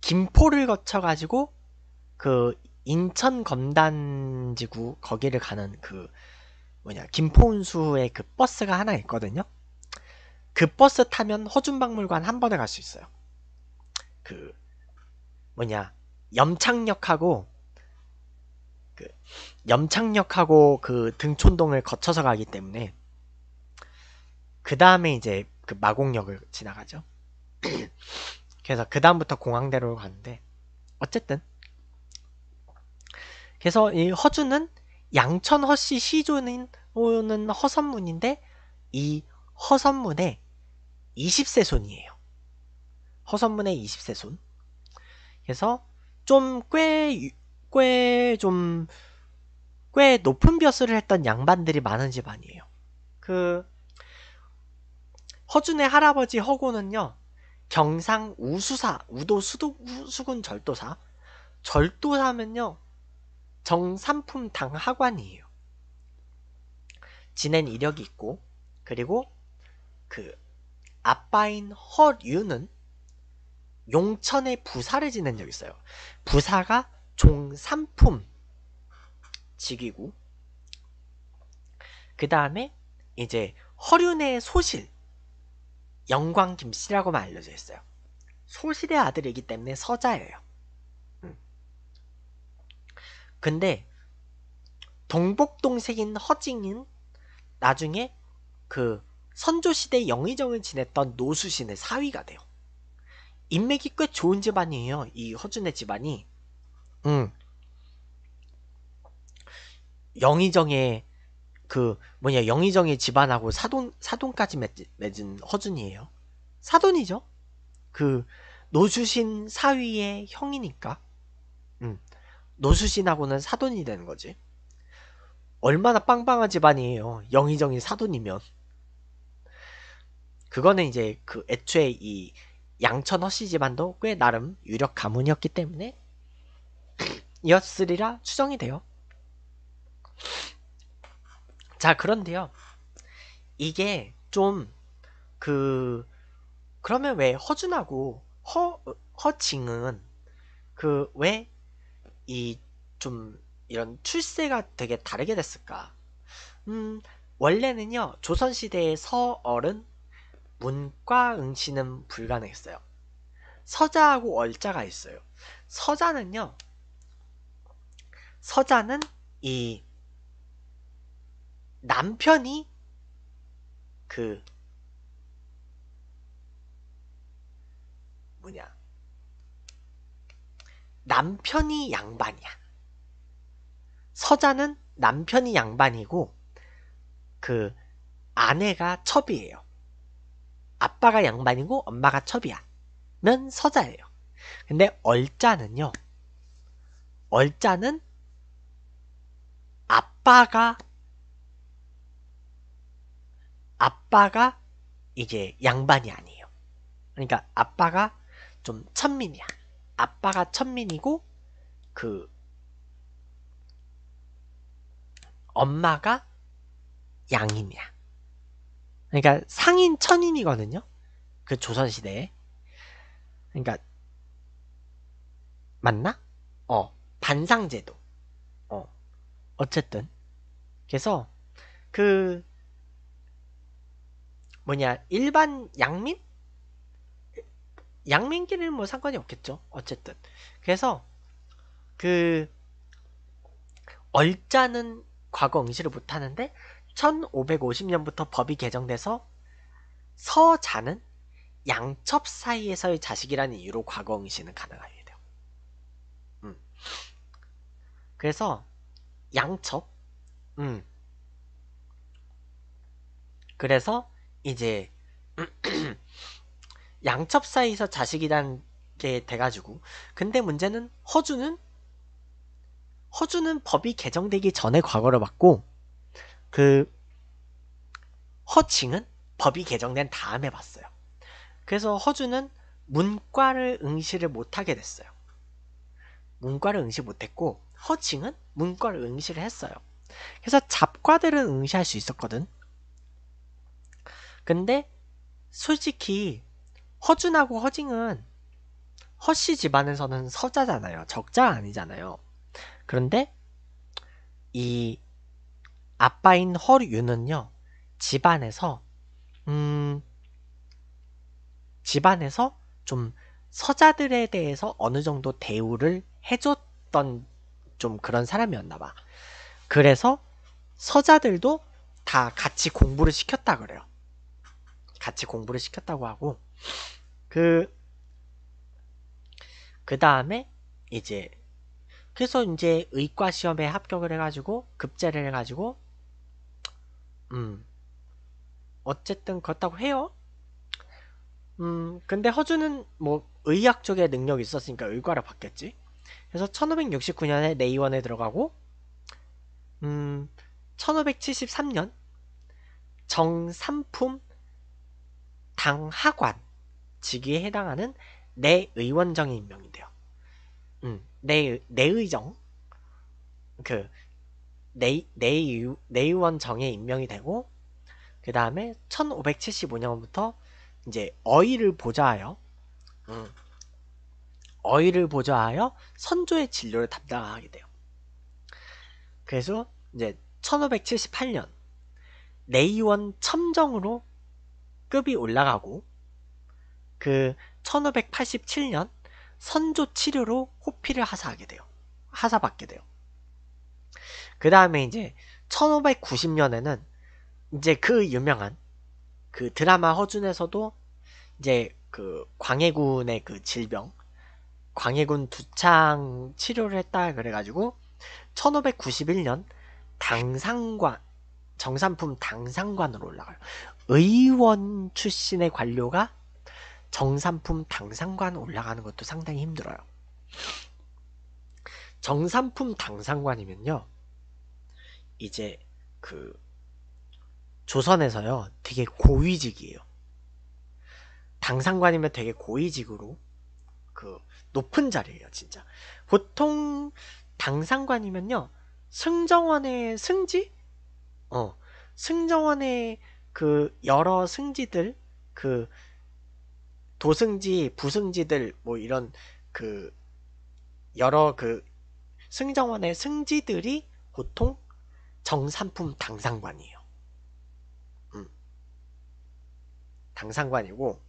김포를 거쳐 가지고 그 인천 검단지구 거기를 가는 그 뭐냐 김포운수의 그 버스가 하나 있거든요. 그 버스 타면 허준박물관 한 번에 갈 수 있어요. 그 뭐냐 염창역하고 그 염창역하고 그 등촌동을 거쳐서 가기 때문에 그 다음에 이제 그 마곡역을 지나가죠. 그래서 그 다음부터 공항대로로 가는데 어쨌든 그래서 이 허준은 양천 허씨 시조는 허선문인데 이 허선문의 20세 손이에요. 허선문의 20세 손. 그래서 좀 꽤, 꽤 좀, 꽤 높은 벼슬을 했던 양반들이 많은 집안이에요. 그, 허준의 할아버지 허고는요, 경상 우수사, 우도 수도, 수군 절도사. 절도사면요, 정삼품 당 하관이에요. 지낸 이력이 있고, 그리고 그, 아빠인 허류는 용천에 부사를 지낸 적이 있어요. 부사가 종삼품 직이고 그 다음에 이제 허륜의 소실 영광 김씨라고만 알려져 있어요. 소실의 아들이기 때문에 서자예요. 음. 근데 동복 동생인 허징은 나중에 그 선조시대 영의정을 지냈던 노수신의 사위가 돼요. 인맥이 꽤 좋은 집안이에요. 이 허준의 집안이. 응. 영의정의 그 뭐냐 영의정의 집안하고 사돈 사돈까지 맺은 허준이에요. 사돈이죠. 그 노수신 사위의 형이니까. 음. 노수신하고는 사돈이 되는 거지. 얼마나 빵빵한 집안이에요. 영의정이 사돈이면. 그거는 이제 그 애초에 이 양천 허씨 집안도 꽤 나름 유력 가문이었기 때문에 이었으리라 추정이 돼요. 자, 그런데요. 이게 좀 그 그러면 왜 허준하고 허 허징은 그 왜 이 좀 이런 출세가 되게 다르게 됐을까? 음, 원래는요. 조선 시대의 서얼은 문과 응시는 불가능했어요. 서자하고 얼자가 있어요. 서자는요. 서자는 이 남편이 그 뭐냐 남편이 양반이야. 서자는 남편이 양반이고 그 아내가 첩이에요. 아빠가 양반이고 엄마가 첩이야. 면 서자예요. 근데 얼자는요. 얼자는 아빠가 아빠가 이제 양반이 아니에요. 그러니까 아빠가 좀 천민이야. 아빠가 천민이고 그 엄마가 양인이야. 그러니까 상인 천인이거든요. 그 조선시대에. 그러니까 맞나? 어 반상제도. 어 어쨌든 그래서 그 뭐냐 일반 양민 양민끼리는 뭐 상관이 없겠죠. 어쨌든 그래서 그 얼자는 과거 응시를 못하는데 1550년부터 법이 개정돼서 서자는 양첩 사이에서의 자식이라는 이유로 과거 응시는 가능하게 돼요. 음. 그래서 양첩, 음. 그래서 이제 양첩 사이에서 자식이란 게 돼가지고 근데 문제는 허주는 허주는 법이 개정되기 전에 과거를 봤고 그 허칭은 법이 개정된 다음에 봤어요. 그래서 허주는 문과를 응시를 못하게 됐어요. 문과를 응시 못했고 허칭은 문과를 응시를 했어요. 그래서 잡과들은 응시할 수 있었거든. 근데 솔직히 허준하고 허징은 허씨 집안에서는 서자잖아요. 적자 아니잖아요. 그런데 이 아빠인 허유는요. 집안에서 음 집안에서 좀 서자들에 대해서 어느 정도 대우를 해줬던 좀 그런 사람이었나 봐. 그래서 서자들도 다 같이 공부를 시켰다 그래요. 같이 공부를 시켰다고 하고 그, 그 다음에 이제, 그래서 이제 의과 시험에 합격을 해가지고, 급제를 해가지고, 음, 어쨌든 그렇다고 해요. 음, 근데 허주는 뭐 의학 쪽에 능력이 있었으니까 의과를 받겠지. 그래서 1569년에 내의원에 들어가고, 음, 1573년 정삼품 당하관 직위에 해당하는 내의원정이 임명이 돼요. 음, 내, 내의정, 그, 내, 내, 내의원 정에 임명이 되고, 그 다음에 1575년부터 이제 어의를 보좌하여, 음, 어의를 보좌하여 선조의 진료를 담당하게 돼요. 그래서 이제 1578년 내의원 첨정으로 급이 올라가고 그 1587년 선조 치료로 호피를 하사하게 돼요. 하사받게 돼요. 그 다음에 이제 1590년에는 이제 그 유명한 그 드라마 허준에서도 이제 그 광해군의 그 질병 광해군 두창 치료를 했다 그래가지고 1591년 당상관 정산품 당상관으로 올라가요. 의원 출신의 관료가 정산품 당상관 올라가는 것도 상당히 힘들어요. 정산품 당상관이면요. 이제 그 조선에서요. 되게 고위직이에요. 당상관이면 되게 고위직으로 그 높은 자리예요, 진짜. 보통 당상관이면요. 승정원의 승지? 어. 승정원의 그 여러 승지들 그 도승지, 부승지들 뭐 이런 그 여러 그 승정원의 승지들이 보통 정산품 당상관이에요. 음. 당상관이고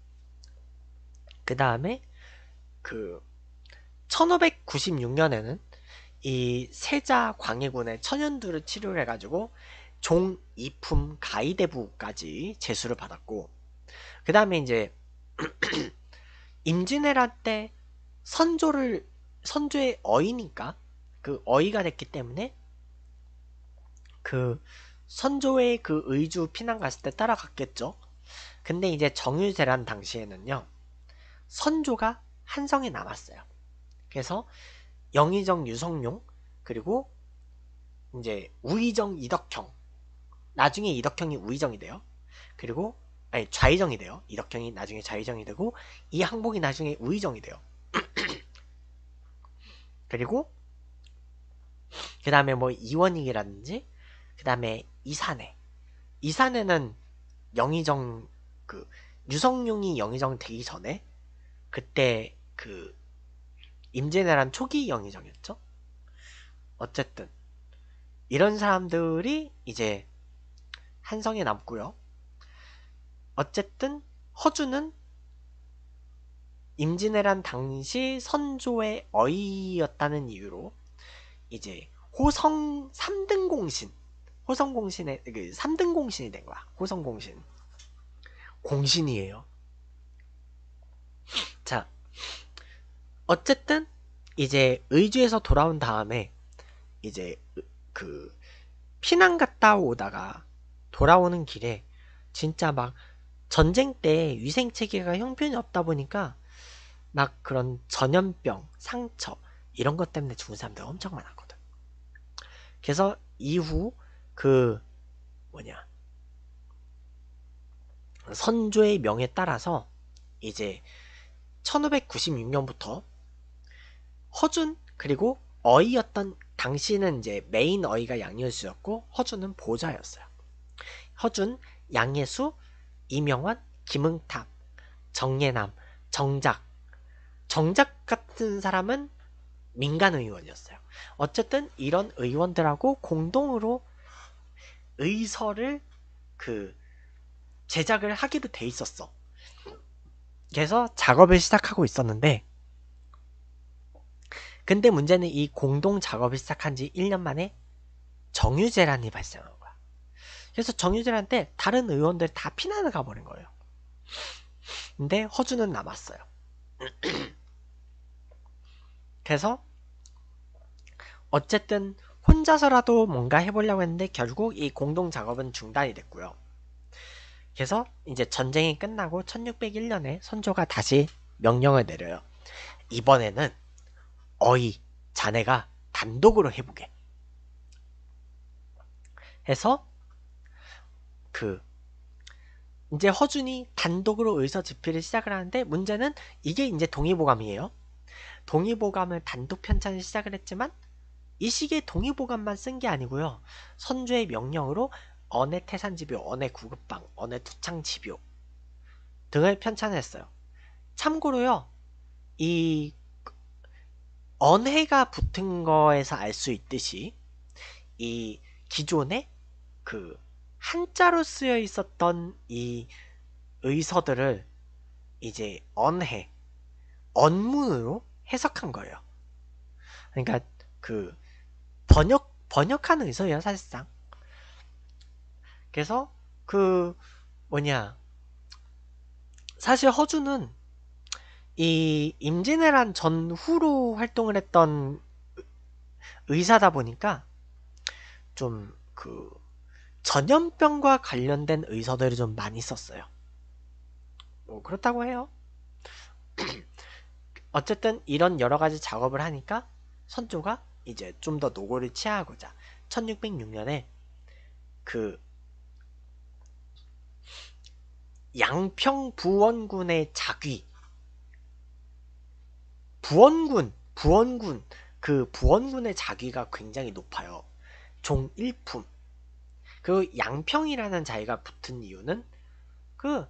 그 다음에 그 1596년에는 이 세자 광해군의 천연두를 치료를 해가지고 종 2품 가이대부까지 제수를 받았고 그 다음에 이제 임진왜란 때 선조를 선조의 어이니까 그 어이가 됐기 때문에 그 선조의 그 의주 피난 갔을 때 따라갔겠죠. 근데 이제 정유재란 당시에는요. 선조가 한성에 남았어요. 그래서 영의정 유성룡 그리고 이제 우의정 이덕형 나중에 이덕형이 우의정이 돼요. 그리고 아니 좌의정이 돼요. 이덕형이 나중에 좌의정이 되고 이 항복이 나중에 우의정이 돼요. 그리고 그 다음에 뭐 이원익이라든지 그 다음에 이산해 이산해는 영의정 그 유성룡이 영의정 되기 전에 그때 그 임진왜란 초기 영의정이었죠. 어쨌든 이런 사람들이 이제 한성에 남고요. 어쨌든 허주는 임진왜란 당시 선조의 어이였다는 이유로 이제 호성 3등 공신 호성 공신의 그 3등 공신이 된 거야. 호성 공신. 공신이에요. 자, 어쨌든 이제 의주에서 돌아온 다음에 이제 그 피난 갔다 오다가 돌아오는 길에 진짜 막 전쟁 때 위생 체계가 형편이 없다 보니까 막 그런 전염병, 상처 이런 것 때문에 죽은 사람들 엄청 많았거든. 그래서 이후 그 뭐냐 선조의 명에 따라서 이제 1596년부터 허준 그리고 어이였던 당시는 이제 메인 어이가 양예수였고 허준은 보좌였어요. 허준, 양예수, 이명환, 김응탑, 정예남, 정작 정작 같은 사람은 민간 의원이었어요. 어쨌든 이런 의원들하고 공동으로 의서를 그 제작을 하기로 돼 있었어. 그래서 작업을 시작하고 있었는데 근데 문제는 이 공동 작업을 시작한 지 1년 만에 정유재란이 발생한 거야. 그래서 정유재란 때 다른 의원들 다 피난을 가버린 거예요. 근데 허주는 남았어요. 그래서 어쨌든 혼자서라도 뭔가 해보려고 했는데 결국 이 공동 작업은 중단이 됐고요. 그래서 이제 전쟁이 끝나고 1601년에 선조가 다시 명령을 내려요. 이번에는 어이 자네가 단독으로 해보게. 해서 그 이제 허준이 단독으로 의서 집필을 시작을 하는데 문제는 이게 이제 동의보감이에요. 동의보감을 단독 편찬을 시작을 했지만 이 시기에 동의보감만 쓴 게 아니고요. 선조의 명령으로 언해 태산지표, 언해 구급방, 언해 투창지표 등을 편찬했어요. 참고로요. 이 언해가 붙은 거에서 알 수 있듯이 이 기존에 그 한자로 쓰여 있었던 이 의서들을 이제 언해, 언문으로 해석한 거예요. 그러니까 그 번역 번역한 의서예요 사실상. 그래서 그 뭐냐 사실 허주는 이 임진왜란 전후로 활동을 했던 의사다 보니까 좀 그 전염병과 관련된 의서들을 좀 많이 썼어요. 뭐 그렇다고 해요. 어쨌든 이런 여러 가지 작업을 하니까 선조가 이제 좀 더 노고를 취하고자 1606년에 그 양평 부원군의 자귀 부원군 부원군 그 부원군의 자귀가 굉장히 높아요. 종 1품 그 양평이라는 자리가 붙은 이유는 그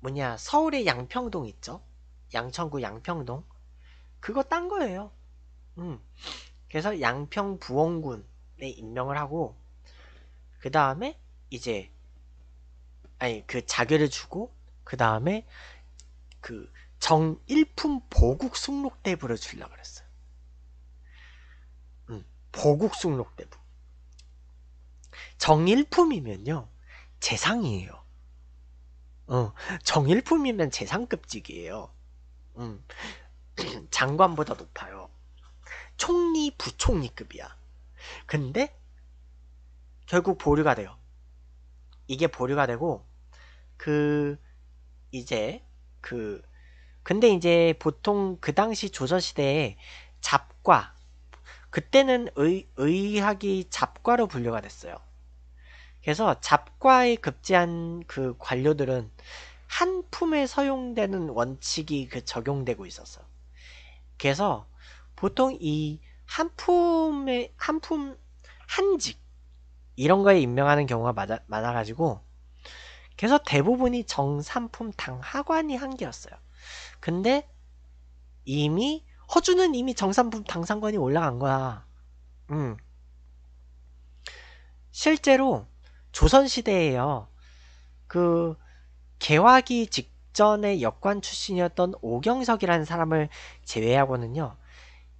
뭐냐 서울의 양평동 있죠? 양천구 양평동 그거 딴 거예요. 음. 그래서 양평 부원군에 임명을 하고 그 다음에 이제 아니 그 자결을 주고 그 다음에 그 정일품 보국 숭록대부를 주려고 그랬어요. 음, 보국 숭록대부. 정일품이면요 재상이에요. 어, 정일품이면 재상급직이에요. 음, 장관보다 높아요. 총리, 부총리급이야. 근데 결국 보류가 돼요. 이게 보류가 되고 그 이제 그 근데 이제 보통 그 당시 조선 시대에 잡과 그때는 의, 의학이 잡과로 분류가 됐어요. 그래서 잡과에 급제한 그 관료들은 한 품에 서용되는 원칙이 그 적용되고 있었어요. 그래서 보통 이 한 품에 한품 한직 이런 거에 임명하는 경우가 많아, 많아가지고 그래서 대부분이 정삼품 당 하관이 한 개였어요. 근데 이미 허주는 이미 정삼품 당상관이 올라간 거야. 음. 실제로 조선시대에요. 그 개화기 직전의 역관 출신이었던 오경석이라는 사람을 제외하고는요.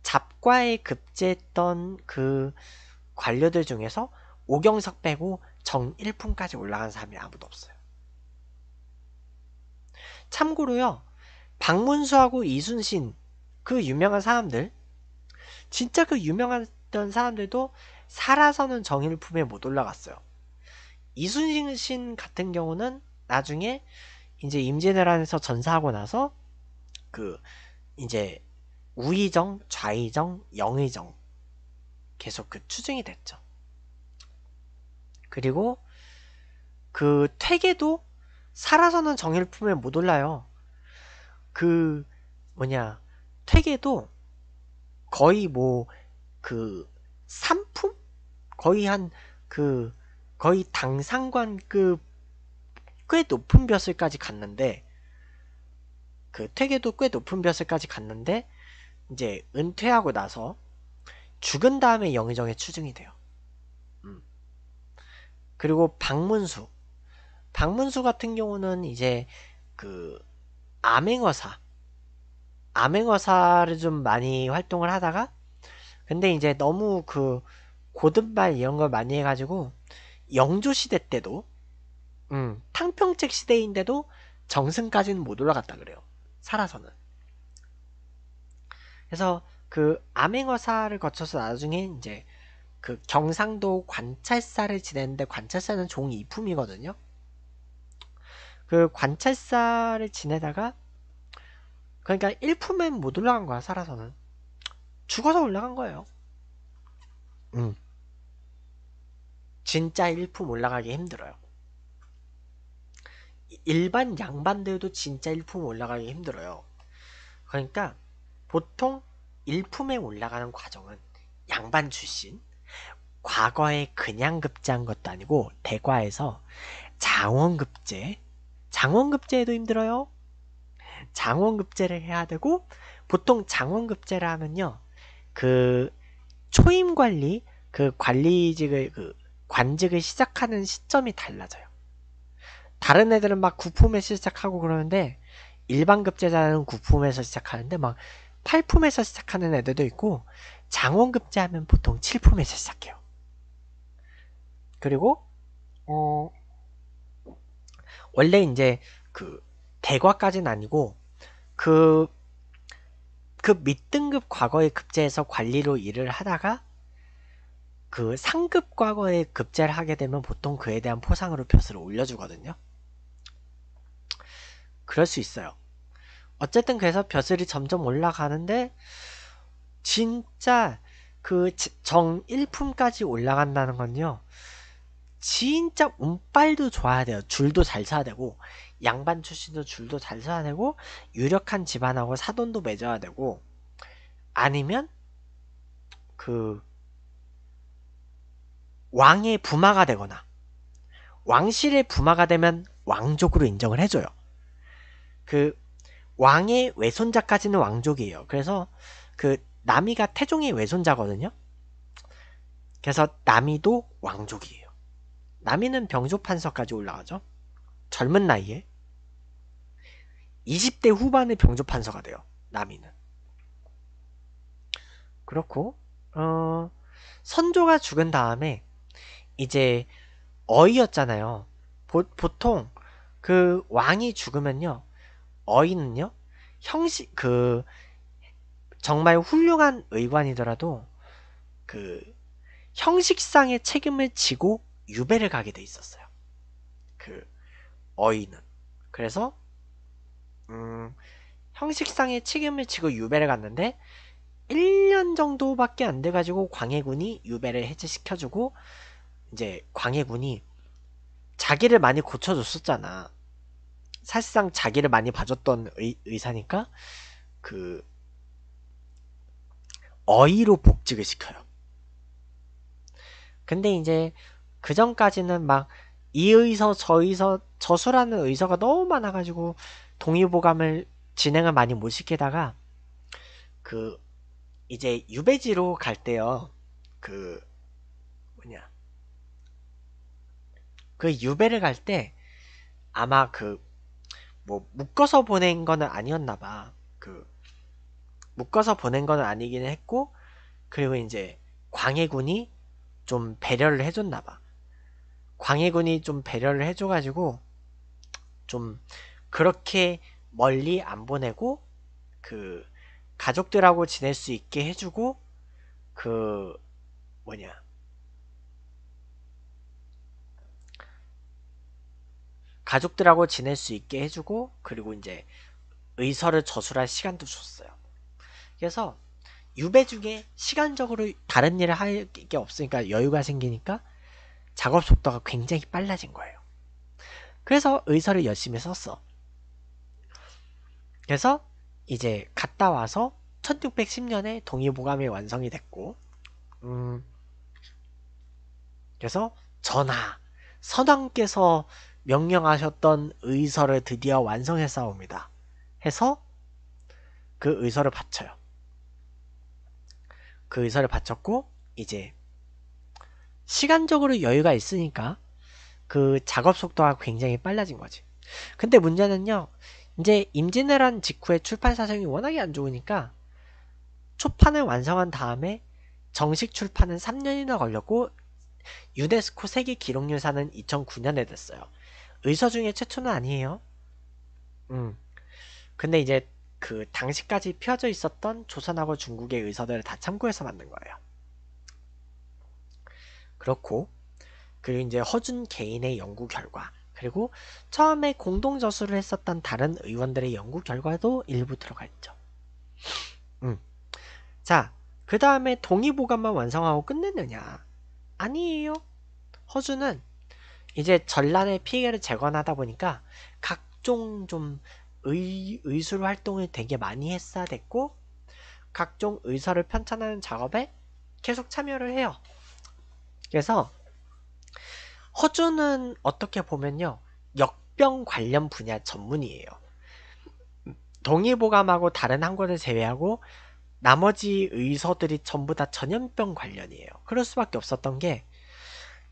잡과에 급제했던 그 관료들 중에서 오경석 빼고 정일품까지 올라간 사람이 아무도 없어요. 참고로요. 박문수하고 이순신 그 유명한 사람들 진짜 그 유명했던 사람들도 살아서는 정일품에 못 올라갔어요. 이순신 같은 경우는 나중에 이제 임진왜란에서 전사하고 나서 그 이제 우의정, 좌의정, 영의정 계속 그 추증이 됐죠. 그리고 그 퇴계도 살아서는 정일품에 못 올라요. 그 뭐냐 퇴계도 거의 뭐그 3품? 거의 한 그 거의 당상관급 꽤 높은 벼슬까지 갔는데 그 퇴계도 꽤 높은 벼슬까지 갔는데 이제 은퇴하고 나서 죽은 다음에 영의정에 추증이 돼요. 음. 그리고 박문수. 박문수 같은 경우는 이제 그 암행어사. 암행어사를 좀 많이 활동을 하다가 근데 이제 너무 그 고든말 이런 걸 많이 해가지고 영조 시대 때도 음, 탕평책 시대인데도 정승까지는 못 올라갔다 그래요. 살아서는. 그래서 그 암행어사를 거쳐서 나중에 이제 그 경상도 관찰사를 지냈는데 관찰사는 종 2품이거든요. 그 관찰사를 지내다가 그러니까 1품엔 못 올라간 거야 살아서는 죽어서 올라간 거예요. 음. 진짜 1품 올라가기 힘들어요. 일반 양반들도 진짜 1품 올라가기 힘들어요. 그러니까 보통 1품에 올라가는 과정은 양반 출신, 과거에 그냥 급제한 것도 아니고 대과에서 장원급제, 장원급제에도 힘들어요. 장원급제를 해야 되고 보통 장원급제를 하면요. 그 초임관리, 그 관리직을 그 관직을 시작하는 시점이 달라져요. 다른 애들은 막 9품에 시작하고 그러는데 일반 급제자는 9품에서 시작하는데 막 8품에서 시작하는 애들도 있고 장원급제 하면 보통 7품에서 시작해요. 그리고 어 원래 이제 그 대과까지는 아니고 그그 밑등급 과거의 급제에서 관리로 일을 하다가 그 상급 과거에 급제를 하게 되면 보통 그에 대한 포상으로 벼슬을 올려주거든요. 그럴 수 있어요. 어쨌든 그래서 벼슬이 점점 올라가는데 진짜 그 정 1품까지 올라간다는 건요. 진짜 운빨도 좋아야 돼요. 줄도 잘 서야 되고 양반 출신도 줄도 잘 서야 되고 유력한 집안하고 사돈도 맺어야 되고 아니면 그 왕의 부마가 되거나 왕실의 부마가 되면 왕족으로 인정을 해줘요. 그 왕의 외손자까지는 왕족이에요. 그래서 그 남이가 태종의 외손자거든요. 그래서 남이도 왕족이에요. 남이는 병조판서까지 올라가죠. 젊은 나이에 20대 후반의 병조판서가 돼요. 남이는. 그렇고 어, 선조가 죽은 다음에 이제 어이였잖아요. 보, 보통 그 왕이 죽으면요. 어이는요. 형식 그 정말 훌륭한 의관이더라도 그 형식상의 책임을 지고 유배를 가게 돼 있었어요. 그 어이는. 그래서 음, 형식상의 책임을 지고 유배를 갔는데 1년 정도밖에 안 돼가지고 광해군이 유배를 해제시켜주고 이제 광해군이 자기를 많이 고쳐줬었잖아. 사실상 자기를 많이 봐줬던 의, 의사니까 그 어이로 복직을 시켜요. 근데 이제 그 전까지는 막 이 의서 저 의서 저수라는 의서가 너무 많아가지고 동의보감을 진행을 많이 못 시키다가 그 이제 유배지로 갈 때요 그 뭐냐 그 유배를 갈 때 아마 그 뭐 묶어서 보낸 거는 아니었나 봐 그 묶어서 보낸 거는 아니기는 했고 그리고 이제 광해군이 좀 배려를 해줬나 봐. 광해군이 좀 배려를 해줘가지고 좀 그렇게 멀리 안 보내고 그 가족들하고 지낼 수 있게 해주고 그 뭐냐 가족들하고 지낼 수 있게 해주고 그리고 이제 의서를 저술할 시간도 줬어요. 그래서 유배 중에 시간적으로 다른 일을 할 게 없으니까 여유가 생기니까 작업 속도가 굉장히 빨라진 거예요. 그래서 의서를 열심히 썼어. 그래서 이제 갔다 와서 1610년에 동의보감이 완성이 됐고 음 그래서 전하 선왕께서 명령하셨던 의서를 드디어 완성했사옵니다. 해서 그 의서를 바쳐요. 그 의서를 바쳤고 이제 시간적으로 여유가 있으니까 그 작업 속도가 굉장히 빨라진 거지. 근데 문제는요. 이제 임진왜란 직후에 출판 사정이 워낙에 안 좋으니까 초판을 완성한 다음에 정식 출판은 3년이나 걸렸고 유네스코 세계 기록유산은 2009년에 됐어요. 의서 중에 최초는 아니에요. 음. 근데 이제 그 당시까지 펴져 있었던 조선하고 중국의 의서들을 다 참고해서 만든 거예요. 그렇고 그리고 이제 허준 개인의 연구 결과 그리고 처음에 공동 저술을 했었던 다른 의원들의 연구 결과도 일부 들어가 있죠. 음. 자, 그 다음에 동의보감만 완성하고 끝냈느냐? 아니에요. 허준은 이제 전란의 피해를 재건하다 보니까 각종 좀 의, 의술 활동을 되게 많이 했어야 됐고 각종 의사를 편찬하는 작업에 계속 참여를 해요. 그래서 허준은 어떻게 보면요. 역병 관련 분야 전문이에요. 동의보감하고 다른 한 권을 제외하고 나머지 의서들이 전부 다 전염병 관련이에요. 그럴 수밖에 없었던 게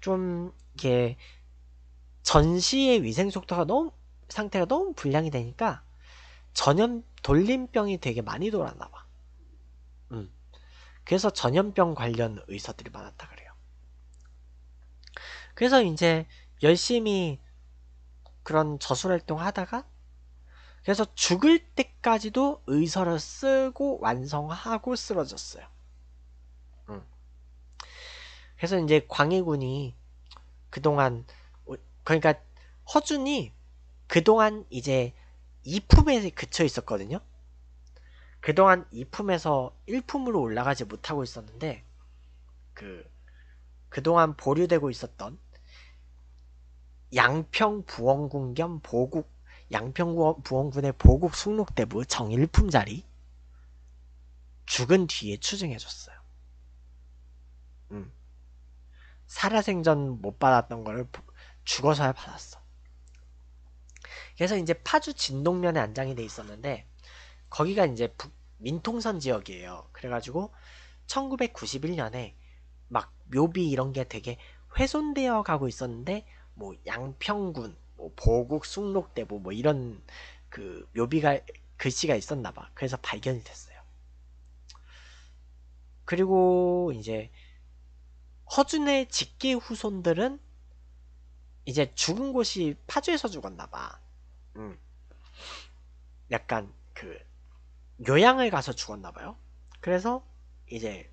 좀 이게 전시의 위생 속도가 너무 상태가 너무 불량이 되니까 전염 돌림병이 되게 많이 돌았나 봐. 음. 그래서 전염병 관련 의사들이 많았다 그래요. 그래서 이제 열심히 그런 저술 활동 하다가 그래서 죽을 때까지도 의서를 쓰고 완성하고 쓰러졌어요. 음. 그래서 이제 광해군이 그동안 그러니까 허준이 그동안 이제 2품에 그쳐 있었거든요. 그동안 2품에서 1품으로 올라가지 못하고 있었는데 그 그동안 보류되고 있었던 양평 부원군 겸 보국 양평 부원군의 보국 숙록대부 정일품 자리 죽은 뒤에 추증해줬어요. 음. 살아생전 못 받았던 거를 죽어서야 받았어. 그래서 이제 파주 진동면에 안장이 돼 있었는데 거기가 이제 북 민통선 지역이에요. 그래가지고 1991년에 막 묘비 이런 게 되게 훼손되어 가고 있었는데 뭐 양평군, 뭐 보국 숭록대보 뭐 이런 그 묘비가 글씨가 있었나 봐. 그래서 발견이 됐어요. 그리고 이제 허준의 직계 후손들은 이제 죽은 곳이 파주에서 죽었나 봐. 음. 약간 그 요양을 가서 죽었나 봐요. 그래서 이제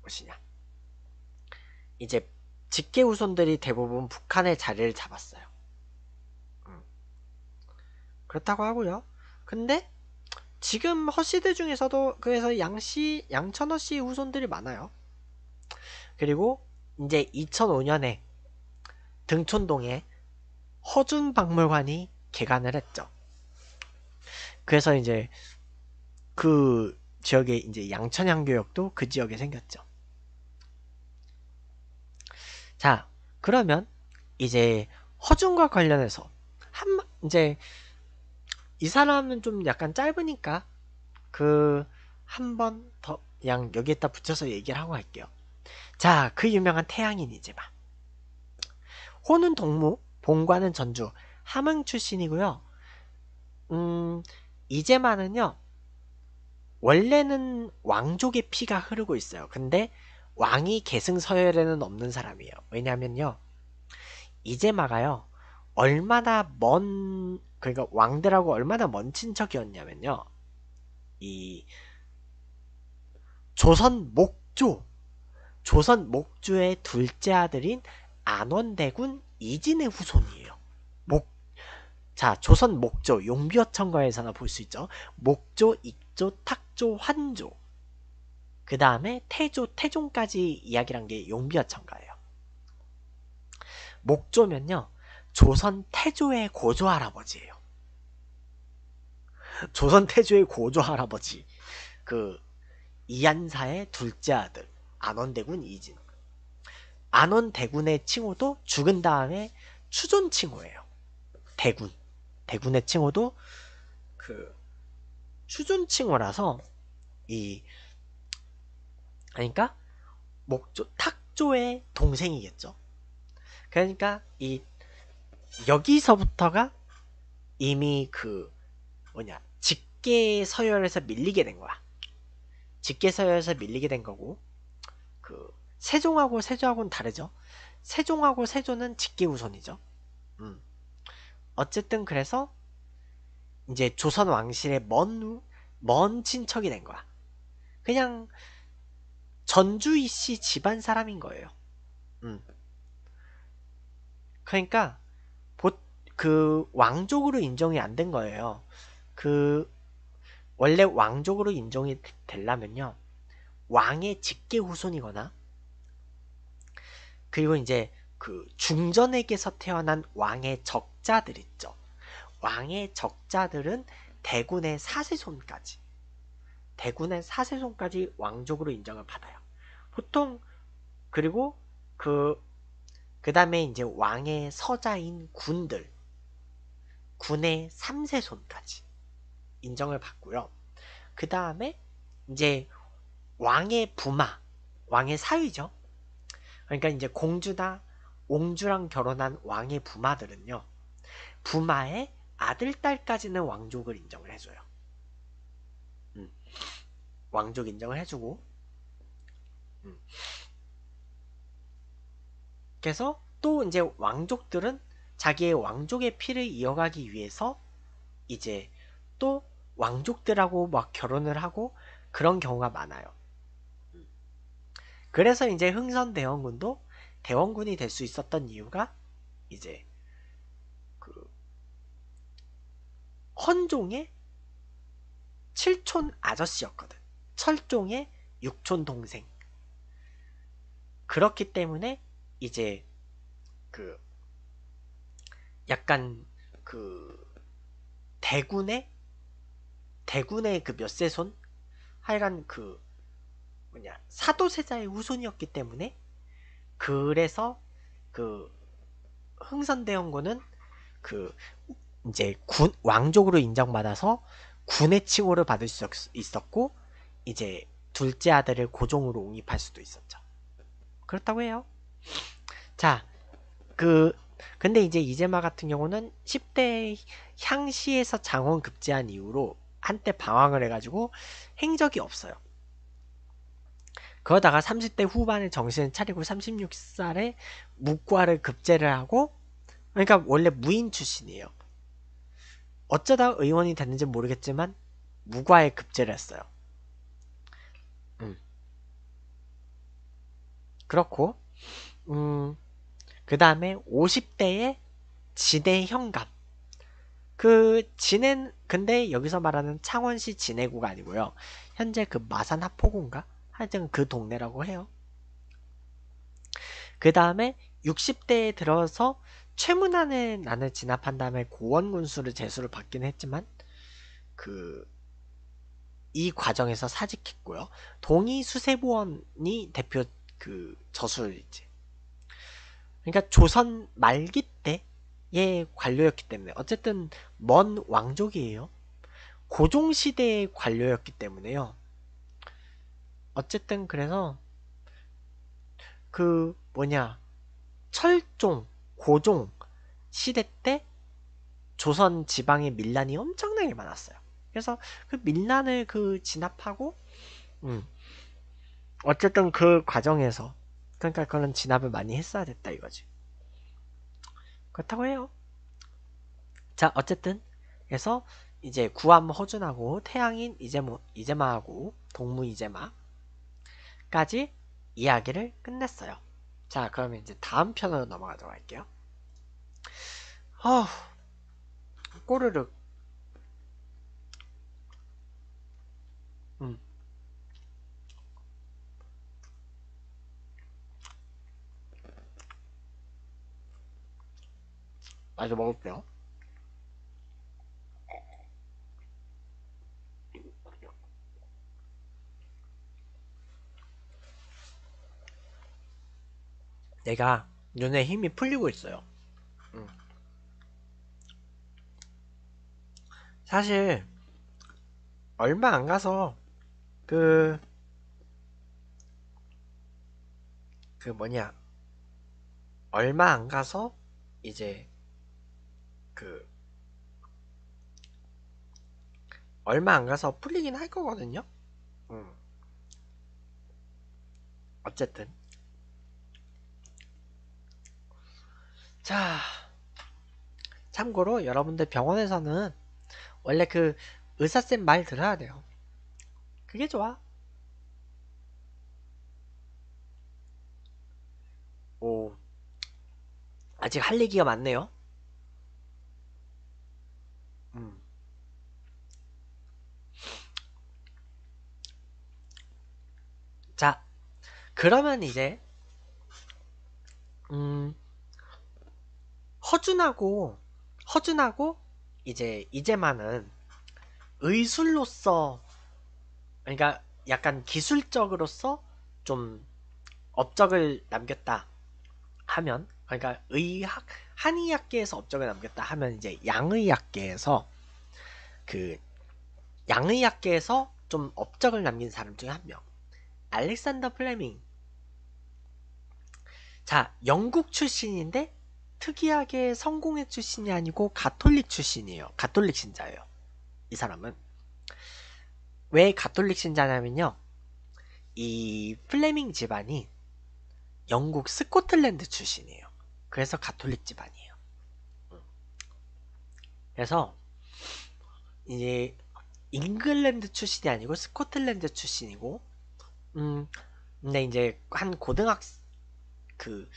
무엇이냐? 이제 직계 후손들이 대부분 북한의 자리를 잡았어요. 음. 그렇다고 하고요. 근데 지금 허씨들 중에서도 그래서 양씨 양천허 씨 후손들이 많아요. 그리고 이제 2005년에 등촌동에 허준 박물관이 개관을 했죠. 그래서 이제 그 지역에 이제 양천향교역도 그 지역에 생겼죠. 자, 그러면 이제 허준과 관련해서 한 이제 이 사람은 좀 약간 짧으니까 그 한 번더 그냥 여기에다 붙여서 얘기를 하고 할게요. 자, 그 유명한 태양인 이제마. 호는 동무, 본관은 전주, 함흥 출신이고요. 음, 이제마는요. 원래는 왕족의 피가 흐르고 있어요. 근데 왕이 계승 서열에는 없는 사람이에요. 왜냐면요. 이제마가요. 얼마나 먼 그러니까 왕들하고 얼마나 먼 친척이었냐면요. 이 조선 목조 조선 목조의 둘째 아들인 안원대군 이진의 후손이에요. 목, 자, 조선 목조, 용비어천가에서나 볼 수 있죠. 목조, 익조, 탁조, 환조. 그 다음에 태조, 태종까지 이야기를 한게 용비어천가예요. 목조면요. 조선 태조의 고조 할아버지예요. 조선 태조의 고조 할아버지. 그 이한사의 둘째 아들 안원대군 이진. 안원 대군의 칭호도 죽은 다음에 추존 칭호예요. 대군. 대군의 칭호도 그 추존 칭호라서 이 그러니까 목조 탁조의 동생이겠죠. 그러니까 이 여기서부터가 이미 그 뭐냐 직계 서열에서 밀리게 된 거야. 직계 서열에서 밀리게 된 거고 그 세종하고 세조하고는 다르죠. 세종하고 세조는 직계 우선이죠. 음. 어쨌든 그래서 이제 조선 왕실의 먼, 먼 친척이 된 거야. 그냥 전주이 씨 집안 사람인 거예요. 음. 그러니까 그 왕족으로 인정이 안 된 거예요. 그 원래 왕족으로 인정이 되려면요. 왕의 직계 후손이거나 그리고 이제 그 중전에게서 태어난 왕의 적자들 있죠. 왕의 적자들은 대군의 사세손까지 대군의 사세손까지 왕족으로 인정을 받아요. 보통 그리고 그 그 다음에 이제 왕의 서자인 군들 군의 3세손까지 인정을 받고요. 그 다음에 이제 왕의 부마, 왕의 사위죠. 그러니까 이제 공주나 옹주랑 결혼한 왕의 부마들은요. 부마의 아들, 딸까지는 왕족을 인정을 해줘요. 음, 왕족 인정을 해주고 음. 그래서 또 이제 왕족들은 자기의 왕족의 피를 이어가기 위해서 이제 또 왕족들하고 막 결혼을 하고 그런 경우가 많아요. 그래서 이제 흥선 대원군도 대원군이 될 수 있었던 이유가 이제 그 헌종의 칠촌 아저씨였거든. 철종의 육촌 동생. 그렇기 때문에 이제 그 약간 그 대군의 대군의 그 몇 세손 하여간 그 뭐냐 사도세자의 후손이었기 때문에 그래서 그 흥선대원군은 그 이제 군 왕족으로 인정받아서 군의 칭호를 받을 수 있었고 이제 둘째 아들을 고종으로 옹립할 수도 있었죠. 그렇다고 해요. 자, 그 근데 이제 이재마 같은 경우는 10대 향시에서 장원 급제한 이후로 한때 방황을 해가지고 행적이 없어요. 그러다가 30대 후반에 정신을 차리고 36살에 무과를 급제를 하고 그러니까 원래 무인 출신이에요. 어쩌다 의원이 됐는지 모르겠지만 무과에 급제를 했어요. 음. 그렇고 음, 그 다음에 50대에 진해 현감 그 진해 근데 여기서 말하는 창원시 진해구가 아니고요. 현재 그 마산 하포구인가? 하여튼 그 동네라고 해요. 그 다음에 60대에 들어서 최문안에 나는 진압한 다음에 고원군수를 재수를 받긴 했지만 그 이 과정에서 사직했고요. 동의 수세부원이 대표 그 저술이지. 그러니까 조선 말기 때의 관료였기 때문에 어쨌든 먼 왕족이에요. 고종 시대의 관료였기 때문에요. 어쨌든 그래서 그 뭐냐 철종 고종 시대 때 조선 지방의 밀란이 엄청나게 많았어요. 그래서 그 밀란을 그 진압하고 음 어쨌든 그 과정에서 그러니까 그런 진압을 많이 했어야 됐다 이거지. 그렇다고 해요. 자 어쨌든 그래서 이제 구암 허준하고 태양인 이제모 이제마하고 동무 이제마 까지 이야기를 끝냈어요. 자 그러면 이제 다음 편으로 넘어가도록 할게요. 어 꼬르륵 음. 아주 먹을게요. 내가 눈에 힘이 풀리고 있어요. 음. 사실 얼마 안 가서 그, 그 뭐냐, 얼마 안 가서 이제 그, 얼마 안 가서 풀리긴 할 거거든요? 음. 어쨌든. 자, 참고로 여러분들 병원에서는 원래 그 의사쌤 말 들어야 돼요. 그게 좋아. 오, 아직 할 얘기가 많네요. 음. 자, 그러면 이제, 음, 허준하고, 허준하고, 이제, 이제만은 의술로서 그러니까 약간 기술적으로서 좀 업적을 남겼다 하면 그러니까 의학 한의학계에서 업적을 남겼다 하면 이제 양의학계에서 그 양의학계에서 좀 업적을 남긴 사람 중에 한 명. 알렉산더 플레밍. 자, 영국 출신인데 특이하게 성공회 출신이 아니고 가톨릭 출신이에요. 가톨릭 신자예요. 이 사람은. 왜 가톨릭 신자냐면요. 이 플레밍 집안이 영국 스코틀랜드 출신이에요. 그래서 가톨릭 집안이에요. 음. 그래서 이제 잉글랜드 출신이 아니고 스코틀랜드 출신이고 음 근데 이제 한 고등학 그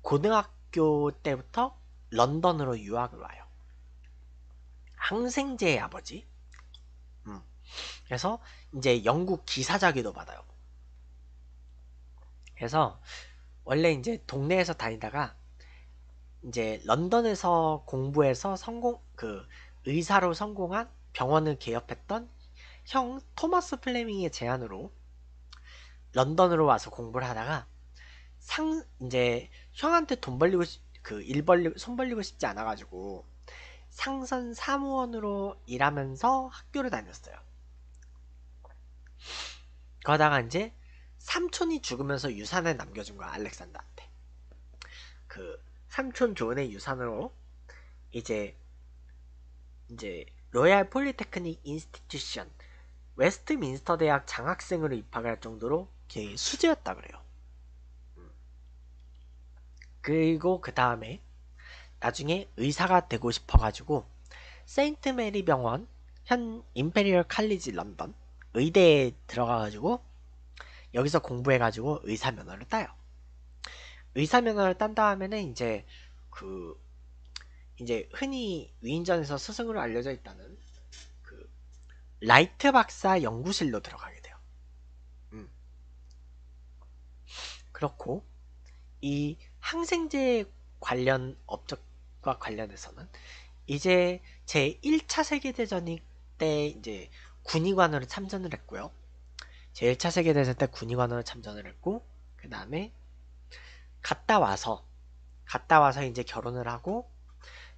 고등학 교 때부터 런던으로 유학을 와요. 항생제의 아버지 그래서 이제 영국 기사자기도 받아요. 그래서 원래 이제 동네에서 다니다가 이제 런던에서 공부해서 성공 그 의사로 성공한 병원을 개업했던 형 토마스 플레밍의 제안으로 런던으로 와서 공부를 하다가 상 이제 형한테 돈 벌리고 그일 벌리 손 벌리고 싶지 않아 가지고 상선 사무원으로 일하면서 학교를 다녔어요. 그러다가 이제 삼촌이 죽으면서 유산을 남겨준 거야 알렉산더한테. 그 삼촌 존의 유산으로 이제 이제 로얄 폴리테크닉 인스티튜션 웨스트민스터 대학 장학생으로 입학할 정도로 수재였다 그래요. 그리고 그 다음에 나중에 의사가 되고 싶어가지고 세인트 메리 병원 현 임페리얼 칼리지 런던 의대에 들어가가지고 여기서 공부해가지고 의사 면허를 따요. 의사 면허를 딴 다음에는 이제 그 이제 흔히 위인전에서 스승으로 알려져 있다는 그 라이트 박사 연구실로 들어가게 돼요. 음. 그렇고 이 항생제 관련 업적과 관련해서는 이제 제 1차 세계대전 때 이제 군의관으로 참전을 했고요. 제 1차 세계대전 때 군의관으로 참전을 했고 그 다음에 갔다 와서 갔다 와서 이제 결혼을 하고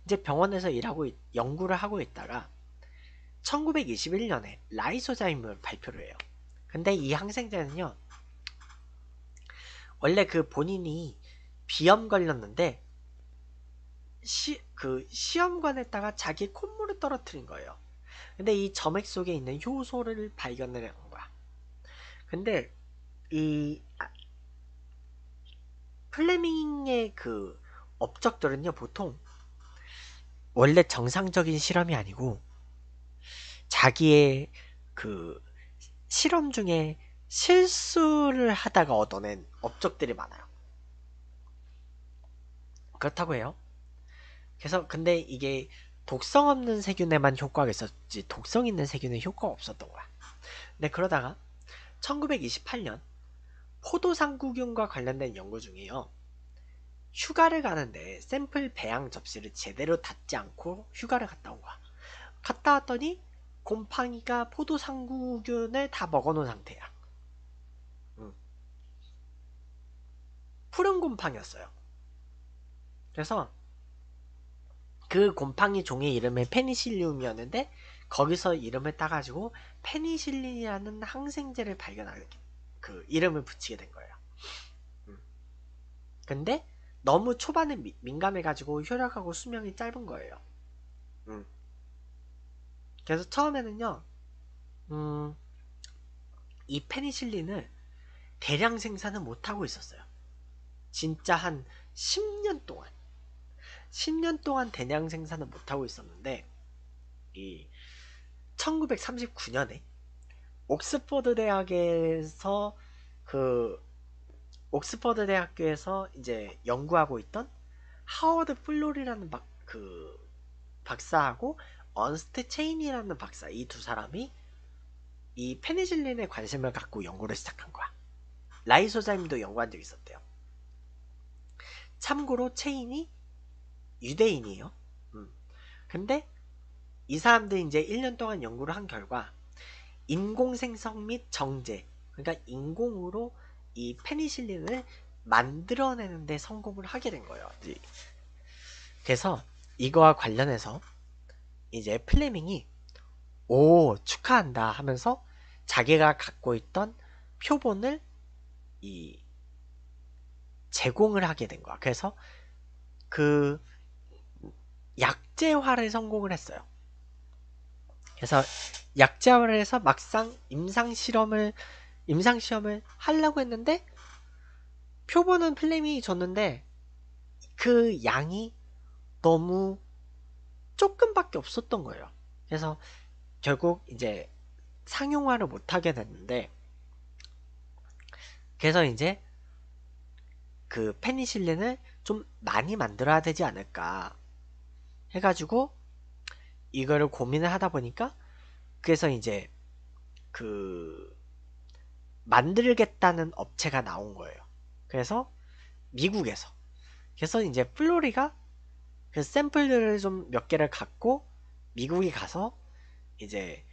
이제 병원에서 일하고 연구를 하고 있다가 1921년에 라이소자임을 발표를 해요. 근데 이 항생제는요. 원래 그 본인이 비염 걸렸는데 시, 그 시험관에다가 자기 콧물을 떨어뜨린 거예요. 근데 이 점액 속에 있는 효소를 발견을 한 거야. 근데 이 아, 플레밍의 그 업적들은요 보통 원래 정상적인 실험이 아니고 자기의 그 실험 중에 실수를 하다가 얻어낸 업적들이 많아요. 그렇다고 해요. 그래서 근데 이게 독성 없는 세균에만 효과가 있었지 독성 있는 세균에 효과가 없었던 거야. 근데 그러다가 1928년 포도상구균과 관련된 연구 중에요. 휴가를 가는데 샘플 배양 접시를 제대로 닫지 않고 휴가를 갔다 온 거야. 갔다 왔더니 곰팡이가 포도상구균을 다 먹어놓은 상태야. 응. 푸른 곰팡이였어요. 그래서 그 곰팡이 종의 이름이 페니실리움이었는데 거기서 이름을 따가지고 페니실린이라는 항생제를 발견하게 그 이름을 붙이게 된 거예요. 음. 근데 너무 초반에 미, 민감해가지고 혈액하고 수명이 짧은 거예요. 음. 그래서 처음에는요, 음, 이 페니실린을 대량 생산을 못하고 있었어요. 진짜 한 10년 동안. 10년 동안 대량 생산을 못하고 있었는데 이 1939년에 옥스퍼드 대학에서 그 옥스퍼드 대학교에서 이제 연구하고 있던 하워드 플로리라는 박, 그 박사하고 언스트 체인이라는 박사 이 두 사람이 이 페니실린에 관심을 갖고 연구를 시작한 거야. 라이소자임도 연구한 적이 있었대요. 참고로 체인이 유대인이에요. 음. 근데 이 사람들이 이제 1년 동안 연구를 한 결과 인공생성 및 정제 그러니까 인공으로 이 페니실린을 만들어내는데 성공을 하게 된 거예요. 그래서 이거와 관련해서 이제 플레밍이 오 축하한다 하면서 자기가 갖고 있던 표본을 이 제공을 하게 된 거야. 그래서 그 약제화를 성공을 했어요. 그래서 약제화를 해서 막상 임상 실험을 임상 시험을 하려고 했는데 표본은 플레밍이 줬는데 그 양이 너무 조금밖에 없었던 거예요. 그래서 결국 이제 상용화를 못하게 됐는데 그래서 이제 그 페니실린을 좀 많이 만들어야 되지 않을까 해가지고 이거를 고민을 하다 보니까 그래서 이제 그 만들겠다는 업체가 나온 거예요. 그래서 미국에서 그래서 이제 플로리가 그 샘플들을 좀 몇 개를 갖고 미국에 가서 이제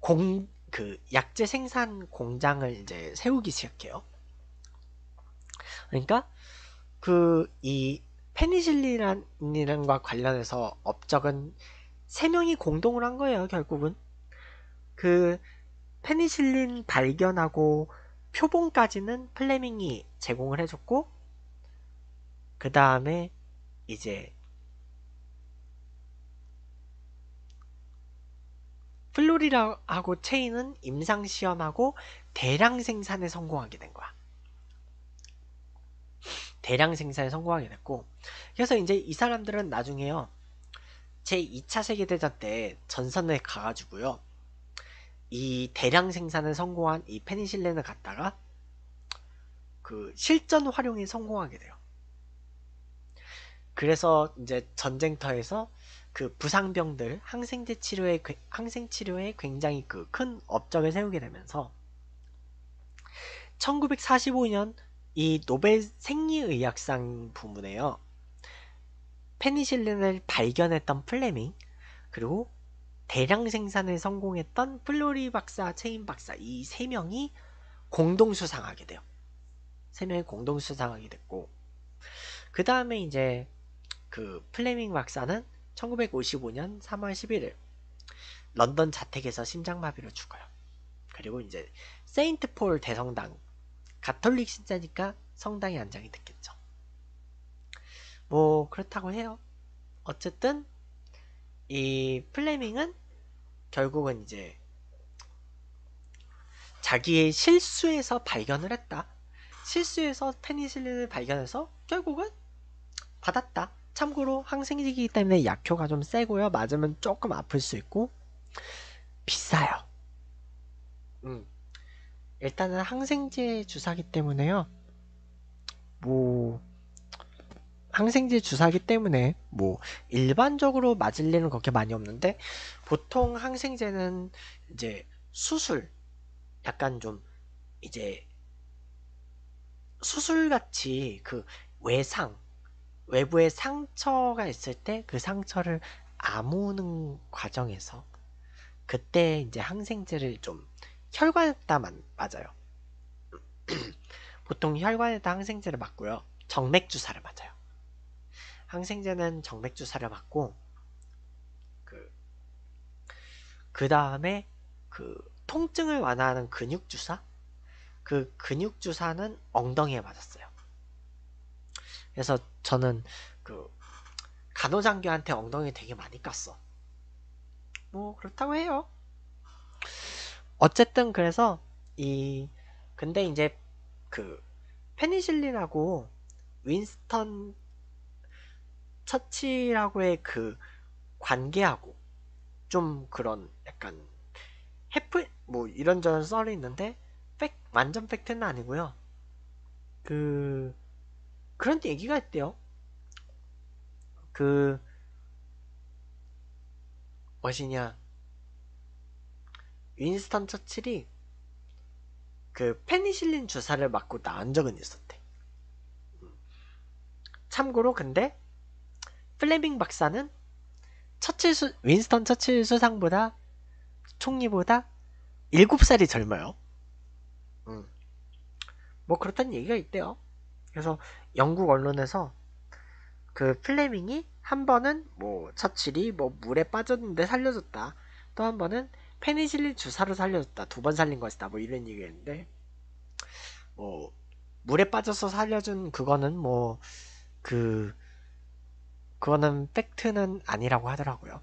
공 그 약재 생산 공장을 이제 세우기 시작해요. 그러니까 그 이 페니실린과 관련해서 업적은 세 명이 공동을 한 거예요, 결국은. 그 페니실린 발견하고 표본까지는 플레밍이 제공을 해줬고, 그 다음에 이제 플로리라하고 체인은 임상시험하고 대량 생산에 성공하게 된 거야. 대량 생산에 성공하게 됐고 그래서 이제 이 사람들은 나중에요 제2차 세계대전 때 전선에 가가지고요 이 대량 생산에 성공한 이 페니실린을 갖다가 그 실전 활용에 성공하게 돼요. 그래서 이제 전쟁터에서 그 부상병들 항생제 치료에 항생 치료에 굉장히 그 큰 업적을 세우게 되면서 1945년 이 노벨 생리의학상 부문에요. 페니실린을 발견했던 플레밍 그리고 대량 생산에 성공했던 플로리 박사, 체인 박사 이 세 명이 공동 수상하게 돼요. 세 명이 공동 수상하게 됐고 그 다음에 이제 그 플레밍 박사는 1955년 3월 11일 런던 자택에서 심장마비로 죽어요. 그리고 이제 세인트 폴 대성당 가톨릭 신자니까 성당에 안장이 됐겠죠. 뭐 그렇다고 해요. 어쨌든 이 플레밍은 결국은 이제 자기의 실수에서 발견을 했다. 실수에서 페니실린을 발견해서 결국은 받았다. 참고로 항생제이기 때문에 약효가 좀 세고요. 맞으면 조금 아플 수 있고 비싸요. 음. 일단은 항생제 주사기 때문에요. 뭐 항생제 주사기 때문에 뭐 일반적으로 맞을 일은 그렇게 많이 없는데 보통 항생제는 이제 수술 약간 좀 이제 수술같이 그 외상 외부에 상처가 있을 때 그 상처를 아무는 과정에서 그때 이제 항생제를 좀 혈관에다만 맞아요. 보통 혈관에다 항생제를 맞고요. 정맥 주사를 맞아요. 항생제는 정맥 주사를 맞고 그, 그 다음에 그 통증을 완화하는 근육 주사 그 근육 주사는 엉덩이에 맞았어요. 그래서 저는 그 간호장교한테 엉덩이 되게 많이 깠어. 뭐 그렇다고 해요. 어쨌든 그래서 이 근데 이제 그 페니실린하고 윈스턴 처칠하고의 그 관계하고 좀 그런 약간 해프 뭐 이런저런 썰이 있는데 팩 완전 팩트는 아니고요. 그 그런 얘기가 있대요. 그 무엇이냐 윈스턴 처칠이 그 페니실린 주사를 맞고 나은 적은 있었대. 참고로 근데 플레밍 박사는 처칠 수, 윈스턴 처칠 수상보다 총리보다 7살이 젊어요. 음. 뭐 그렇다는 얘기가 있대요. 그래서 영국 언론에서 그 플레밍이 한 번은 뭐 처칠이 뭐 물에 빠졌는데 살려줬다. 또 한 번은 페니실린 주사로 살려줬다. 두 번 살린 것이다. 뭐 이런 얘기했는데 뭐 물에 빠져서 살려준 그거는 뭐 그 그거는 팩트는 아니라고 하더라고요.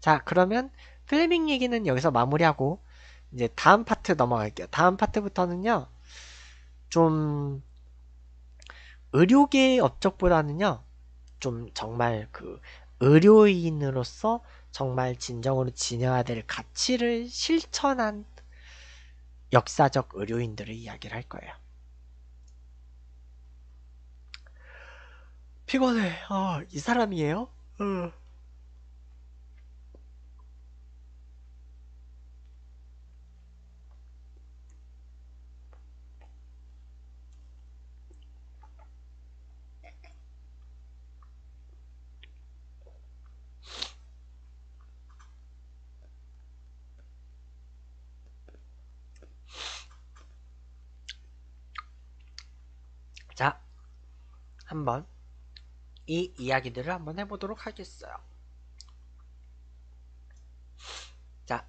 자 그러면 플레밍 얘기는 여기서 마무리하고 이제 다음 파트 넘어갈게요. 다음 파트부터는요 좀 의료계 업적보다는요 좀 정말 그 의료인으로서 정말 진정으로 지녀야 될 가치를 실천한 역사적 의료인들을 이야기를 할 거예요. 피곤해. 어, 이 사람이에요? 어. 자, 한번 이 이야기들을 한번 해보도록 하겠어요. 자,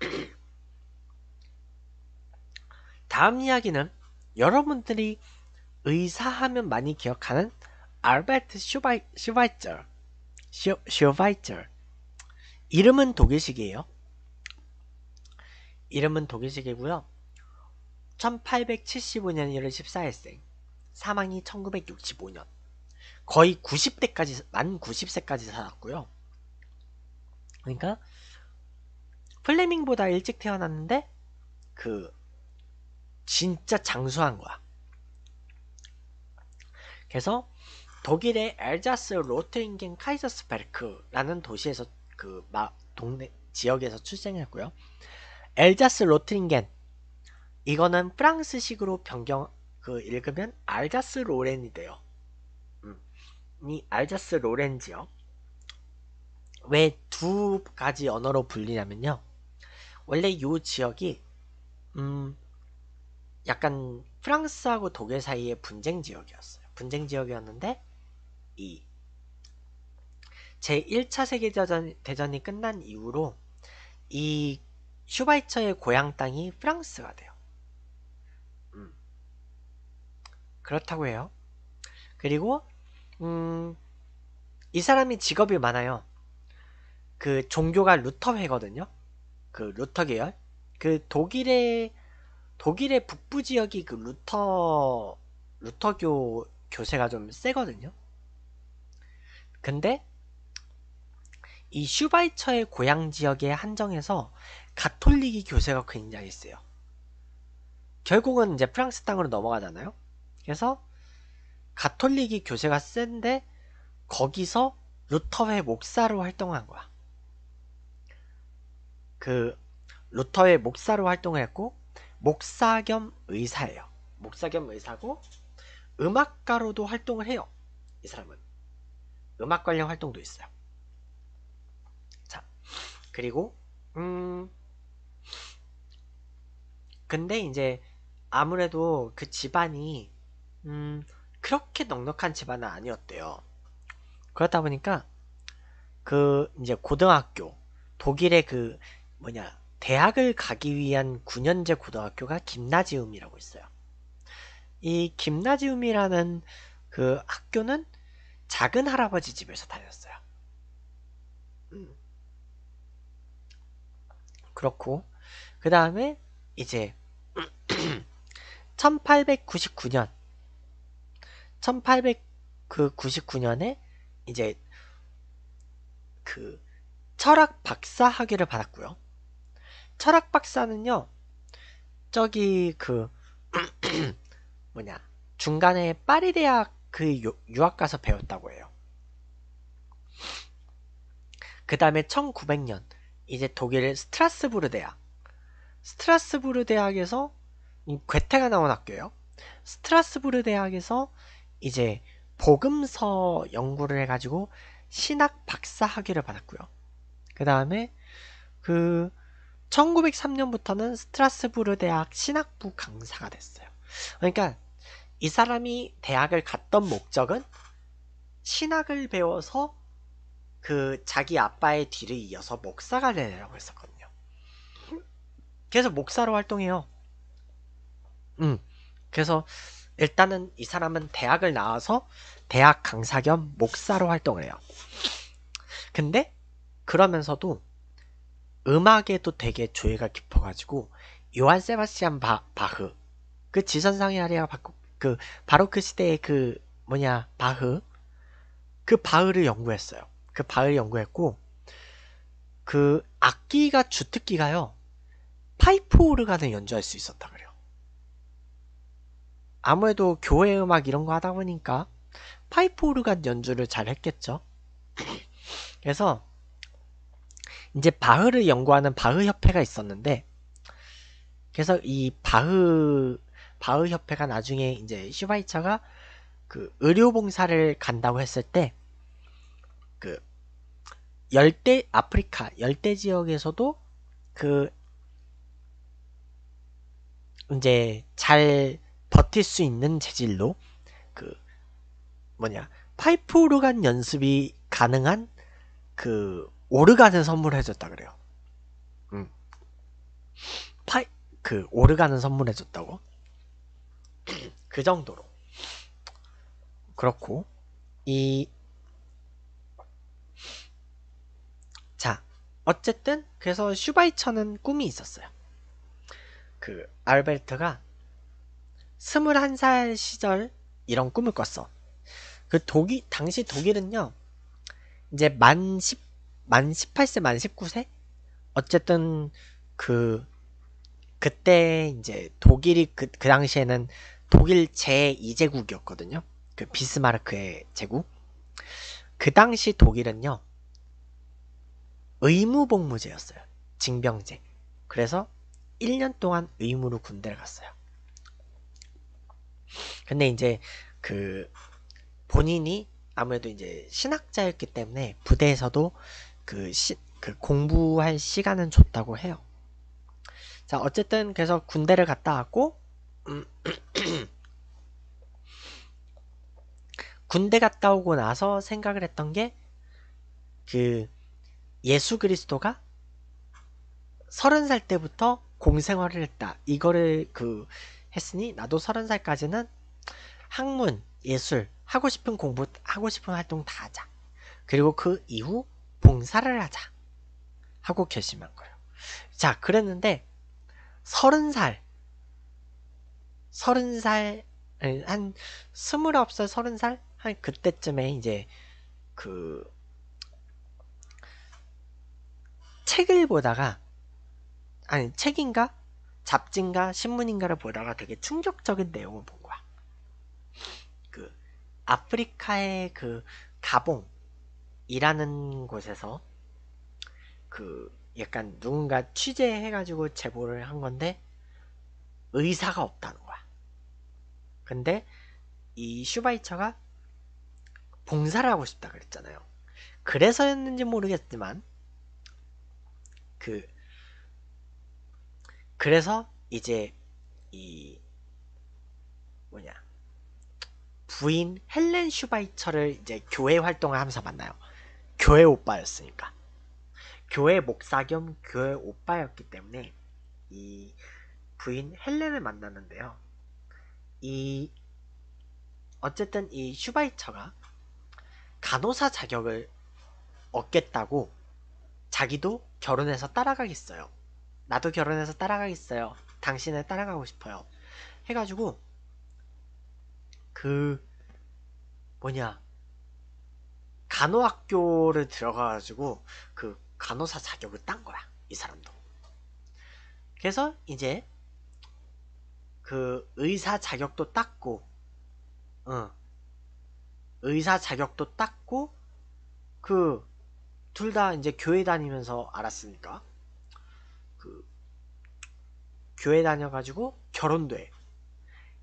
다음 이야기는 여러분들이 의사하면 많이 기억하는 알베르트 슈바이, 슈바이처 슈, 슈바이처 이름은 독일식이에요. 이름은 독일식이고요. 1875년 1월 14일생. 사망이 1965년. 거의 90대까지 만 90세까지 살았고요. 그러니까 플레밍보다 일찍 태어났는데 그 진짜 장수한 거야. 그래서 독일의 엘자스 로트링겐 카이저스베르크라는 도시에서 그 마, 동네 지역에서 출생했고요. 엘자스 로트링겐 이거는 프랑스식으로 변경 그 읽으면 알자스 로렌이 돼요. 음. 이 알자스 로렌 지역 왜 두 가지 언어로 불리냐면요. 원래 이 지역이 음 약간 프랑스하고 독일 사이의 분쟁 지역이었어요. 분쟁 지역이었는데 이 제1차 세계대전, 대전이 끝난 이후로 이 슈바이처의 고향 땅이 프랑스가 돼요. 음. 그렇다고 해요. 그리고 음, 이 사람이 직업이 많아요. 그 종교가 루터회거든요. 그 루터 계열. 그 독일의 독일의 북부 지역이 그 루터 루터교 교세가 좀 세거든요. 근데 이 슈바이처의 고향 지역에 한정해서 가톨릭이 교세가 굉장히 세요. 결국은 이제 프랑스 땅으로 넘어가잖아요. 그래서 가톨릭이 교세가 센데 거기서 루터회 목사로 활동한 거야. 그 루터의 목사로 활동을 했고 목사 겸 의사예요. 목사 겸 의사고 음악가로도 활동을 해요. 이 사람은 음악 관련 활동도 있어요. 자 그리고 음 근데 이제 아무래도 그 집안이 음 그렇게 넉넉한 집안은 아니었대요. 그렇다 보니까 그 이제 고등학교 독일의 그 뭐냐 대학을 가기 위한 9년제 고등학교가 김나지움이라고 있어요. 이 김나지움이라는 그 학교는 작은 할아버지 집에서 다녔어요. 음. 그렇고 그 다음에 이제 1899년 1899년에 이제 그 철학 박사 학위를 받았고요. 철학 박사는요. 저기 그 뭐냐 중간에 파리 대학 그 유학 가서 배웠다고 해요. 그 다음에 1900년 이제 독일 스트라스부르 대학 스트라스부르 대학에서 괴테가 나온 학교예요. 스트라스부르 대학에서 이제 복음서 연구를 해가지고 신학 박사 학위를 받았고요. 그 다음에 그 1903년부터는 스트라스부르 대학 신학부 강사가 됐어요. 그러니까 이 사람이 대학을 갔던 목적은 신학을 배워서 그 자기 아빠의 뒤를 이어서 목사가 되려고 했었거든요. 그래서 목사로 활동해요. 음. 그래서 일단은 이 사람은 대학을 나와서 대학 강사 겸 목사로 활동을 해요. 근데 그러면서도 음악에도 되게 조예가 깊어가지고 요한 세바스티안 바, 바흐 그 지선상의 아리아 바꾸 그 바로크 시대의 그 뭐냐 바흐 그 바흐를 연구했어요. 그 바흐를 연구했고 그 악기가 주특기가요 파이프 오르간을 연주할 수 있었다 그래요. 아무래도 교회 음악 이런 거 하다 보니까 파이프 오르간 연주를 잘 했겠죠. 그래서 이제 바흐를 연구하는 바흐 협회가 있었는데 그래서 이 바흐 바흐 협회가 나중에 이제 슈바이처가 그 의료 봉사를 간다고 했을 때 그 열대 아프리카 열대 지역에서도 그 이제 잘 버틸 수 있는 재질로 그 뭐냐 파이프 오르간 연습이 가능한 그 오르간을 선물해줬다 그래요. 음. 파이 그 오르간을 선물해줬다고. 그 정도로. 그렇고 이 자, 어쨌든 그래서 슈바이처는 꿈이 있었어요. 그 알베르트가 21살 시절 이런 꿈을 꿨어. 그 독일 당시 독일은요. 이제 만 10, 만 18세, 만 19세? 어쨌든 그 그때 이제 독일이 그, 그 당시에는 독일 제2제국이었거든요. 그 비스마르크의 제국. 그 당시 독일은요. 의무복무제였어요. 징병제. 그래서 1년 동안 의무로 군대를 갔어요. 근데 이제 그 본인이 아무래도 이제 신학자였기 때문에 부대에서도 그, 시, 그 공부할 시간은 줬다고 해요. 자, 어쨌든 그래서 군대를 갔다 왔고 음, 군대 갔다 오고 나서 생각을 했던 게 그 예수 그리스도가 서른 살 때부터 공생활을 했다. 이거를 그 했으니 나도 서른 살까지는 학문, 예술, 하고 싶은 공부, 하고 싶은 활동 다 하자. 그리고 그 이후 봉사를 하자. 하고 결심한 거예요. 자, 그랬는데 서른 살, 서른 살, 한 스물아홉 살, 서른 살, 한 그때쯤에 이제 그 책을 보다가 아니 책인가 잡지인가 신문인가를 보다가 되게 충격적인 내용을 본 거야. 그 아프리카의 그 가봉이라는 곳에서 그 약간 누군가 취재해가지고 제보를 한 건데 의사가 없다는 거야. 근데 이 슈바이처가 봉사를 하고 싶다 그랬잖아요. 그래서였는지 모르겠지만 그 그래서 이제 이 뭐냐 부인 헬렌 슈바이처를 이제 교회 활동을 하면서 만나요. 교회 오빠였으니까. 교회 목사 겸 교회 오빠였기 때문에 이 부인 헬렌을 만났는데요. 이 어쨌든 이 슈바이처가 간호사 자격을 얻겠다고 자기도 결혼해서 따라가겠어요. 나도 결혼해서 따라가겠어요. 당신을 따라가고 싶어요. 해가지고 그 뭐냐 간호학교를 들어가가지고 그 간호사 자격을 딴 거야 이 사람도. 그래서 이제 그 의사 자격도 땄고, 어, 의사 자격도 땄고, 그 둘 다 이제 교회 다니면서 알았으니까 그 교회 다녀가지고 결혼도 해.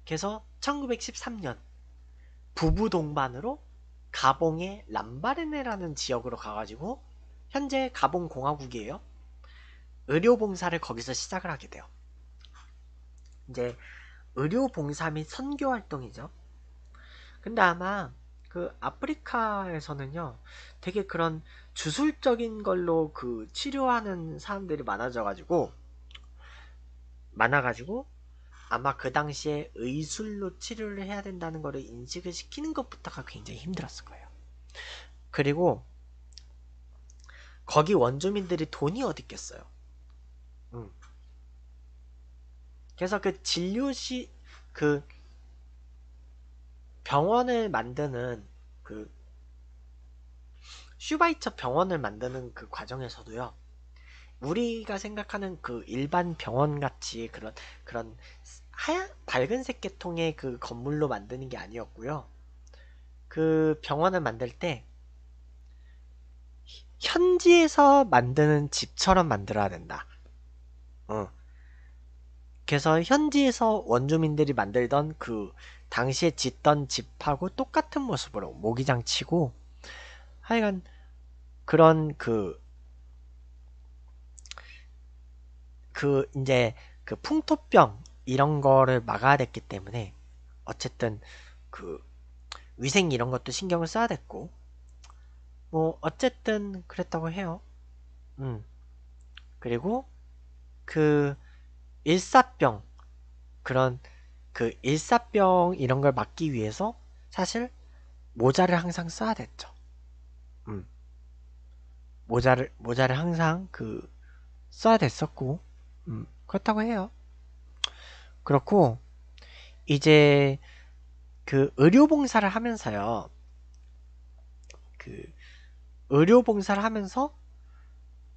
그래서 1913년 부부 동반으로 가봉의 람바르네라는 지역으로 가가지고 현재 가봉 공화국이에요. 의료 봉사를 거기서 시작을 하게 돼요. 이제 의료 봉사 및 선교 활동이죠. 근데 아마 그 아프리카에서는요, 되게 그런 주술적인 걸로 그 치료하는 사람들이 많아져 가지고, 많아가지고, 아마 그 당시에 의술로 치료를 해야 된다는 것을 인식을 시키는 것부터가 굉장히 힘들었을 거예요. 그리고, 거기 원주민들이 돈이 어디 있겠어요? 음. 그래서 그 진료시, 그 병원을 만드는 그 슈바이처 병원을 만드는 그 과정에서도요. 우리가 생각하는 그 일반 병원 같이 그런 그런 하얀 밝은색 계통의 그 건물로 만드는 게 아니었고요. 그 병원을 만들 때 현지에서 만드는 집처럼 만들어야 된다. 어. 그래서 현지에서 원주민들이 만들던 그 당시에 짓던 집하고 똑같은 모습으로 모기장 치고 하여간 그런 그, 그 이제 그 풍토병 이런 거를 막아야 됐기 때문에 어쨌든 그 위생 이런 것도 신경을 써야 됐고 뭐 어쨌든 그랬다고 해요. 음. 그리고 그 일사병 그런 그 일사병 이런 걸 막기 위해서 사실 모자를 항상 써야 됐죠. 음. 모자를 모자를 항상 그 써야 됐었고 음, 그렇다고 해요. 그렇고 이제 그 의료봉사를 하면서요. 그 의료봉사를 하면서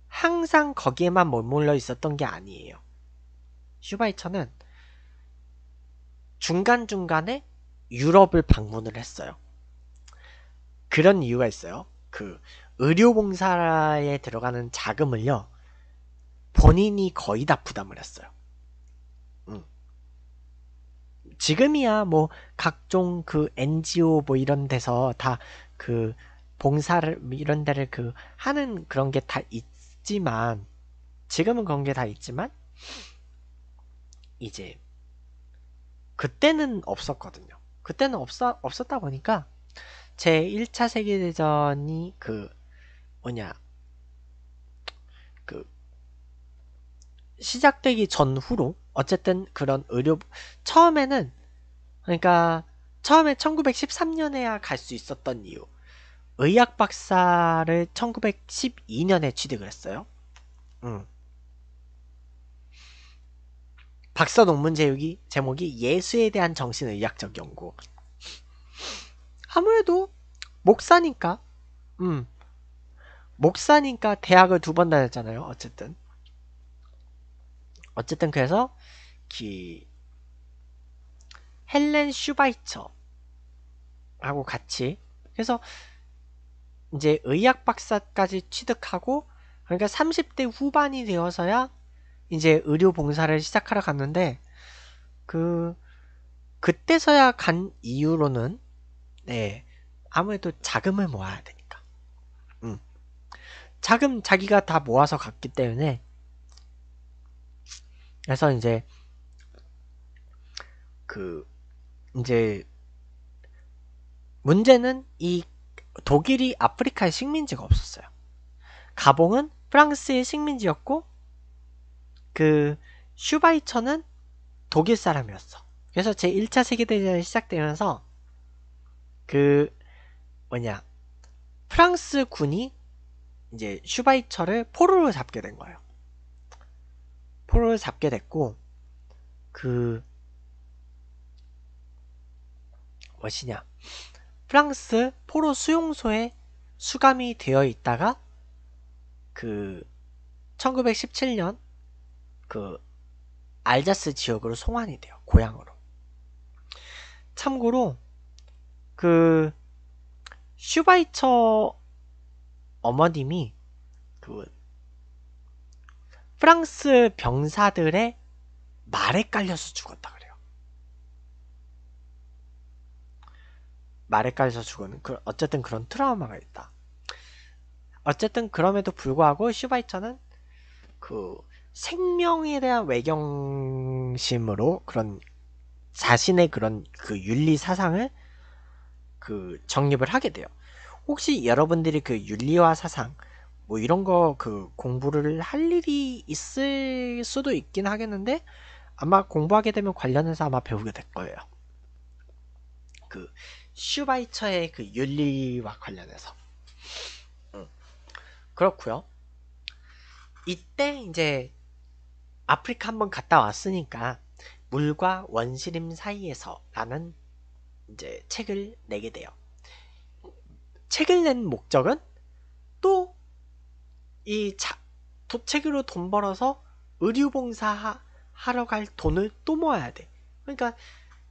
항상 거기에만 머물러 있었던 게 아니에요. 슈바이처는 중간중간에 유럽을 방문을 했어요. 그런 이유가 있어요. 그 의료봉사에 들어가는 자금을요. 본인이 거의 다 부담을 했어요. 음. 지금이야 뭐 각종 그 NGO 뭐 이런 데서 다 그 봉사를 이런 데를 그 하는 그런 게 다 있지만 지금은 그런 게 다 있지만 이제 그때는 없었거든요. 그때는 없어, 없었다 보니까 제 1차 세계대전이 그 뭐냐 시작되기 전후로 어쨌든 그런 의료 처음에는 그러니까 처음에 1913년에야 갈 수 있었던 이유 의학 박사를 1912년에 취득을 했어요. 음. 박사 논문 제목이, 제목이 예수에 대한 정신의학적 연구. 아무래도 목사니까, 음, 목사니까 대학을 두 번 다녔잖아요. 어쨌든. 어쨌든 그래서 기 헬렌 슈바이처하고 같이 그래서 이제 의학 박사까지 취득하고 그러니까 30대 후반이 되어서야 이제 의료 봉사를 시작하러 갔는데 그 그때서야 간 이유로는 네 아무래도 자금을 모아야 되니까. 음. 자금 자기가 다 모아서 갔기 때문에 그래서 이제 그 이제 문제는 이 독일이 아프리카의 식민지가 없었어요. 가봉은 프랑스의 식민지였고 그 슈바이처는 독일 사람이었어. 그래서 제 1차 세계대전이 시작되면서 그 뭐냐 프랑스 군이 이제 슈바이처를 포로로 잡게 된 거예요. 포로를 잡게 됐고 그 무엇이냐 프랑스 포로 수용소에 수감이 되어 있다가 그 1917년 그 알자스 지역으로 송환이 돼요. 고향으로. 참고로 그 슈바이처 어머님이 그 프랑스 병사들의 말에 깔려서 죽었다 그래요. 말에 깔려서 죽은 그 어쨌든 그런 트라우마가 있다. 어쨌든 그럼에도 불구하고 슈바이처는 그 생명에 대한 외경심으로 그런 자신의 그런 그 윤리 사상을 그 정립을 하게 돼요. 혹시 여러분들이 그 윤리와 사상 뭐 이런 거 그 공부를 할 일이 있을 수도 있긴 하겠는데 아마 공부하게 되면 관련해서 아마 배우게 될 거예요. 그 슈바이처의 그 윤리와 관련해서. 응. 그렇고요. 이때 이제 아프리카 한번 갔다 왔으니까 물과 원시림 사이에서라는 이제 책을 내게 돼요. 책을 낸 목적은 또 이 자, 도책으로 돈 벌어서 의료봉사 하러 갈 돈을 또 모아야 돼. 그러니까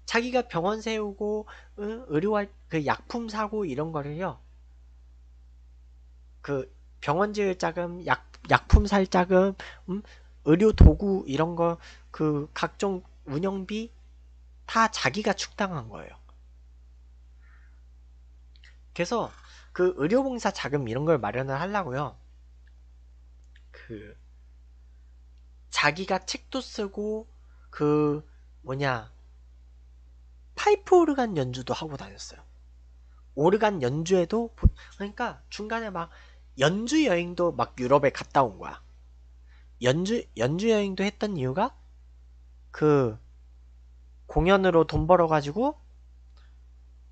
자기가 병원 세우고 응, 의료할 그 약품 사고 이런 거를요. 그 병원 지을 자금, 약 약품 살 자금, 음, 의료 도구 이런 거 그 각종 운영비 다 자기가 축당한 거예요. 그래서 그 의료봉사 자금 이런 걸 마련을 하려고요. 그 자기가 책도 쓰고 그 뭐냐 파이프 오르간 연주도 하고 다녔어요. 오르간 연주에도 그러니까 중간에 막 연주 여행도 막 유럽에 갔다 온 거야. 연주 연주 여행도 했던 이유가 그 공연으로 돈 벌어 가지고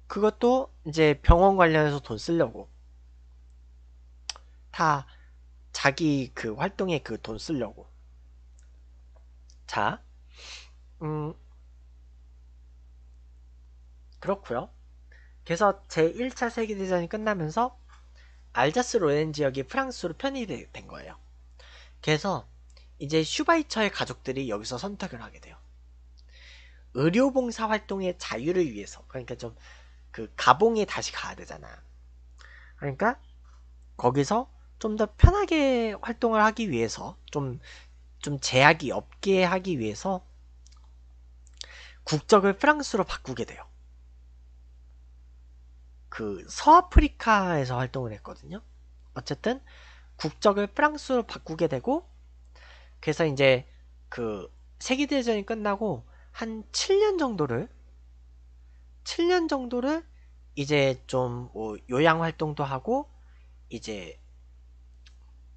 그것도 이제 병원 관련해서 돈 쓰려고 다 자기 그 활동에 그 돈 쓰려고. 자, 음, 그렇고요. 그래서 제1차 세계대전이 끝나면서 알자스 로렌 지역이 프랑스로 편입된 거예요. 그래서 이제 슈바이처의 가족들이 여기서 선택을 하게 돼요. 의료봉사 활동의 자유를 위해서 그러니까 좀 그 가봉에 다시 가야 되잖아. 그러니까 거기서 좀 더 편하게 활동을 하기 위해서 좀 좀 제약이 없게 하기 위해서 국적을 프랑스로 바꾸게 돼요. 그 서아프리카에서 활동을 했거든요. 어쨌든 국적을 프랑스로 바꾸게 되고 그래서 이제 그 세계대전이 끝나고 한 7년 정도를 7년 정도를 이제 좀 뭐 요양 활동도 하고 이제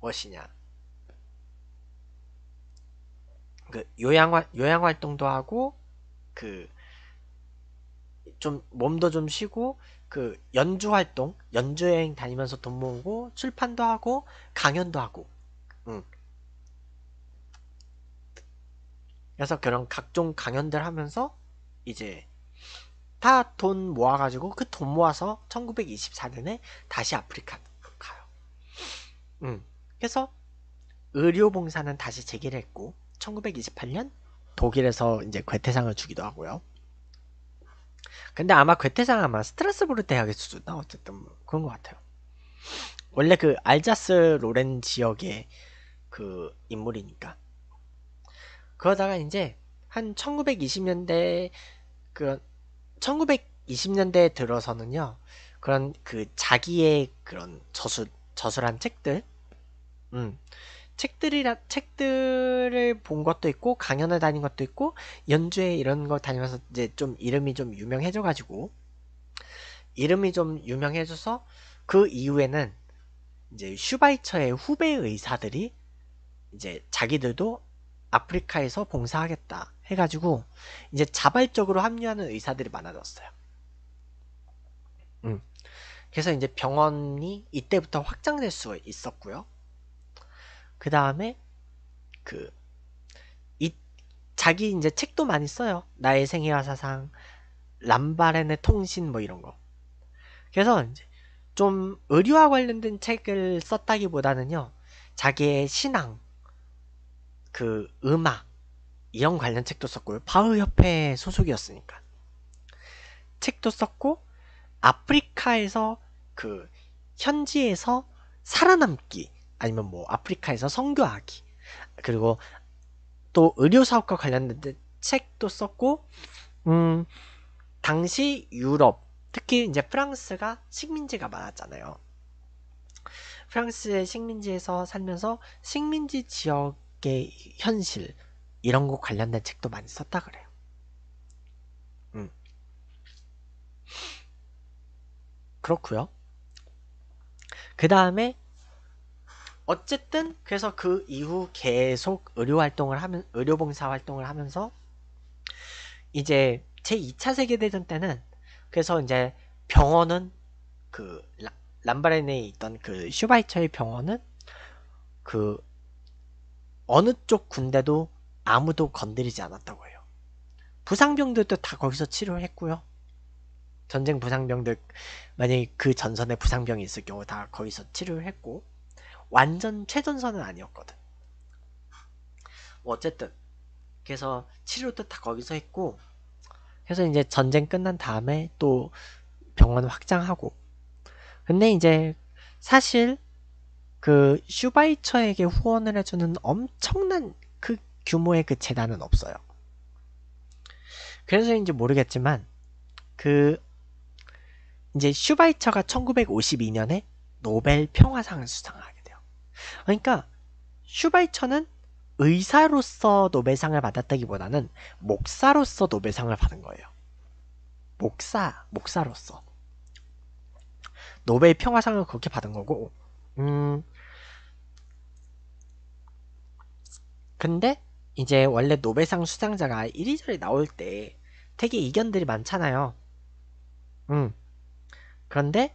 무엇이냐 그 요양 요양 활동도 하고 그 좀 몸도 좀 쉬고 그 연주 활동 연주 여행 다니면서 돈 모으고 출판도 하고 강연도 하고 응. 그래서 그런 각종 강연들 하면서 이제 다 돈 모아가지고 그 돈 모아서 1924년에 다시 아프리카 가요. 음. 그래서 의료봉사는 다시 재개를 했고 1928년 독일에서 이제 괴테상을 주기도 하고요. 근데 아마 괴테상 아마 스트라스부르 대학에 주나 어쨌든 뭐 그런 것 같아요. 원래 그 알자스 로렌 지역의 그 인물이니까. 그러다가 이제 한 1920년대 그 1920년대에 들어서는요. 그런 그 자기의 그런 저술 저술한 책들 음. 책들이라 책들을 본 것도 있고 강연을 다닌 것도 있고 연주회 이런 거 다니면서 이제 좀 이름이 좀 유명해져 가지고 이름이 좀 유명해져서 그 이후에는 이제 슈바이처의 후배 의사들이 이제 자기들도 아프리카에서 봉사하겠다 해가지고 이제 자발적으로 합류하는 의사들이 많아졌어요. 음. 그래서 이제 병원이 이때부터 확장될 수 있었고요. 그 다음에 그 이, 자기 이제 책도 많이 써요. 나의 생애와 사상, 람바렌의 통신 뭐 이런 거. 그래서 이제 좀 의료와 관련된 책을 썼다기보다는요. 자기의 신앙, 그 음악 이런 관련 책도 썼고요. 바흐 협회 소속이었으니까. 책도 썼고 아프리카에서 그 현지에서 살아남기 아니면 뭐 아프리카에서 선교하기 그리고 또 의료 사업과 관련된 책도 썼고 음 당시 유럽 특히 이제 프랑스가 식민지가 많았잖아요. 프랑스의 식민지에서 살면서 식민지 지역의 현실 이런 거 관련된 책도 많이 썼다 그래요. 음. 그렇고요. 그 다음에 어쨌든 그래서 그 이후 계속 의료 활동을 하면 의료 봉사 활동을 하면서 이제 제 2차 세계 대전 때는 그래서 이제 병원은 그 람바렌에 있던 그 슈바이처의 병원은 그 어느 쪽 군대도 아무도 건드리지 않았다고 해요. 부상병들도 다 거기서 치료했고요. 전쟁 부상병들 만약에 그 전선에 부상병이 있을 경우 다 거기서 치료를 했고 완전 최전선은 아니었거든. 뭐 어쨌든 그래서 치료도 다 거기서 했고 그래서 이제 전쟁 끝난 다음에 또 병원 확장하고 근데 이제 사실 그 슈바이처에게 후원을 해주는 엄청난 그 규모의 그 재단은 없어요. 그래서인지 모르겠지만 그 이제 슈바이처가 1952년에 노벨 평화상을 수상하게 그러니까 슈바이처는 의사로서 노벨상을 받았다기보다는 목사로서 노벨상을 받은 거예요. 목사, 목사로서. 노벨 평화상을 그렇게 받은 거고, 음, 근데 이제 원래 노벨상 수상자가 이리저리 나올 때 되게 이견들이 많잖아요. 음. 그런데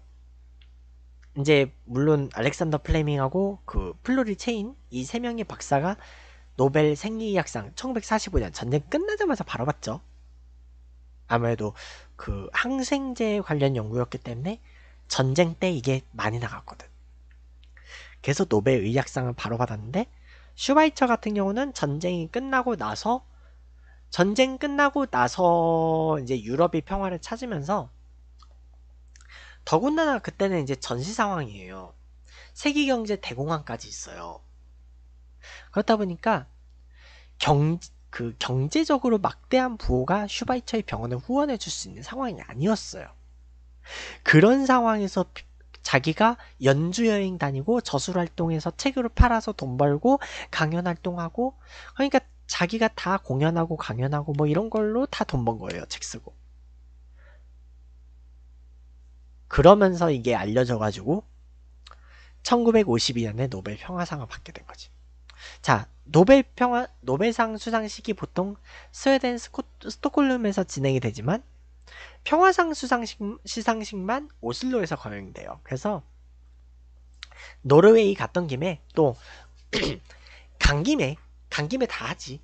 이제 물론 알렉산더 플레밍하고 그 플로리 체인 이 세 명의 박사가 노벨 생리의학상 1945년 전쟁 끝나자마자 바로 받죠. 아무래도 그 항생제 관련 연구였기 때문에 전쟁 때 이게 많이 나갔거든. 그래서 노벨 의학상을 바로 받았는데 슈바이처 같은 경우는 전쟁이 끝나고 나서 전쟁 끝나고 나서 이제 유럽이 평화를 찾으면서 더군다나 그때는 이제 전시 상황이에요. 세계 경제 대공황까지 있어요. 그렇다 보니까 경, 그 경제적으로 막대한 부호가 슈바이처의 병원을 후원해 줄 수 있는 상황이 아니었어요. 그런 상황에서 자기가 연주 여행 다니고 저술 활동해서 책으로 팔아서 돈 벌고 강연 활동하고 그러니까 자기가 다 공연하고 강연하고 뭐 이런 걸로 다 돈 번 거예요. 책 쓰고. 그러면서 이게 알려져 가지고 1952년에 노벨 평화상을 받게 된 거지. 자, 노벨 평화 노벨상 수상식이 보통 스웨덴 스코, 스톡홀름에서 진행이 되지만 평화상 수상식 시상식만 오슬로에서 거행돼요. 그래서 노르웨이 갔던 김에 또 간 김에 간 김에 다 하지.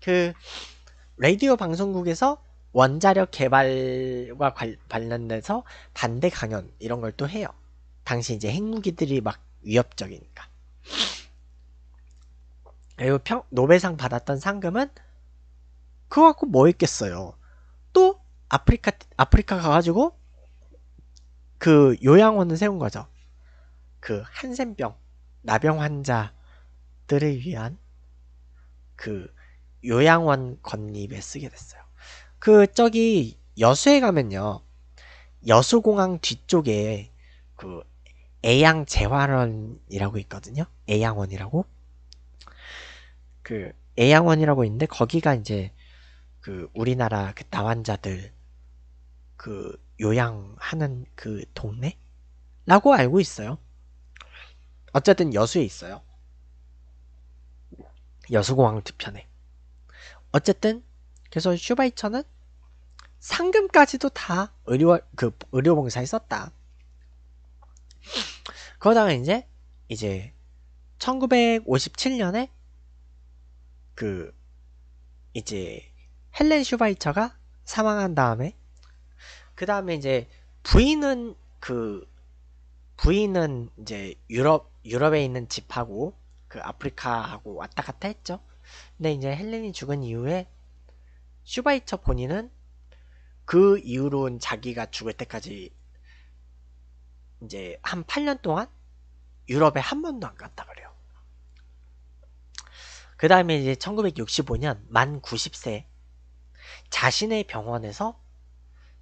그 라디오 방송국에서 원자력 개발과 관련돼서 반대 강연 이런 걸 또 해요. 당시 이제 핵무기들이 막 위협적이니까. 그리고 평, 노벨상 받았던 상금은 그거 갖고 뭐 했겠어요. 또 아프리카 아프리카 가가지고 그 요양원을 세운 거죠. 그 한센병 나병 환자들을 위한 그 요양원 건립에 쓰게 됐어요. 그 저기 여수에 가면요. 여수공항 뒤쪽에 그 애양 재활원이라고 있거든요. 애양원이라고. 그 애양원이라고 있는데 거기가 이제 그 우리나라 그 다환자들 그 요양하는 그 동네라고 알고 있어요. 어쨌든 여수에 있어요. 여수공항 뒤편에. 어쨌든 그래서 슈바이처는 상금까지도 다 의료 그 의료봉사에 썼다. 그러다가 이제 이제 1957년에 그 이제 헬렌 슈바이처가 사망한 다음에 그 다음에 이제 부인은 그 부인은 이제 유럽 유럽에 있는 집하고 그 아프리카하고 왔다 갔다 했죠. 근데 이제 헬렌이 죽은 이후에 슈바이처 본인은 그 이후로는 자기가 죽을 때까지 이제 한 8년 동안 유럽에 한 번도 안 갔다 그래요. 그 다음에 이제 1965년 만 90세 자신의 병원에서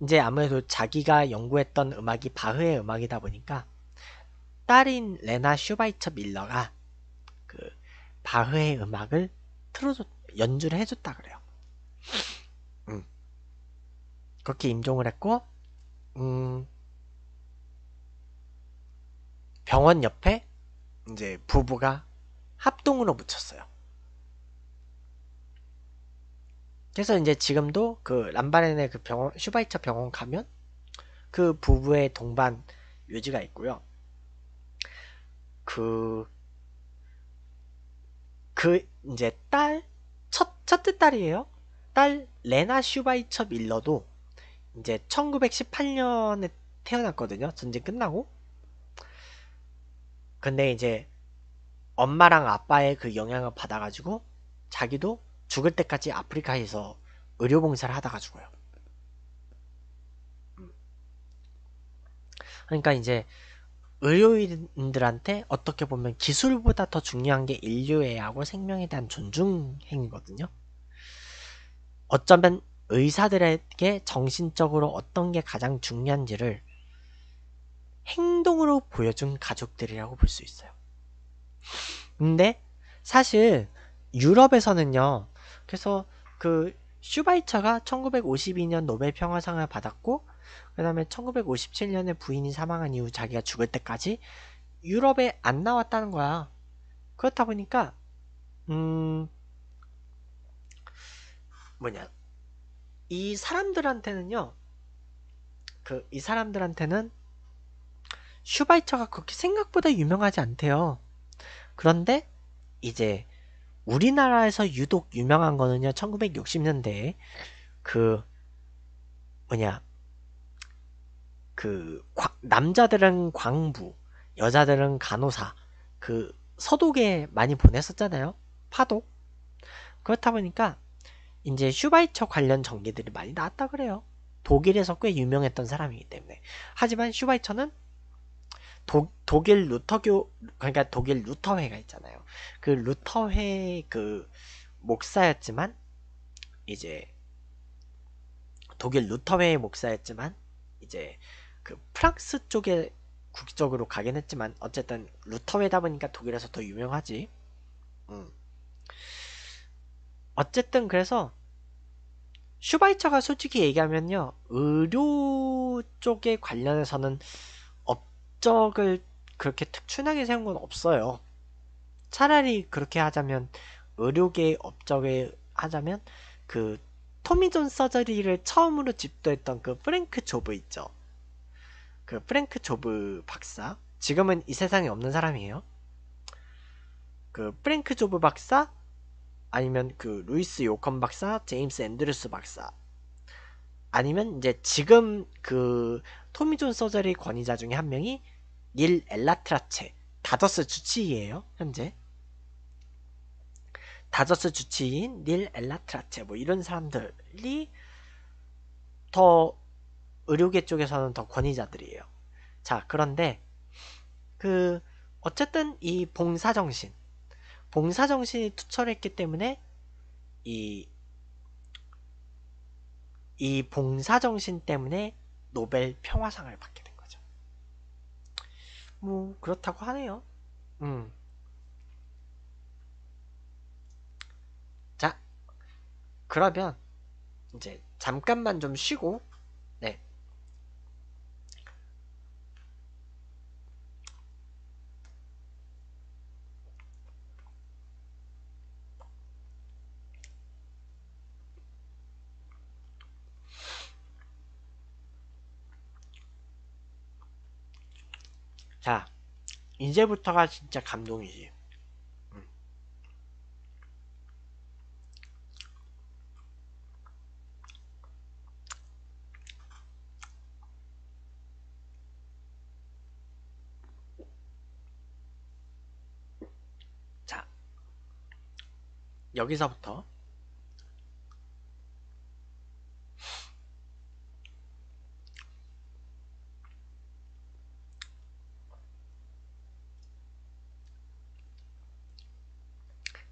이제 아무래도 자기가 연구했던 음악이 바흐의 음악이다 보니까 딸인 레나 슈바이처 밀러가 그 바흐의 음악을 틀어줬 연주를 해줬다 그래요. 음. 그렇게 임종을 했고 음. 병원 옆에 이제 부부가 합동으로 묻혔어요. 그래서 이제 지금도 그 람바렌의 그 병원 슈바이처 병원 가면 그 부부의 동반 묘지가 있고요. 그, 그, 이제 딸, 첫, 첫째 딸이에요. 딸, 레나 슈바이처 밀러도 이제 1918년에 태어났거든요. 전쟁 끝나고. 근데 이제 엄마랑 아빠의 그 영향을 받아가지고 자기도 죽을 때까지 아프리카에서 의료봉사를 하다가 죽어요. 그러니까 이제 의료인들한테 어떻게 보면 기술보다 더 중요한 게 인류애하고 생명에 대한 존중 행위거든요. 어쩌면 의사들에게 정신적으로 어떤 게 가장 중요한지를 행동으로 보여준 가족들이라고 볼 수 있어요. 근데 사실 유럽에서는요. 그래서 그 슈바이처가 1952년 노벨 평화상을 받았고 그 다음에 1957년에 부인이 사망한 이후 자기가 죽을 때까지 유럽에 안 나왔다는 거야. 그렇다 보니까 음 뭐냐 이 사람들한테는요 그 이 사람들한테는 슈바이처가 그렇게 생각보다 유명하지 않대요. 그런데 이제 우리나라에서 유독 유명한 거는요. 1960년대에 그 뭐냐 그 과- 남자들은 광부, 여자들은 간호사, 그 서독에 많이 보냈었잖아요. 파독. 그렇다 보니까 이제 슈바이처 관련 전기들이 많이 나왔다 그래요. 독일에서 꽤 유명했던 사람이기 때문에. 하지만 슈바이처는 도, 독일 루터교 그러니까 독일 루터회가 있잖아요. 그 루터회 그 목사였지만 이제 독일 루터회의 목사였지만 이제 그 프랑스 쪽에 국적으로 가긴 했지만 어쨌든 루터회다 보니까 독일에서 더 유명하지. 음. 어쨌든 그래서 슈바이처가 솔직히 얘기하면요 의료 쪽에 관련해서는 업적을 그렇게 특출나게 세운 건 없어요. 차라리 그렇게 하자면 의료계 업적에 하자면 그 토미존 서저리를 처음으로 집도했던 그 프랭크 조브 있죠. 그 프랭크 조브 박사 지금은 이 세상에 없는 사람이에요. 그 프랭크 조브 박사 아니면 그 루이스 요컴 박사, 제임스 앤드루스 박사 아니면 이제 지금 그 토미 존 surgery 권위자 중에 한 명이 닐 엘라트라체 다저스 주치의예요 현재 다저스 주치의인 닐 엘라트라체 뭐 이런 사람들이 더 의료계 쪽에서는 더 권위자들이에요. 자 그런데 그 어쨌든 이 봉사정신 봉사 정신이 투철했기 때문에 이, 이 봉사 정신 때문에 노벨 평화상을 받게 된 거죠. 뭐, 그렇다고 하네요. 음. 자, 그러면 이제 잠깐만 좀 쉬고, 네. 자, 이제부터가 진짜 감동이지. 음. 자, 여기서부터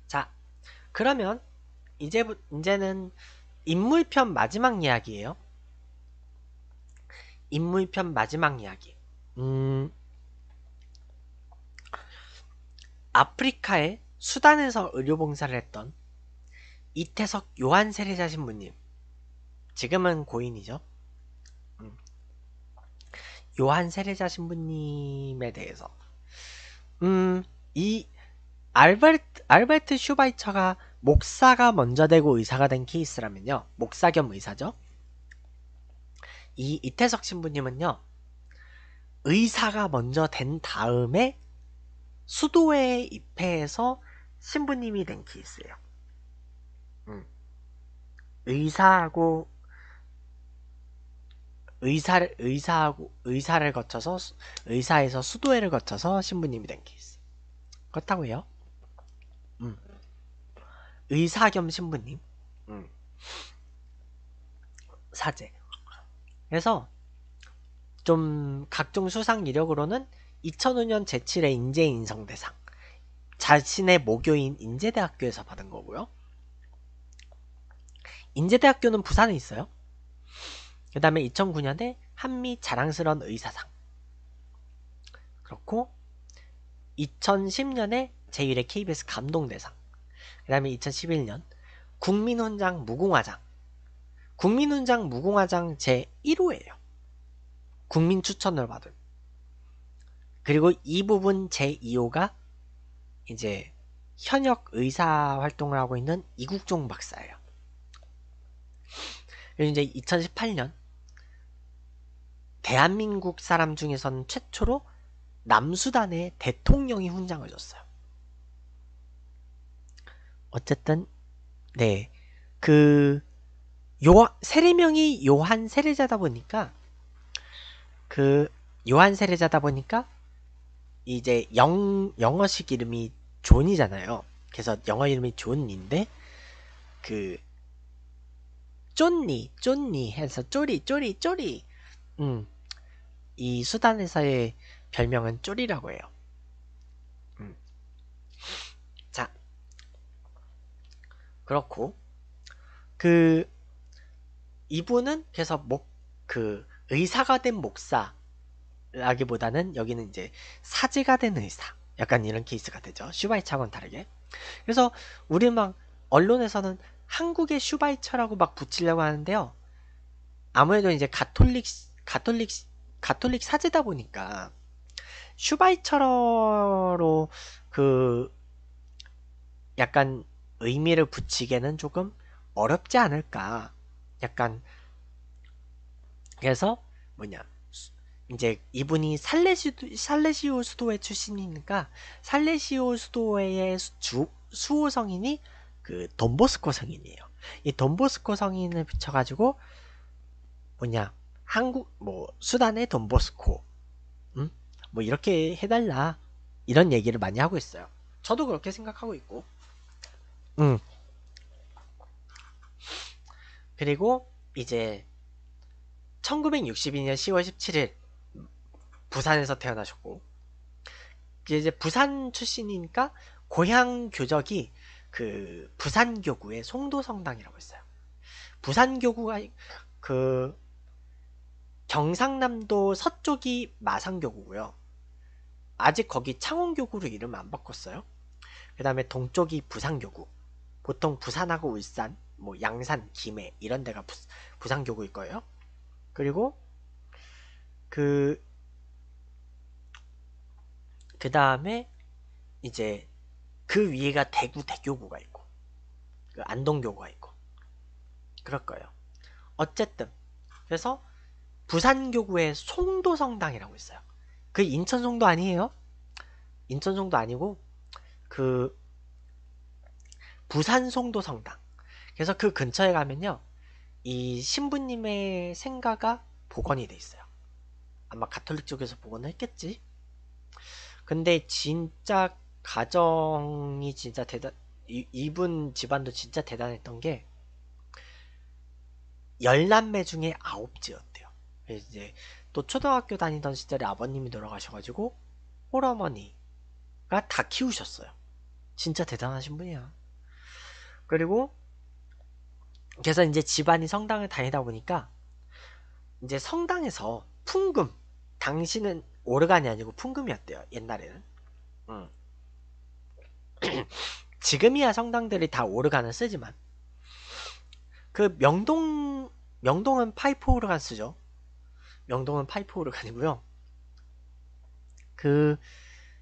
자, 그러면 이제부 이제는 인물편 마지막 이야기예요. 인물편 마지막 이야기. 음, 아프리카의 수단에서 의료봉사를 했던 이태석 요한 세례자 신부님. 지금은 고인이죠. 음, 요한 세례자 신부님에 대해서. 음, 이 알베르트, 알베르트 슈바이처가 목사가 먼저 되고 의사가 된 케이스라면요. 목사 겸 의사죠. 이 이태석 신부님은요. 의사가 먼저 된 다음에 수도에 입회해서 신부님이 된 케이스예요. 음. 의사하고 의사를 의사하고 의사를 거쳐서 수- 의사에서 수도회를 거쳐서 신부님이 된 케이스. 그렇다고 해요. 음. 의사 겸 신부님. 음. 사제. 그래서 좀 각종 수상 이력으로는 2005년 제7회 인재인성대상. 자신의 모교인 인제대학교에서 받은 거고요. 인제대학교는 부산에 있어요. 그 다음에 2009년에 한미 자랑스러운 의사상. 그렇고 2010년에 제1회 KBS 감동대상. 그 다음에 2011년 국민훈장 무궁화장. 국민훈장 무궁화장 제1호예요. 국민 추천을 받은. 그리고 이 부분 제2호가 이제 현역 의사 활동을 하고 있는 이국종 박사예요. 그리고 이제 2018년 대한민국 사람 중에서는 최초로 남수단에 대통령이 훈장을 줬어요. 어쨌든 네. 그 요, 세례명이 요한 세례자다 보니까 그 요한 세례자다 보니까 이제 영 영어식 이름이 존이잖아요. 그래서 영어 이름이 존인데 그 쫀니 쫀니 해서 쪼리 쪼리 쪼리 음. 이 수단에서의 별명은 쪼리라고 해요. 음. 자 그렇고 그 이분은 그래서 목 그 의사가 된 목사라기보다는 여기는 이제 사제가 된 의사 약간 이런 케이스가 되죠. 슈바이처하고는 다르게. 그래서 우리 막 언론에서는 한국의 슈바이처라고 막 붙이려고 하는데요. 아무래도 이제 가톨릭 가톨릭 가톨릭 사제다 보니까 슈바이처로 그 약간 의미를 붙이기에는 조금 어렵지 않을까. 약간 그래서 뭐냐 이제 이분이 살레시, 살레시오 수도회 출신이니까 살레시오 수도회의 주, 수호 성인이 그 돈보스코 성인이에요. 이 돈보스코 성인을 붙여가지고 뭐냐 한국 뭐 수단의 돈보스코 음? 뭐 이렇게 해달라 이런 얘기를 많이 하고 있어요. 저도 그렇게 생각하고 있고 음. 그리고 이제 1962년 10월 17일 부산에서 태어나셨고 이제 부산 출신이니까 고향 교적이 그 부산교구의 송도성당이라고 있어요. 부산교구가 그 경상남도 서쪽이 마산교구고요. 아직 거기 창원교구로 이름 안 바꿨어요. 그 다음에 동쪽이 부산교구. 보통 부산하고 울산, 뭐 양산, 김해 이런 데가 부, 부산 교구일 거예요. 그리고 그, 그 다음에 이제 그 위에가 대구 대교구가 있고, 그 안동교구가 있고, 그럴 거예요. 어쨌든, 그래서 부산교구에 송도성당이라고 있어요. 그 인천송도 아니에요? 인천송도 아니고, 그, 부산 송도 성당. 그래서 그 근처에 가면요. 이 신부님의 생가가 복원이 돼 있어요. 아마 가톨릭 쪽에서 복원을 했겠지. 근데 진짜 가정이 진짜 대단 이, 이분 집안도 진짜 대단했던 게 열남매 중에 아홉째였대요. 이제 또 초등학교 다니던 시절에 아버님이 돌아가셔가지고 홀어머니가 다 키우셨어요. 진짜 대단하신 분이야. 그리고 그래서 이제 집안이 성당을 다니다 보니까 이제 성당에서 풍금 당신은 오르간이 아니고 풍금이었대요 옛날에는. 음. 지금이야 성당들이 다 오르간을 쓰지만 그 명동 명동은 파이프 오르간 쓰죠. 명동은 파이프 오르간이고요. 그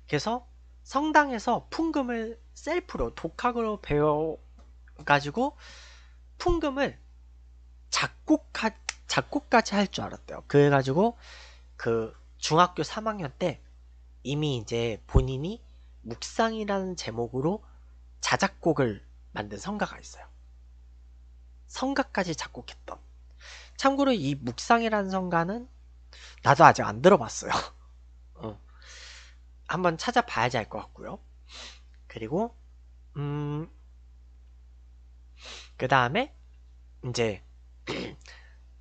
그래서 성당에서 풍금을 셀프로 독학으로 배워 가지고 풍금을 작곡하, 작곡까지 할 줄 알았대요. 그래가지고 그 중학교 3학년 때 이미 이제 본인이 묵상이라는 제목으로 자작곡을 만든 성가가 있어요. 성가까지 작곡했던. 참고로 이 묵상이라는 성가는 나도 아직 안 들어봤어요. 어. 한번 찾아봐야지 알 것 같고요. 그리고 음, 그 다음에 이제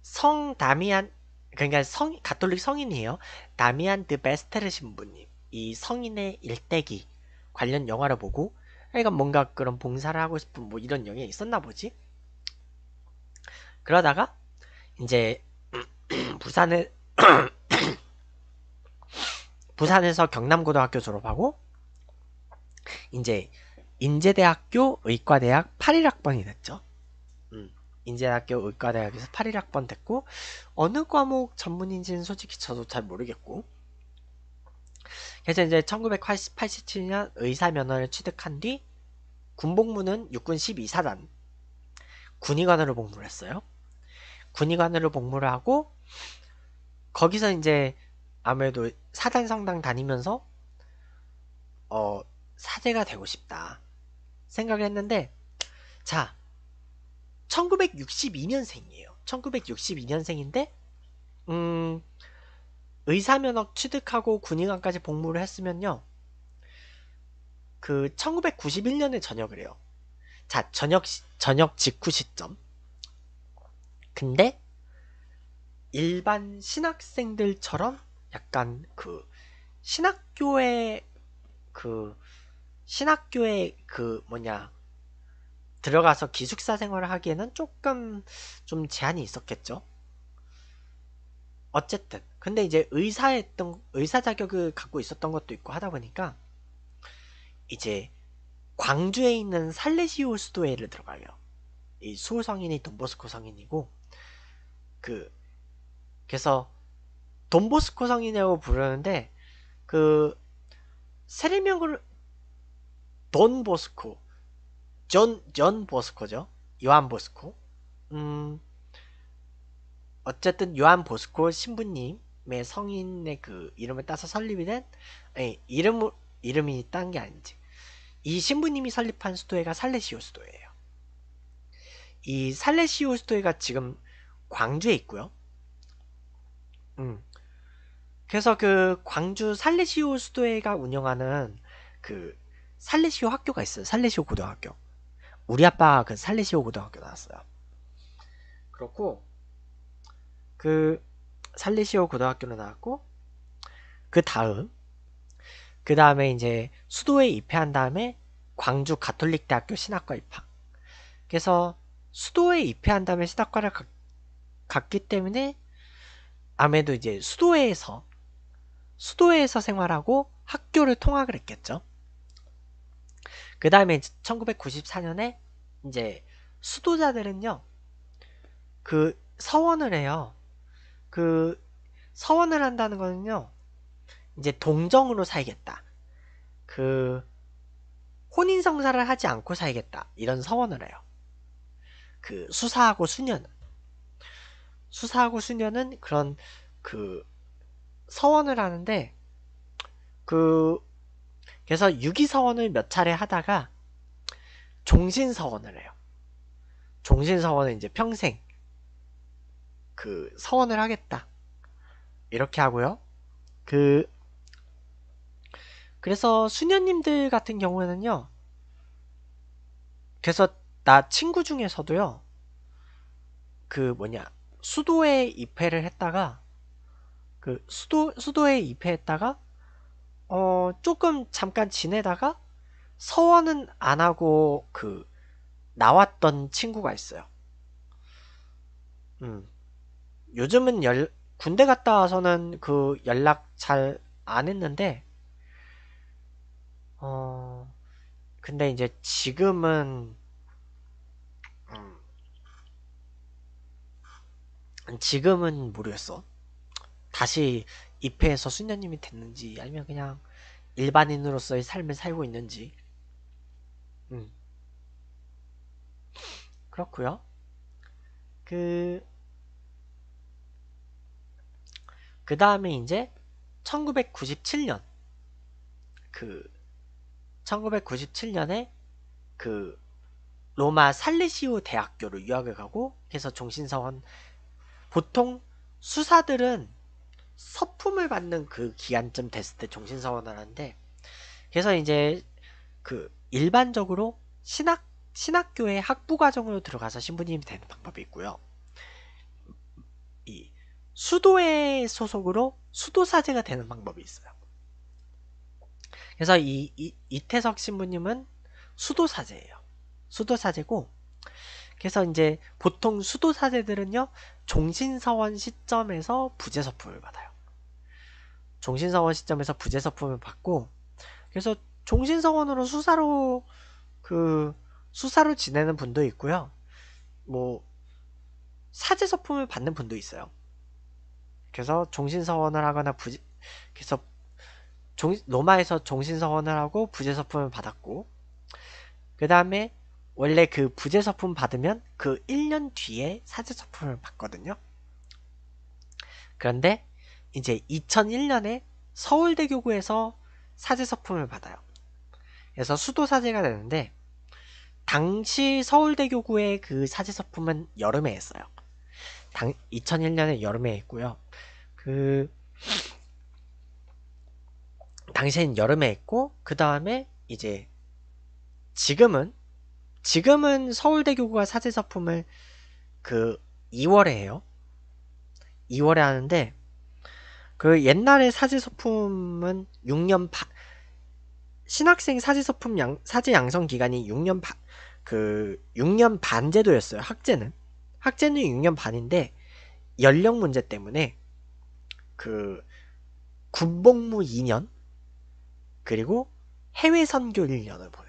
성 다미안 그러니까 성 가톨릭 성인이에요. 다미안 드 베스테르 신부님 이 성인의 일대기 관련 영화를 보고 그러니까 뭔가 그런 봉사를 하고 싶은 뭐 이런 영향이 있었나 보지. 그러다가 이제 부산에 부산에서 경남고등학교 졸업하고 이제 인제대학교 의과대학 8일 학번이 됐죠. 음, 인제대학교 의과대학에서 8일학번 됐고 어느 과목 전문인지는 솔직히 저도 잘 모르겠고 그래서 이제 1987년 의사면허를 취득한 뒤 군복무는 육군 12사단 군의관으로 복무를 했어요. 군의관으로 복무를 하고 거기서 이제 아무래도 사단 성당 다니면서 어 사제가 되고 싶다. 생각을 했는데 자 1962년생이에요. 1962년생인데 음 의사 면허 취득하고 군의관까지 복무를 했으면요. 그 1991년에 전역을 해요. 자, 전역 시- 전역 직후 시점. 근데 일반 신학생들처럼 약간 그 신학교에 그 신학교에 그 뭐냐 들어가서 기숙사 생활을 하기에는 조금 좀 제한이 있었겠죠. 어쨌든 근데 이제 의사했던 의사 자격을 갖고 있었던 것도 있고 하다 보니까 이제 광주에 있는 살레시오 수도회를 들어가요. 이 수호 성인이 돈보스코 성인이고 그 그래서 돈보스코 성인이라고 부르는데 그 세례명을 돈 보스코 존, 존 보스코죠. 요한 보스코. 음, 어쨌든 요한 보스코 신부님의 성인의 그 이름을 따서 설립이 된, 아니, 이름, 이름이 딴 게 아니지. 이 신부님이 설립한 수도회가 살레시오 수도회예요. 이 살레시오 수도회가 지금 광주에 있고요. 음. 그래서 그 광주 살레시오 수도회가 운영하는 그 살레시오 학교가 있어요. 살레시오 고등학교. 우리 아빠가 그 살레시오 고등학교 나왔어요. 그렇고 그 살레시오 고등학교로 나왔고 그 다음 그 다음에 이제 수도에 입회한 다음에 광주 가톨릭 대학교 신학과 입학. 그래서 수도에 입회한 다음에 신학과를 가- 갔기 때문에 아무래도 이제 수도에서 수도에서 생활하고 학교를 통학을 했겠죠. 그 다음에 1994년에 이제 수도자들은요, 그 서원을 해요. 그 서원을 한다는 거는요, 이제 동정으로 살겠다. 그 혼인성사를 하지 않고 살겠다. 이런 서원을 해요. 그 수사하고 수녀는. 수사하고 수녀는 그런 그 서원을 하는데 그 그래서 유기서원을 몇 차례 하다가 종신서원을 해요. 종신서원은 이제 평생 그 서원을 하겠다. 이렇게 하고요. 그 그래서 수녀님들 같은 경우에는요. 그래서 나 친구 중에서도요. 그 뭐냐 수도에 입회를 했다가 그 수도 수도에 입회했다가 어 조금 잠깐 지내다가 서원은 안 하고 그 나왔던 친구가 있어요. 음. 요즘은 열 군대 갔다 와서는 그 연락 잘 안 했는데 어 근데 이제 지금은 음, 지금은 모르겠어. 다시 입회해서 수녀님이 됐는지 아니면 그냥 일반인으로서의 삶을 살고 있는지. 음. 그렇고요. 그, 그 다음에 이제 1997년, 그, 1997년에 그 로마 살레시오 대학교로 유학을 가고 그래서 종신서원 보통 수사들은 서품을 받는 그 기간쯤 됐을 때 종신서원을 하는데 그래서 이제 그 일반적으로 신학 신학교의 학부 과정으로 들어가서 신부님이 되는 방법이 있고요. 이 수도회 소속으로 수도사제가 되는 방법이 있어요. 그래서 이, 이 이태석 신부님은 수도사제예요. 수도사제고 그래서 이제 보통 수도사제들은요 종신서원 시점에서 부재서품을 받아요. 종신서원 시점에서 부재서품을 받고 그래서 종신서원으로 수사로 그 수사로 지내는 분도 있고요. 뭐 사제서품을 받는 분도 있어요. 그래서 종신서원을 하거나 부재 그래서 종, 로마에서 종신서원을 하고 부재서품을 받았고 그 다음에 원래 그 부재서품 받으면 그 1년 뒤에 사제서품을 받거든요. 그런데 이제 2001년에 서울대교구에서 사제서품을 받아요. 그래서 수도사제가 되는데 당시 서울대교구의 그 사제서품은 여름에 했어요. 당, 2001년에 여름에 했고요. 그 당시엔 여름에 했고 그 다음에 이제 지금은 지금은 서울대교구가 사제서품을 그 2월에 해요. 2월에 하는데 그 옛날에 사제서품은 6년 반 신학생 사제서품 양, 사제 양성 기간이 6년 반, 그 6년 반 제도였어요. 학제는 학제는 6년 반인데 연령 문제 때문에 그 군복무 2년 그리고 해외 선교 1년을 보낸대요.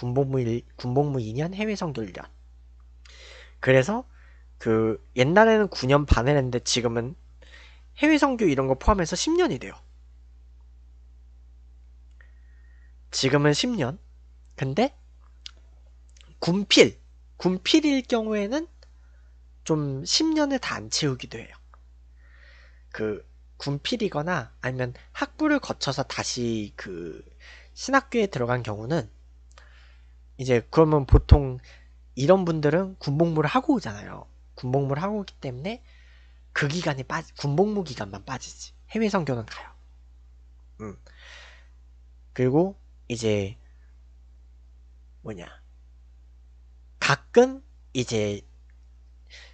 군복무 1, 군복무 2년 해외 선교 1년. 그래서 그 옛날에는 9년 반을 했는데 지금은 해외 선교 이런 거 포함해서 10년이 돼요. 지금은 10년. 근데 군필, 군필일 경우에는 좀 10년을 다 안 채우기도 해요. 그 군필이거나 아니면 학부를 거쳐서 다시 그 신학교에 들어간 경우는 이제 그러면 보통 이런 분들은 군복무를 하고 오잖아요. 군복무를 하고 오기 때문에 그 기간이 빠지, 군복무 기간만 빠지지. 해외 선교는 가요. 음. 그리고 이제 뭐냐. 가끔 이제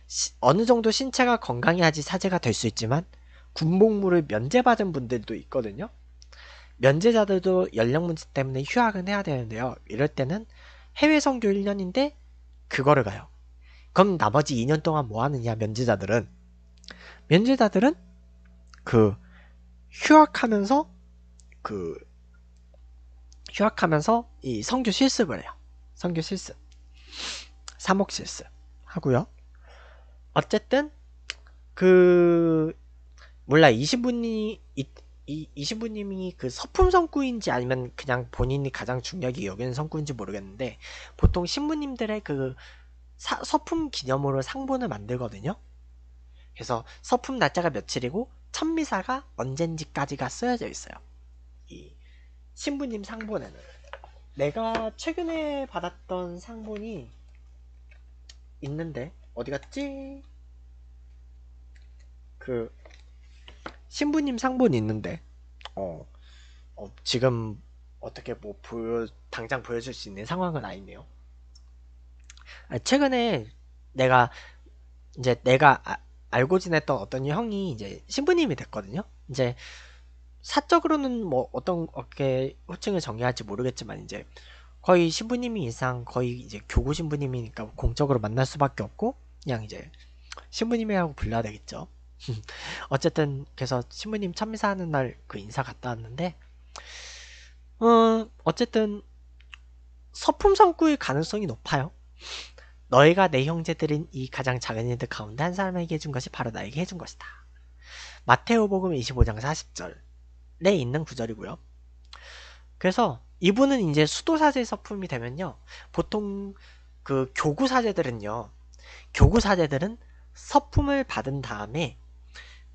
시, 어느 정도 신체가 건강해야지 사제가 될 수 있지만 군복무를 면제받은 분들도 있거든요. 면제자들도 연령 문제 때문에 휴학은 해야 되는데요. 이럴 때는 해외 선교 1년인데 그거를 가요. 그럼 나머지 2년 동안 뭐 하느냐 면제자들은 면제자들은 그 휴학하면서 그 휴학하면서 이 성교 실습을 해요. 성교 실습. 사목 실습 하고요. 어쨌든 그 몰라 이신부님 이, 이, 이 신부님이 그 서품 성구인지 아니면 그냥 본인이 가장 중요하게 여기는 성구인지 모르겠는데 보통 신부님들의 그 사, 서품 기념으로 상본을 만들거든요. 그래서 서품 날짜가 며칠이고 천미사가 언젠지까지가 쓰여져 있어요. 이 신부님 상본에는 내가 최근에 받았던 상본이 있는데 어디 갔지? 그 신부님 상본이 있는데 어, 어 지금 어떻게 뭐 보여 당장 보여줄 수 있는 상황은 아니네요. 아, 최근에 내가 이제 내가 아, 알고 지냈던 어떤 형이 이제 신부님이 됐거든요. 이제 사적으로는 뭐 어떤 어떻게 호칭을 정의할지 모르겠지만 이제 거의 신부님이 이상 거의 이제 교구 신부님이니까 공적으로 만날 수밖에 없고 그냥 이제 신부님이라고 불러야 되겠죠. 어쨌든 그래서 신부님 참미사 하는 날 그 인사 갔다 왔는데 어 어쨌든 서품 성구의 가능성이 높아요. 너희가 내 형제들인 이 가장 작은 이들 가운데 한 사람에게 해준 것이 바로 나에게 해준 것이다. 마테오복음 25장 40절에 있는 구절이고요. 그래서 이분은 이제 수도사제 서품이 되면요. 보통 그 교구사제들은요. 교구사제들은 서품을 받은 다음에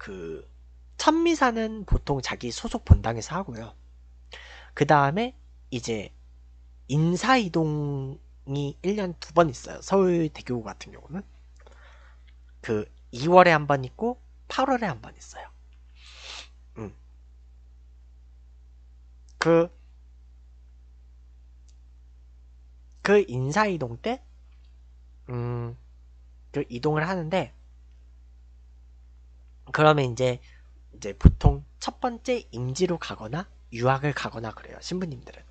그 천미사는 보통 자기 소속 본당에서 하고요. 그 다음에 이제 인사이동이 1년 두 번 있어요. 서울대교 같은 경우는. 그 2월에 한 번 있고 8월에 한 번 있어요. 음. 그, 그 인사이동 때, 음, 그 이동을 하는데, 그러면 이제, 이제 보통 첫 번째 임지로 가거나 유학을 가거나 그래요. 신부님들은.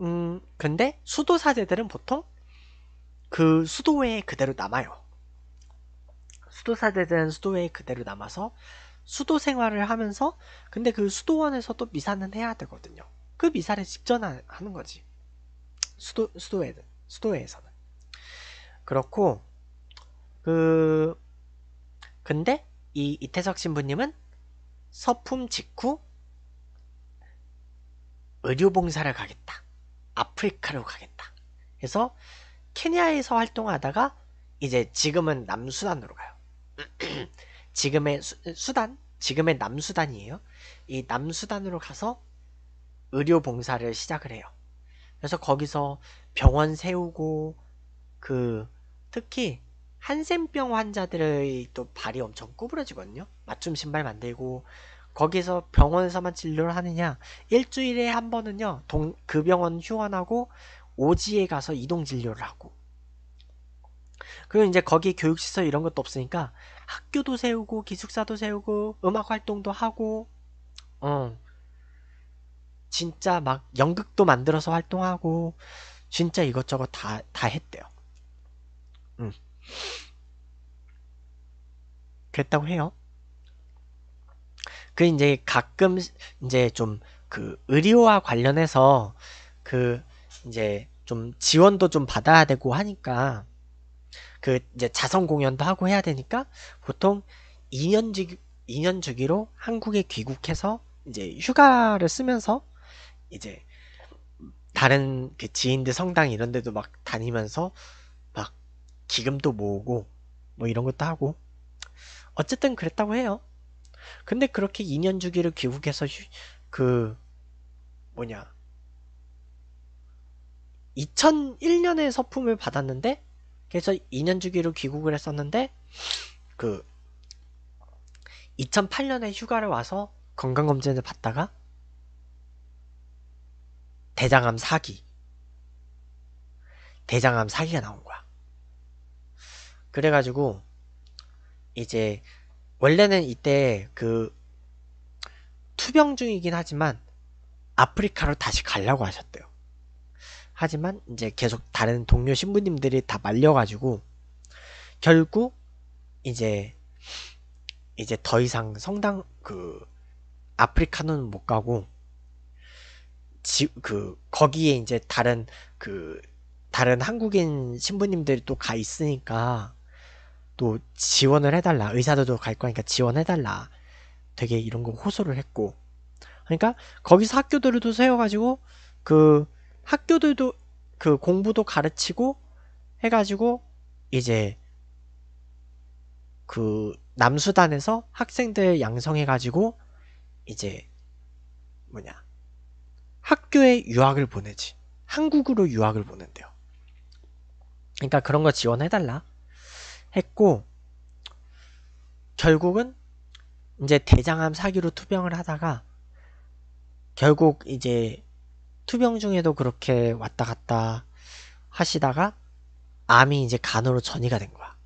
음, 근데 수도 사제들은 보통 그 수도에 그대로 남아요. 수도 사제들은 수도에 그대로 남아서 수도 생활을 하면서 근데 그 수도원에서 도 미사는 해야 되거든요. 그 미사를 직전 하는 거지. 수도 수도에는 수도회에서는 그렇고 그 근데 이 이태석 신부님은 서품 직후 의료봉사를 가겠다. 아프리카로 가겠다. 그래서 케냐에서 활동하다가 이제 지금은 남수단으로 가요. 지금의 수, 단 지금의 남수단이에요. 이 남수단으로 가서 의료 봉사를 시작을 해요. 그래서 거기서 병원 세우고 그 특히 한센병 환자들의 또 발이 엄청 구부러지거든요. 맞춤 신발 만들고 거기서 병원에서만 진료를 하느냐 일주일에 한 번은요 동, 그 병원 휴원하고 오지에 가서 이동 진료를 하고 그리고 이제 거기 교육시설 이런 것도 없으니까 학교도 세우고 기숙사도 세우고 음악 활동도 하고 어 진짜 막 연극도 만들어서 활동하고 진짜 이것저것 다 다 했대요. 음. 그랬다고 해요. 그 이제 가끔 이제 좀 그 의료와 관련해서 그 이제 좀 지원도 좀 받아야 되고 하니까 그 이제 자선 공연도 하고 해야 되니까 보통 2년 주 2년 주기로 한국에 귀국해서 이제 휴가를 쓰면서 이제 다른 그 지인들 성당 이런 데도 막 다니면서 막 기금도 모으고 뭐 이런 것도 하고 어쨌든 그랬다고 해요. 근데 그렇게 2년 주기를 귀국해서 휴, 그 뭐냐 2001년에 서품을 받았는데 그래서 2년 주기로 귀국을 했었는데 그 2008년에 휴가를 와서 건강검진을 받다가 대장암 사기 대장암 사기가 나온 거야. 그래가지고 이제 원래는 이때 그 투병 중이긴 하지만 아프리카로 다시 가려고 하셨대요. 하지만 이제 계속 다른 동료 신부님들이 다 말려가지고 결국 이제 이제 더 이상 성당 그 아프리카는 못 가고 지, 그 거기에 이제 다른 그 다른 한국인 신부님들이 또 가 있으니까 또 지원을 해달라. 의사들도 갈 거니까 지원해달라. 되게 이런 거 호소를 했고. 그러니까 거기서 학교들도 세워가지고 그 학교들도 그 공부도 가르치고 해가지고 이제 그 남수단에서 학생들 양성해가지고 이제 뭐냐. 학교에 유학을 보내지. 한국으로 유학을 보낸대요. 그러니까 그런 거 지원해달라 했고 결국은 이제 대장암 사기로 투병을 하다가 결국 이제 투병 중에도 그렇게 왔다 갔다 하시다가 암이 이제 간으로 전이가 된 거야.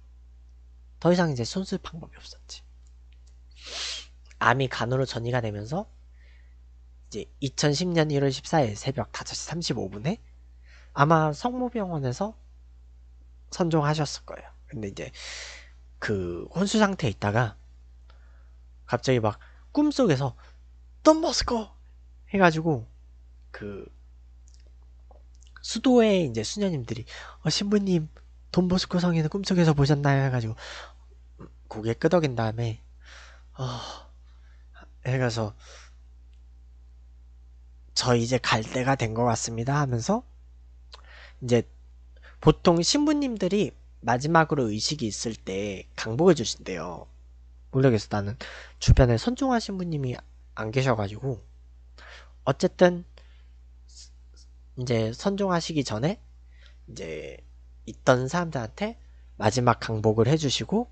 더 이상 이제 손쓸 방법이 없었지. 암이 간으로 전이가 되면서 이제 2010년 1월 14일 새벽 5시 35분에 아마 성모병원에서 선종하셨을 거예요. 근데 이제 그 혼수 상태에 있다가 갑자기 막 꿈속에서 덤버스코 해가지고 그 수도에 이제 수녀님들이 어, 신부님 돈보스코 성에는 꿈속에서 보셨나요? 해가지고 고개 끄덕인 다음에 어, 해가서 저 이제 갈 때가 된 것 같습니다 하면서 이제 보통 신부님들이 마지막으로 의식이 있을 때 강복해 주신대요. 모르겠어 나는 주변에 선종하신 분님이 안 계셔가지고 어쨌든 이제 선종하시기 전에 이제 있던 사람들한테 마지막 강복을 해주시고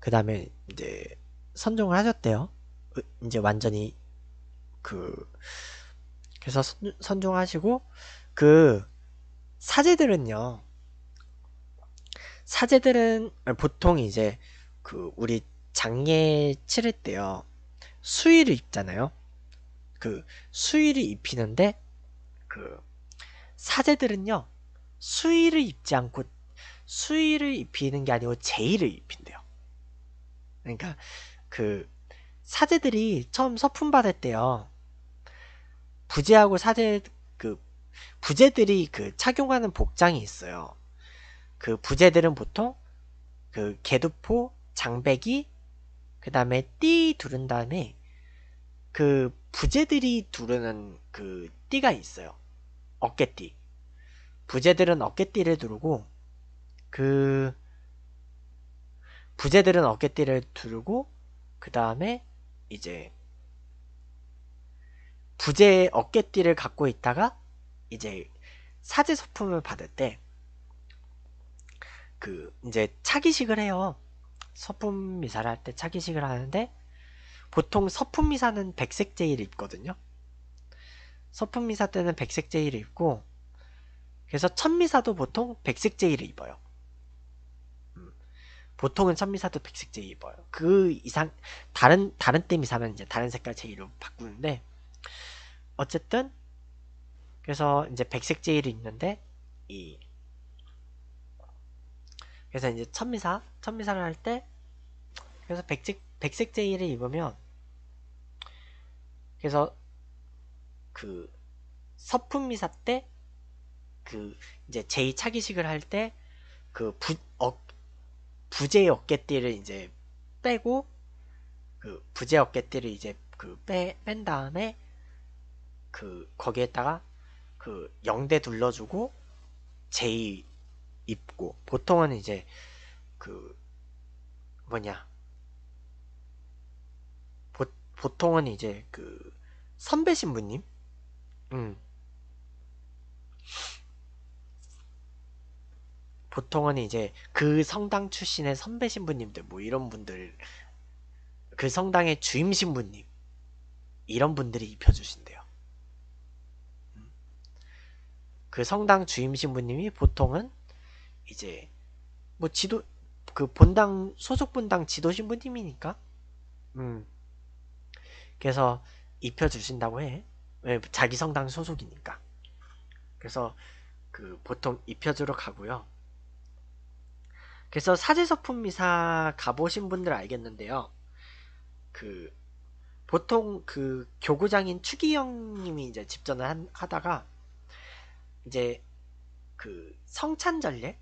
그 다음에 이제 선종을 하셨대요. 이제 완전히 그 그래서 선, 선종하시고 그 사제들은요. 사제들은 보통 이제 그 우리 장례 치를 때요. 수의를 입잖아요. 그 수의를 입히는데 그 사제들은요 수의를 입지 않고 수의를 입히는 게 아니고 제의를 입힌대요. 그러니까 그 사제들이 처음 서품 받을 때요 부제하고 사제 그 부제들이 그 착용하는 복장이 있어요. 그 부제들은 보통 그 개두포, 장배기, 그 다음에 띠 두른 다음에 그 부제들이 두르는 그 띠가 있어요. 어깨띠. 부제들은 어깨띠를 두르고 그 부제들은 어깨띠를 두르고 그 다음에 이제 부제 어깨띠를 갖고 있다가 이제 사제 소품을 받을 때 그 이제 차기식을 해요. 서품 미사를 할 때 차기식을 하는데 보통 서품 미사는 백색 제의를 입거든요. 서품 미사 때는 백색 제의를 입고 그래서 천미사도 보통 백색 제의를 입어요. 음, 보통은 천미사도 백색 제의 입어요. 그 이상 다른 다른 때 미사는 이제 다른 색깔 제의로 바꾸는데 어쨌든 그래서 이제 백색 제의를 입는데 이 그래서 이제 천미사 천미사를 할 때 그래서 백색 백색 제의를 입으면 그래서 그 서품미사 때 그 이제 제의 차기식을 할 때 그 부, 어, 부재 어깨띠를 이제 빼고 그 부재 어깨띠를 이제 그 빼 뺀 다음에 그 거기에다가 그 영대 둘러주고 제의 입고 보통은 이제 그 뭐냐 보, 보통은 이제 그 선배 신부님 음 보통은 이제 그 성당 출신의 선배 신부님들 뭐 이런 분들 그 성당의 주임 신부님 이런 분들이 입혀주신대요. 음. 그 성당 주임 신부님이 보통은 이제 뭐 지도 그 본당 소속 본당 지도 신부님이니까 음 그래서 입혀 주신다고 해. 왜 자기 성당 소속이니까. 그래서 그 보통 입혀주러 가고요. 그래서 사제서품 미사 가보신 분들 알겠는데요. 그 보통 그 교구장인 추기영님이 이제 집전을 한, 하다가 이제 그 성찬 전례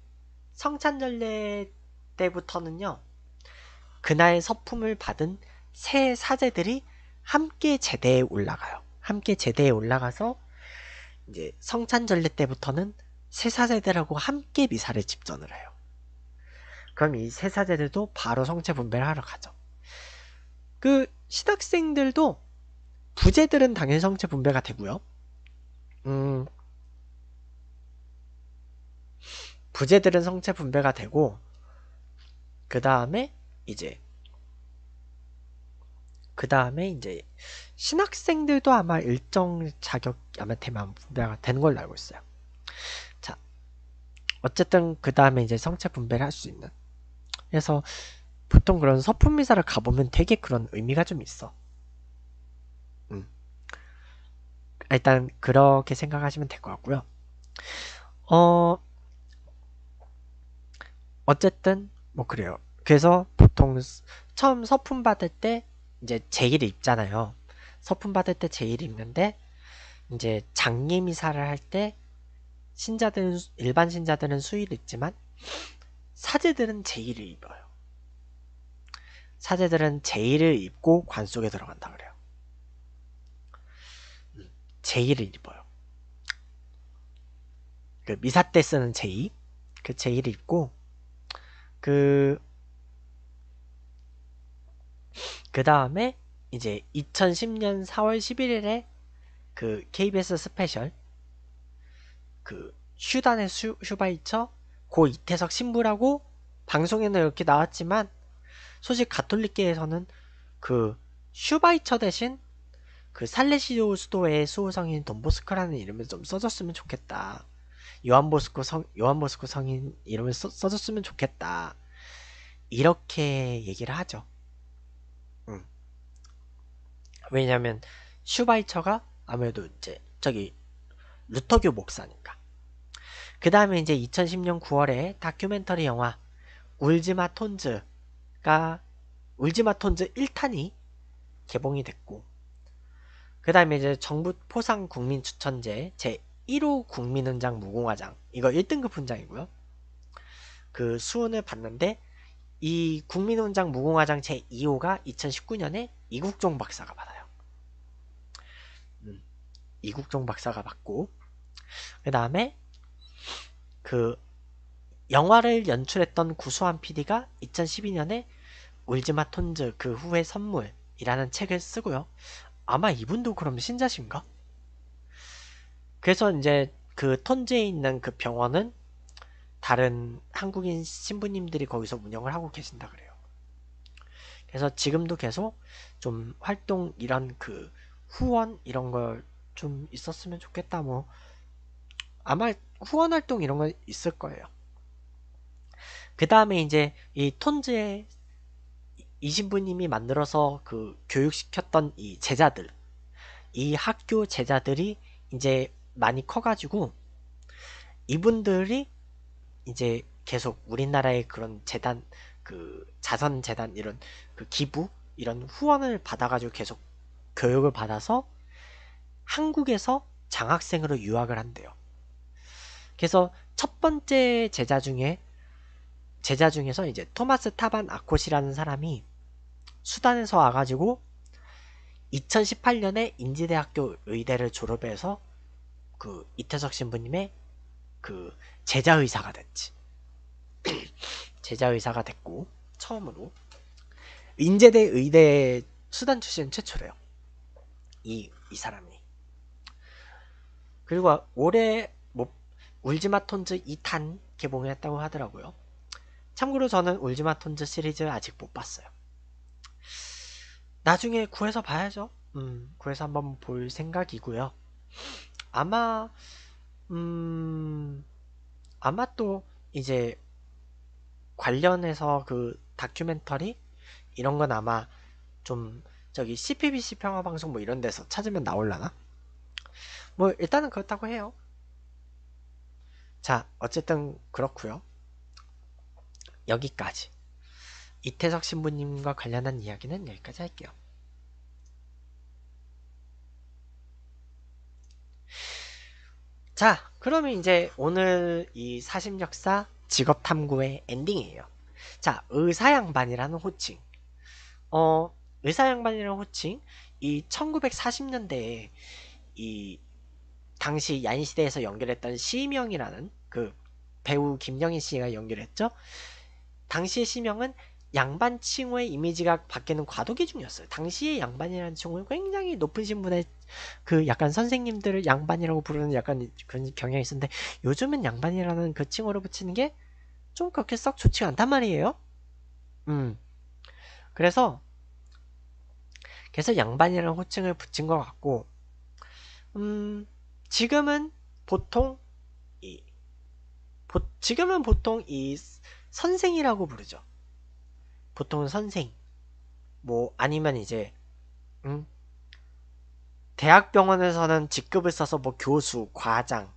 성찬전례 때부터는요 그날 서품을 받은 새 사제들이 함께 제대에 올라가요. 함께 제대에 올라가서 이제 성찬전례 때부터는 새 사제들하고 함께 미사를 집전을 해요. 그럼 이 새 사제들도 바로 성체 분배를 하러 가죠. 그 신학생들도 부제들은 당연히 성체 분배가 되고요. 음, 부제들은 성체 분배가 되고 그 다음에 이제 그 다음에 이제 신학생들도 아마 일정 자격 아마 되면 분배가 되는 걸로 알고 있어요. 자, 어쨌든 그 다음에 이제 성체 분배를 할 수 있는. 그래서 보통 그런 서품 미사를 가보면 되게 그런 의미가 좀 있어. 음. 일단 그렇게 생각하시면 될 것 같고요. 어, 어쨌든 뭐 그래요. 그래서 보통 처음 서품 받을 때 이제 제의를 입잖아요. 서품 받을 때 제의를 입는데 이제 장례 미사를 할 때 신자들은 일반 신자들은 수의를 입지만 사제들은 제의를 입어요. 사제들은 제의를 입고 관 속에 들어간다 그래요. 음, 제의를 입어요. 그 미사 때 쓰는 제의, 그 제의를 입고 그, 그 다음에 이제 2010년 4월 11일에 그 KBS 스페셜 그 수단의 슈, 슈바이처 고 이태석 신부라고 방송에는 이렇게 나왔지만 소식 가톨릭계에서는 그 슈바이처 대신 그 살레시오 수도의 수호성인 돈보스크라는 이름을 좀 써줬으면 좋겠다. 요한보스코 성 요한보스코 성인 이름을 써, 써줬으면 좋겠다. 이렇게 얘기를 하죠. 음. 왜냐면 슈바이처가 아무래도 이제 저기 루터교 목사니까. 그 다음에 이제 2010년 9월에 다큐멘터리 영화 울지마 톤즈가 울지마 톤즈 1탄이 개봉이 됐고 그 다음에 이제 정부 포상 국민 추천제 제 1호 국민훈장 무공화장 이거 1등급 훈장이고요. 그 수훈을 받는데 이 국민훈장 무공화장 제 2호가 2019년에 이국종 박사가 받아요. 음, 이국종 박사가 받고 그 다음에 그 영화를 연출했던 구수한 PD가 2012년에 울지마 톤즈 그 후의 선물이라는 책을 쓰고요. 아마 이분도 그럼 신자신가? 그래서 이제 그 톤즈에 있는 그 병원은 다른 한국인 신부님들이 거기서 운영을 하고 계신다 그래요. 그래서 지금도 계속 좀 활동 이런 그 후원 이런 걸 좀 있었으면 좋겠다 뭐 아마 후원 활동 이런 거 있을 거예요. 그 다음에 이제 이 톤즈의 이 신부님이 만들어서 그 교육시켰던 이 제자들 이 학교 제자들이 이제 많이 커가지고 이분들이 이제 계속 우리나라의 그런 재단 그 자선 재단 이런 그 기부 이런 후원을 받아가지고 계속 교육을 받아서 한국에서 장학생으로 유학을 한대요. 그래서 첫 번째 제자 중에 제자 중에서 이제 토마스 타반 아콧이라는 사람이 수단에서 와가지고 2018년에 인지대학교 의대를 졸업해서 그 이태석 신부님의 그 제자 의사가 됐지. 제자 의사가 됐고 처음으로 인제대 의대 수단 출신 최초래요. 이, 이 사람이. 그리고 올해 뭐 울지마 톤즈 2탄 개봉을 했다고 하더라고요. 참고로 저는 울지마 톤즈 시리즈 아직 못 봤어요. 나중에 구해서 봐야죠. 음, 구해서 한번 볼 생각이고요. 아마 음 아마 또 이제 관련해서 그 다큐멘터리 이런 건 아마 좀 저기 CPBC 평화 방송 뭐 이런 데서 찾으면 나올라나? 뭐 일단은 그렇다고 해요. 자 어쨌든 그렇고요. 여기까지 이태석 신부님과 관련한 이야기는 여기까지 할게요. 자, 그러면 이제 오늘 이 사심역사 직업탐구의 엔딩이에요. 자, 의사양반이라는 호칭. 어, 의사양반이라는 호칭. 이 1940년대에 이 당시 야인시대에서 연결했던 시명이라는 그 배우 김영희 씨가 연결했죠. 당시의 시명은 양반 칭호의 이미지가 바뀌는 과도기 중이었어요. 당시의 양반이라는 칭호는 굉장히 높은 신분의 그 약간 선생님들을 양반이라고 부르는 약간 그런 경향이 있었는데 요즘은 양반이라는 그 칭호를 붙이는 게 좀 그렇게 썩 좋지 않단 말이에요. 음. 그래서 그래서 양반이라는 호칭을 붙인 것 같고 음, 지금은 보통 이 보, 지금은 보통 이 선생이라고 부르죠. 보통은 선생 뭐 아니면 이제 음, 대학병원에서는 직급을 써서 뭐 교수, 과장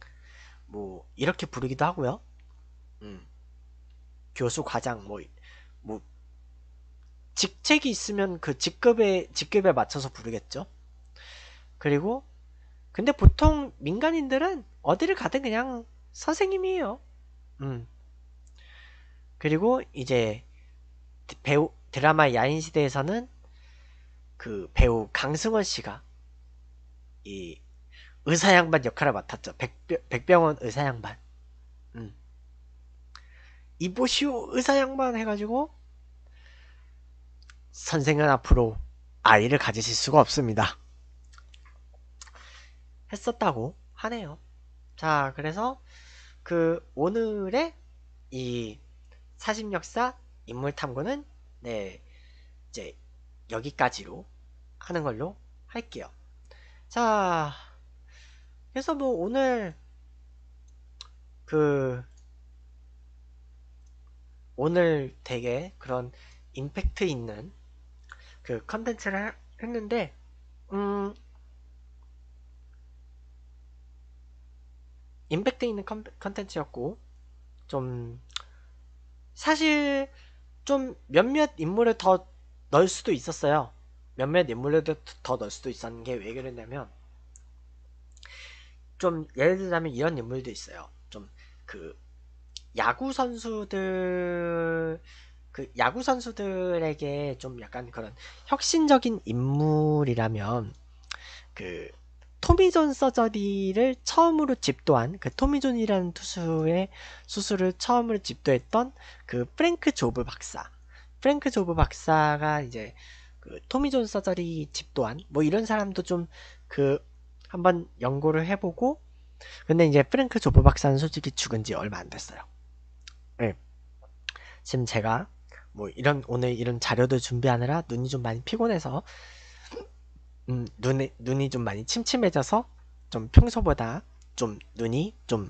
뭐 이렇게 부르기도 하고요. 음. 교수, 과장 뭐 뭐 직책이 있으면 그 직급에 직급에 맞춰서 부르겠죠. 그리고 근데 보통 민간인들은 어디를 가든 그냥 선생님이에요. 음. 그리고 이제 배우 드라마 야인시대에서는 그 배우 강승원 씨가 이 의사 양반 역할을 맡았죠. 백병, 백병원 의사 양반. 음. 이보시오 의사 양반 해가지고 선생은 앞으로 아이를 가지실 수가 없습니다. 했었다고 하네요. 자, 그래서 그 오늘의 이 사심역사 인물 탐구는 네 이제 여기까지로 하는 걸로 할게요. 자, 그래서 뭐 오늘 그 오늘 되게 그런 임팩트 있는 그 컨텐츠를 했는데 음 임팩트 있는 컨텐츠였고 좀 사실 좀 몇몇 인물을 더 넣을 수도 있었어요. 몇몇 인물을 더 넣을 수도 있었는 게 왜 그랬냐면 좀 예를 들자면 이런 인물도 있어요. 좀 그 야구 선수들 그 야구 선수들에게 좀 약간 그런 혁신적인 인물이라면 그 토미존 surgery를 처음으로 집도한 그 토미존이라는 투수의 수술을 처음으로 집도했던 그 프랭크 조브 박사 프랭크 조브 박사가 이제 그 토미존 surgery 집도한 뭐 이런 사람도 좀 그 한번 연구를 해보고 근데 이제 프랭크 조브 박사는 솔직히 죽은 지 얼마 안 됐어요. 네. 지금 제가 뭐 이런 오늘 이런 자료들 준비하느라 눈이 좀 많이 피곤해서 음, 눈에 눈이 좀 많이 침침해져서 좀 평소보다 좀 눈이 좀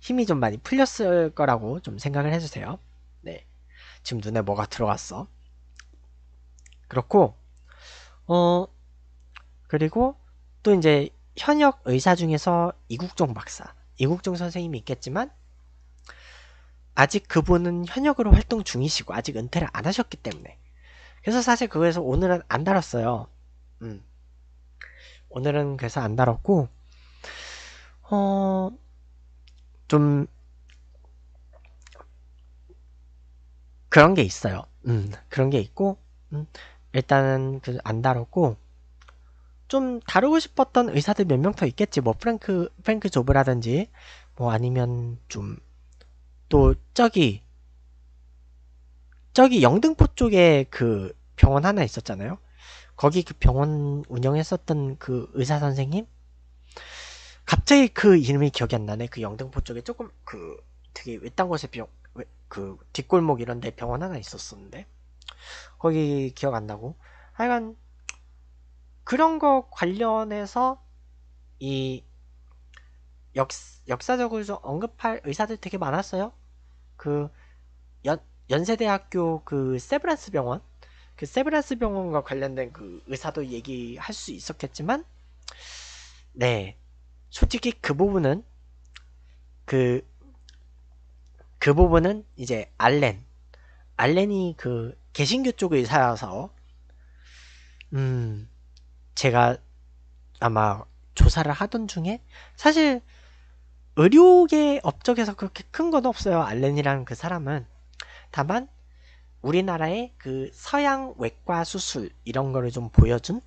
힘이 좀 많이 풀렸을 거라고 좀 생각을 해주세요. 네, 지금 눈에 뭐가 들어갔어? 그렇고 어 그리고 또 이제 현역 의사 중에서 이국종 박사, 이국종 선생님이 있겠지만 아직 그분은 현역으로 활동 중이시고 아직 은퇴를 안 하셨기 때문에 그래서 사실 그거에서 오늘은 안 다뤘어요. 음. 오늘은 그래서 안 다뤘고 어, 좀 그런 게 있어요. 음, 그런 게 있고 음, 일단은 그 안 다뤘고 좀 다루고 싶었던 의사들 몇 명 더 있겠지. 뭐 프랭크 프랭크 조브라든지 뭐 아니면 좀 또 저기 저기 영등포 쪽에 그 병원 하나 있었잖아요. 거기 그 병원 운영했었던 그 의사 선생님 갑자기 그 이름이 기억이 안 나네. 그 영등포 쪽에 조금 그 되게 외딴 곳에 병, 그 뒷골목 이런 데 병원 하나 있었었는데 거기 기억 안 나고 하여간 그런 거 관련해서 이 역, 역사적으로 좀 언급할 의사들 되게 많았어요. 그 연, 연세대학교 그 세브란스 병원 그 세브란스 병원과 관련된 그 의사도 얘기할 수 있었겠지만 네 솔직히 그 부분은 그그 부분은 이제 알렌 알렌이 그 개신교 쪽 의사여서 음 제가 아마 조사를 하던 중에 사실 의료계 업적에서 그렇게 큰 건 없어요. 알렌이라는 그 사람은 다만 우리나라의 그 서양 외과 수술 이런 거를 좀 보여준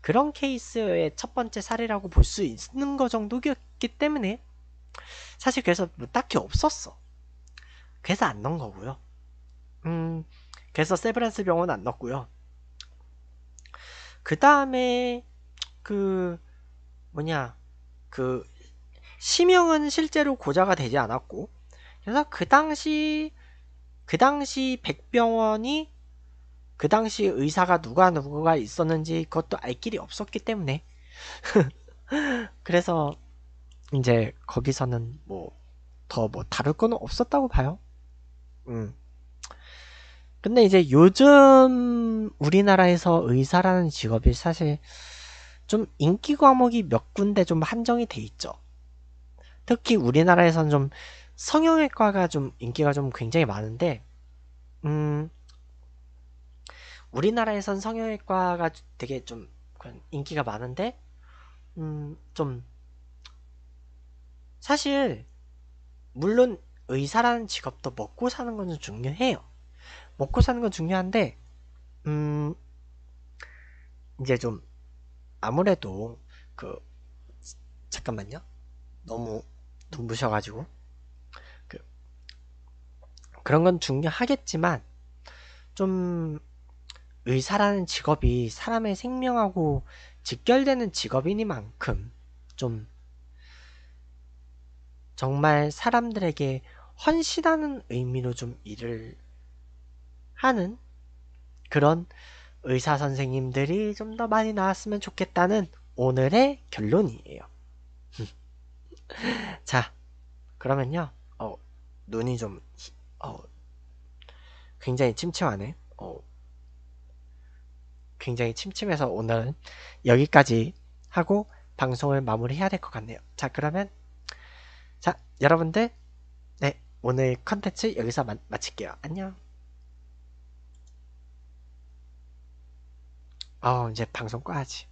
그런 케이스의 첫 번째 사례라고 볼 수 있는 거 정도였기 때문에 사실 그래서 뭐 딱히 없었어. 그래서 안 넣은 거고요. 음, 그래서 세브란스 병원 안 넣었고요. 그 다음에 그 뭐냐 그 시명은 실제로 고자가 되지 않았고 그래서 그 당시 그 당시 백병원이 그 당시 의사가 누가 누구가 있었는지 그것도 알 길이 없었기 때문에 그래서 이제 거기서는 뭐더뭐 다룰 거는 없었다고 봐요. 음. 근데 이제 요즘 우리나라에서 의사라는 직업이 사실 좀 인기 과목이 몇 군데 좀 한정이 돼 있죠. 특히 우리나라에선 좀 성형외과가 좀 인기가 좀 굉장히 많은데, 음, 우리나라에선 성형외과가 되게 좀 인기가 많은데, 음, 좀, 사실, 물론 의사라는 직업도 먹고 사는 건 중요해요. 먹고 사는 건 중요한데, 음, 이제 좀, 아무래도, 그, 잠깐만요. 너무 눈부셔가지고. 그, 그런 건 중요하겠지만, 좀, 의사라는 직업이 사람의 생명하고 직결되는 직업이니만큼, 좀, 정말 사람들에게 헌신하는 의미로 좀 일을 하는 그런 의사 선생님들이 좀 더 많이 나왔으면 좋겠다는 오늘의 결론이에요. 자, 그러면요. 어, 눈이 좀 어, 굉장히 침침하네. 어, 굉장히 침침해서 오늘은 여기까지 하고 방송을 마무리해야 될 것 같네요. 자, 그러면 자, 여러분들 네, 오늘 컨텐츠 여기서 마, 마칠게요. 안녕. 어, 이제 방송 꺼야지.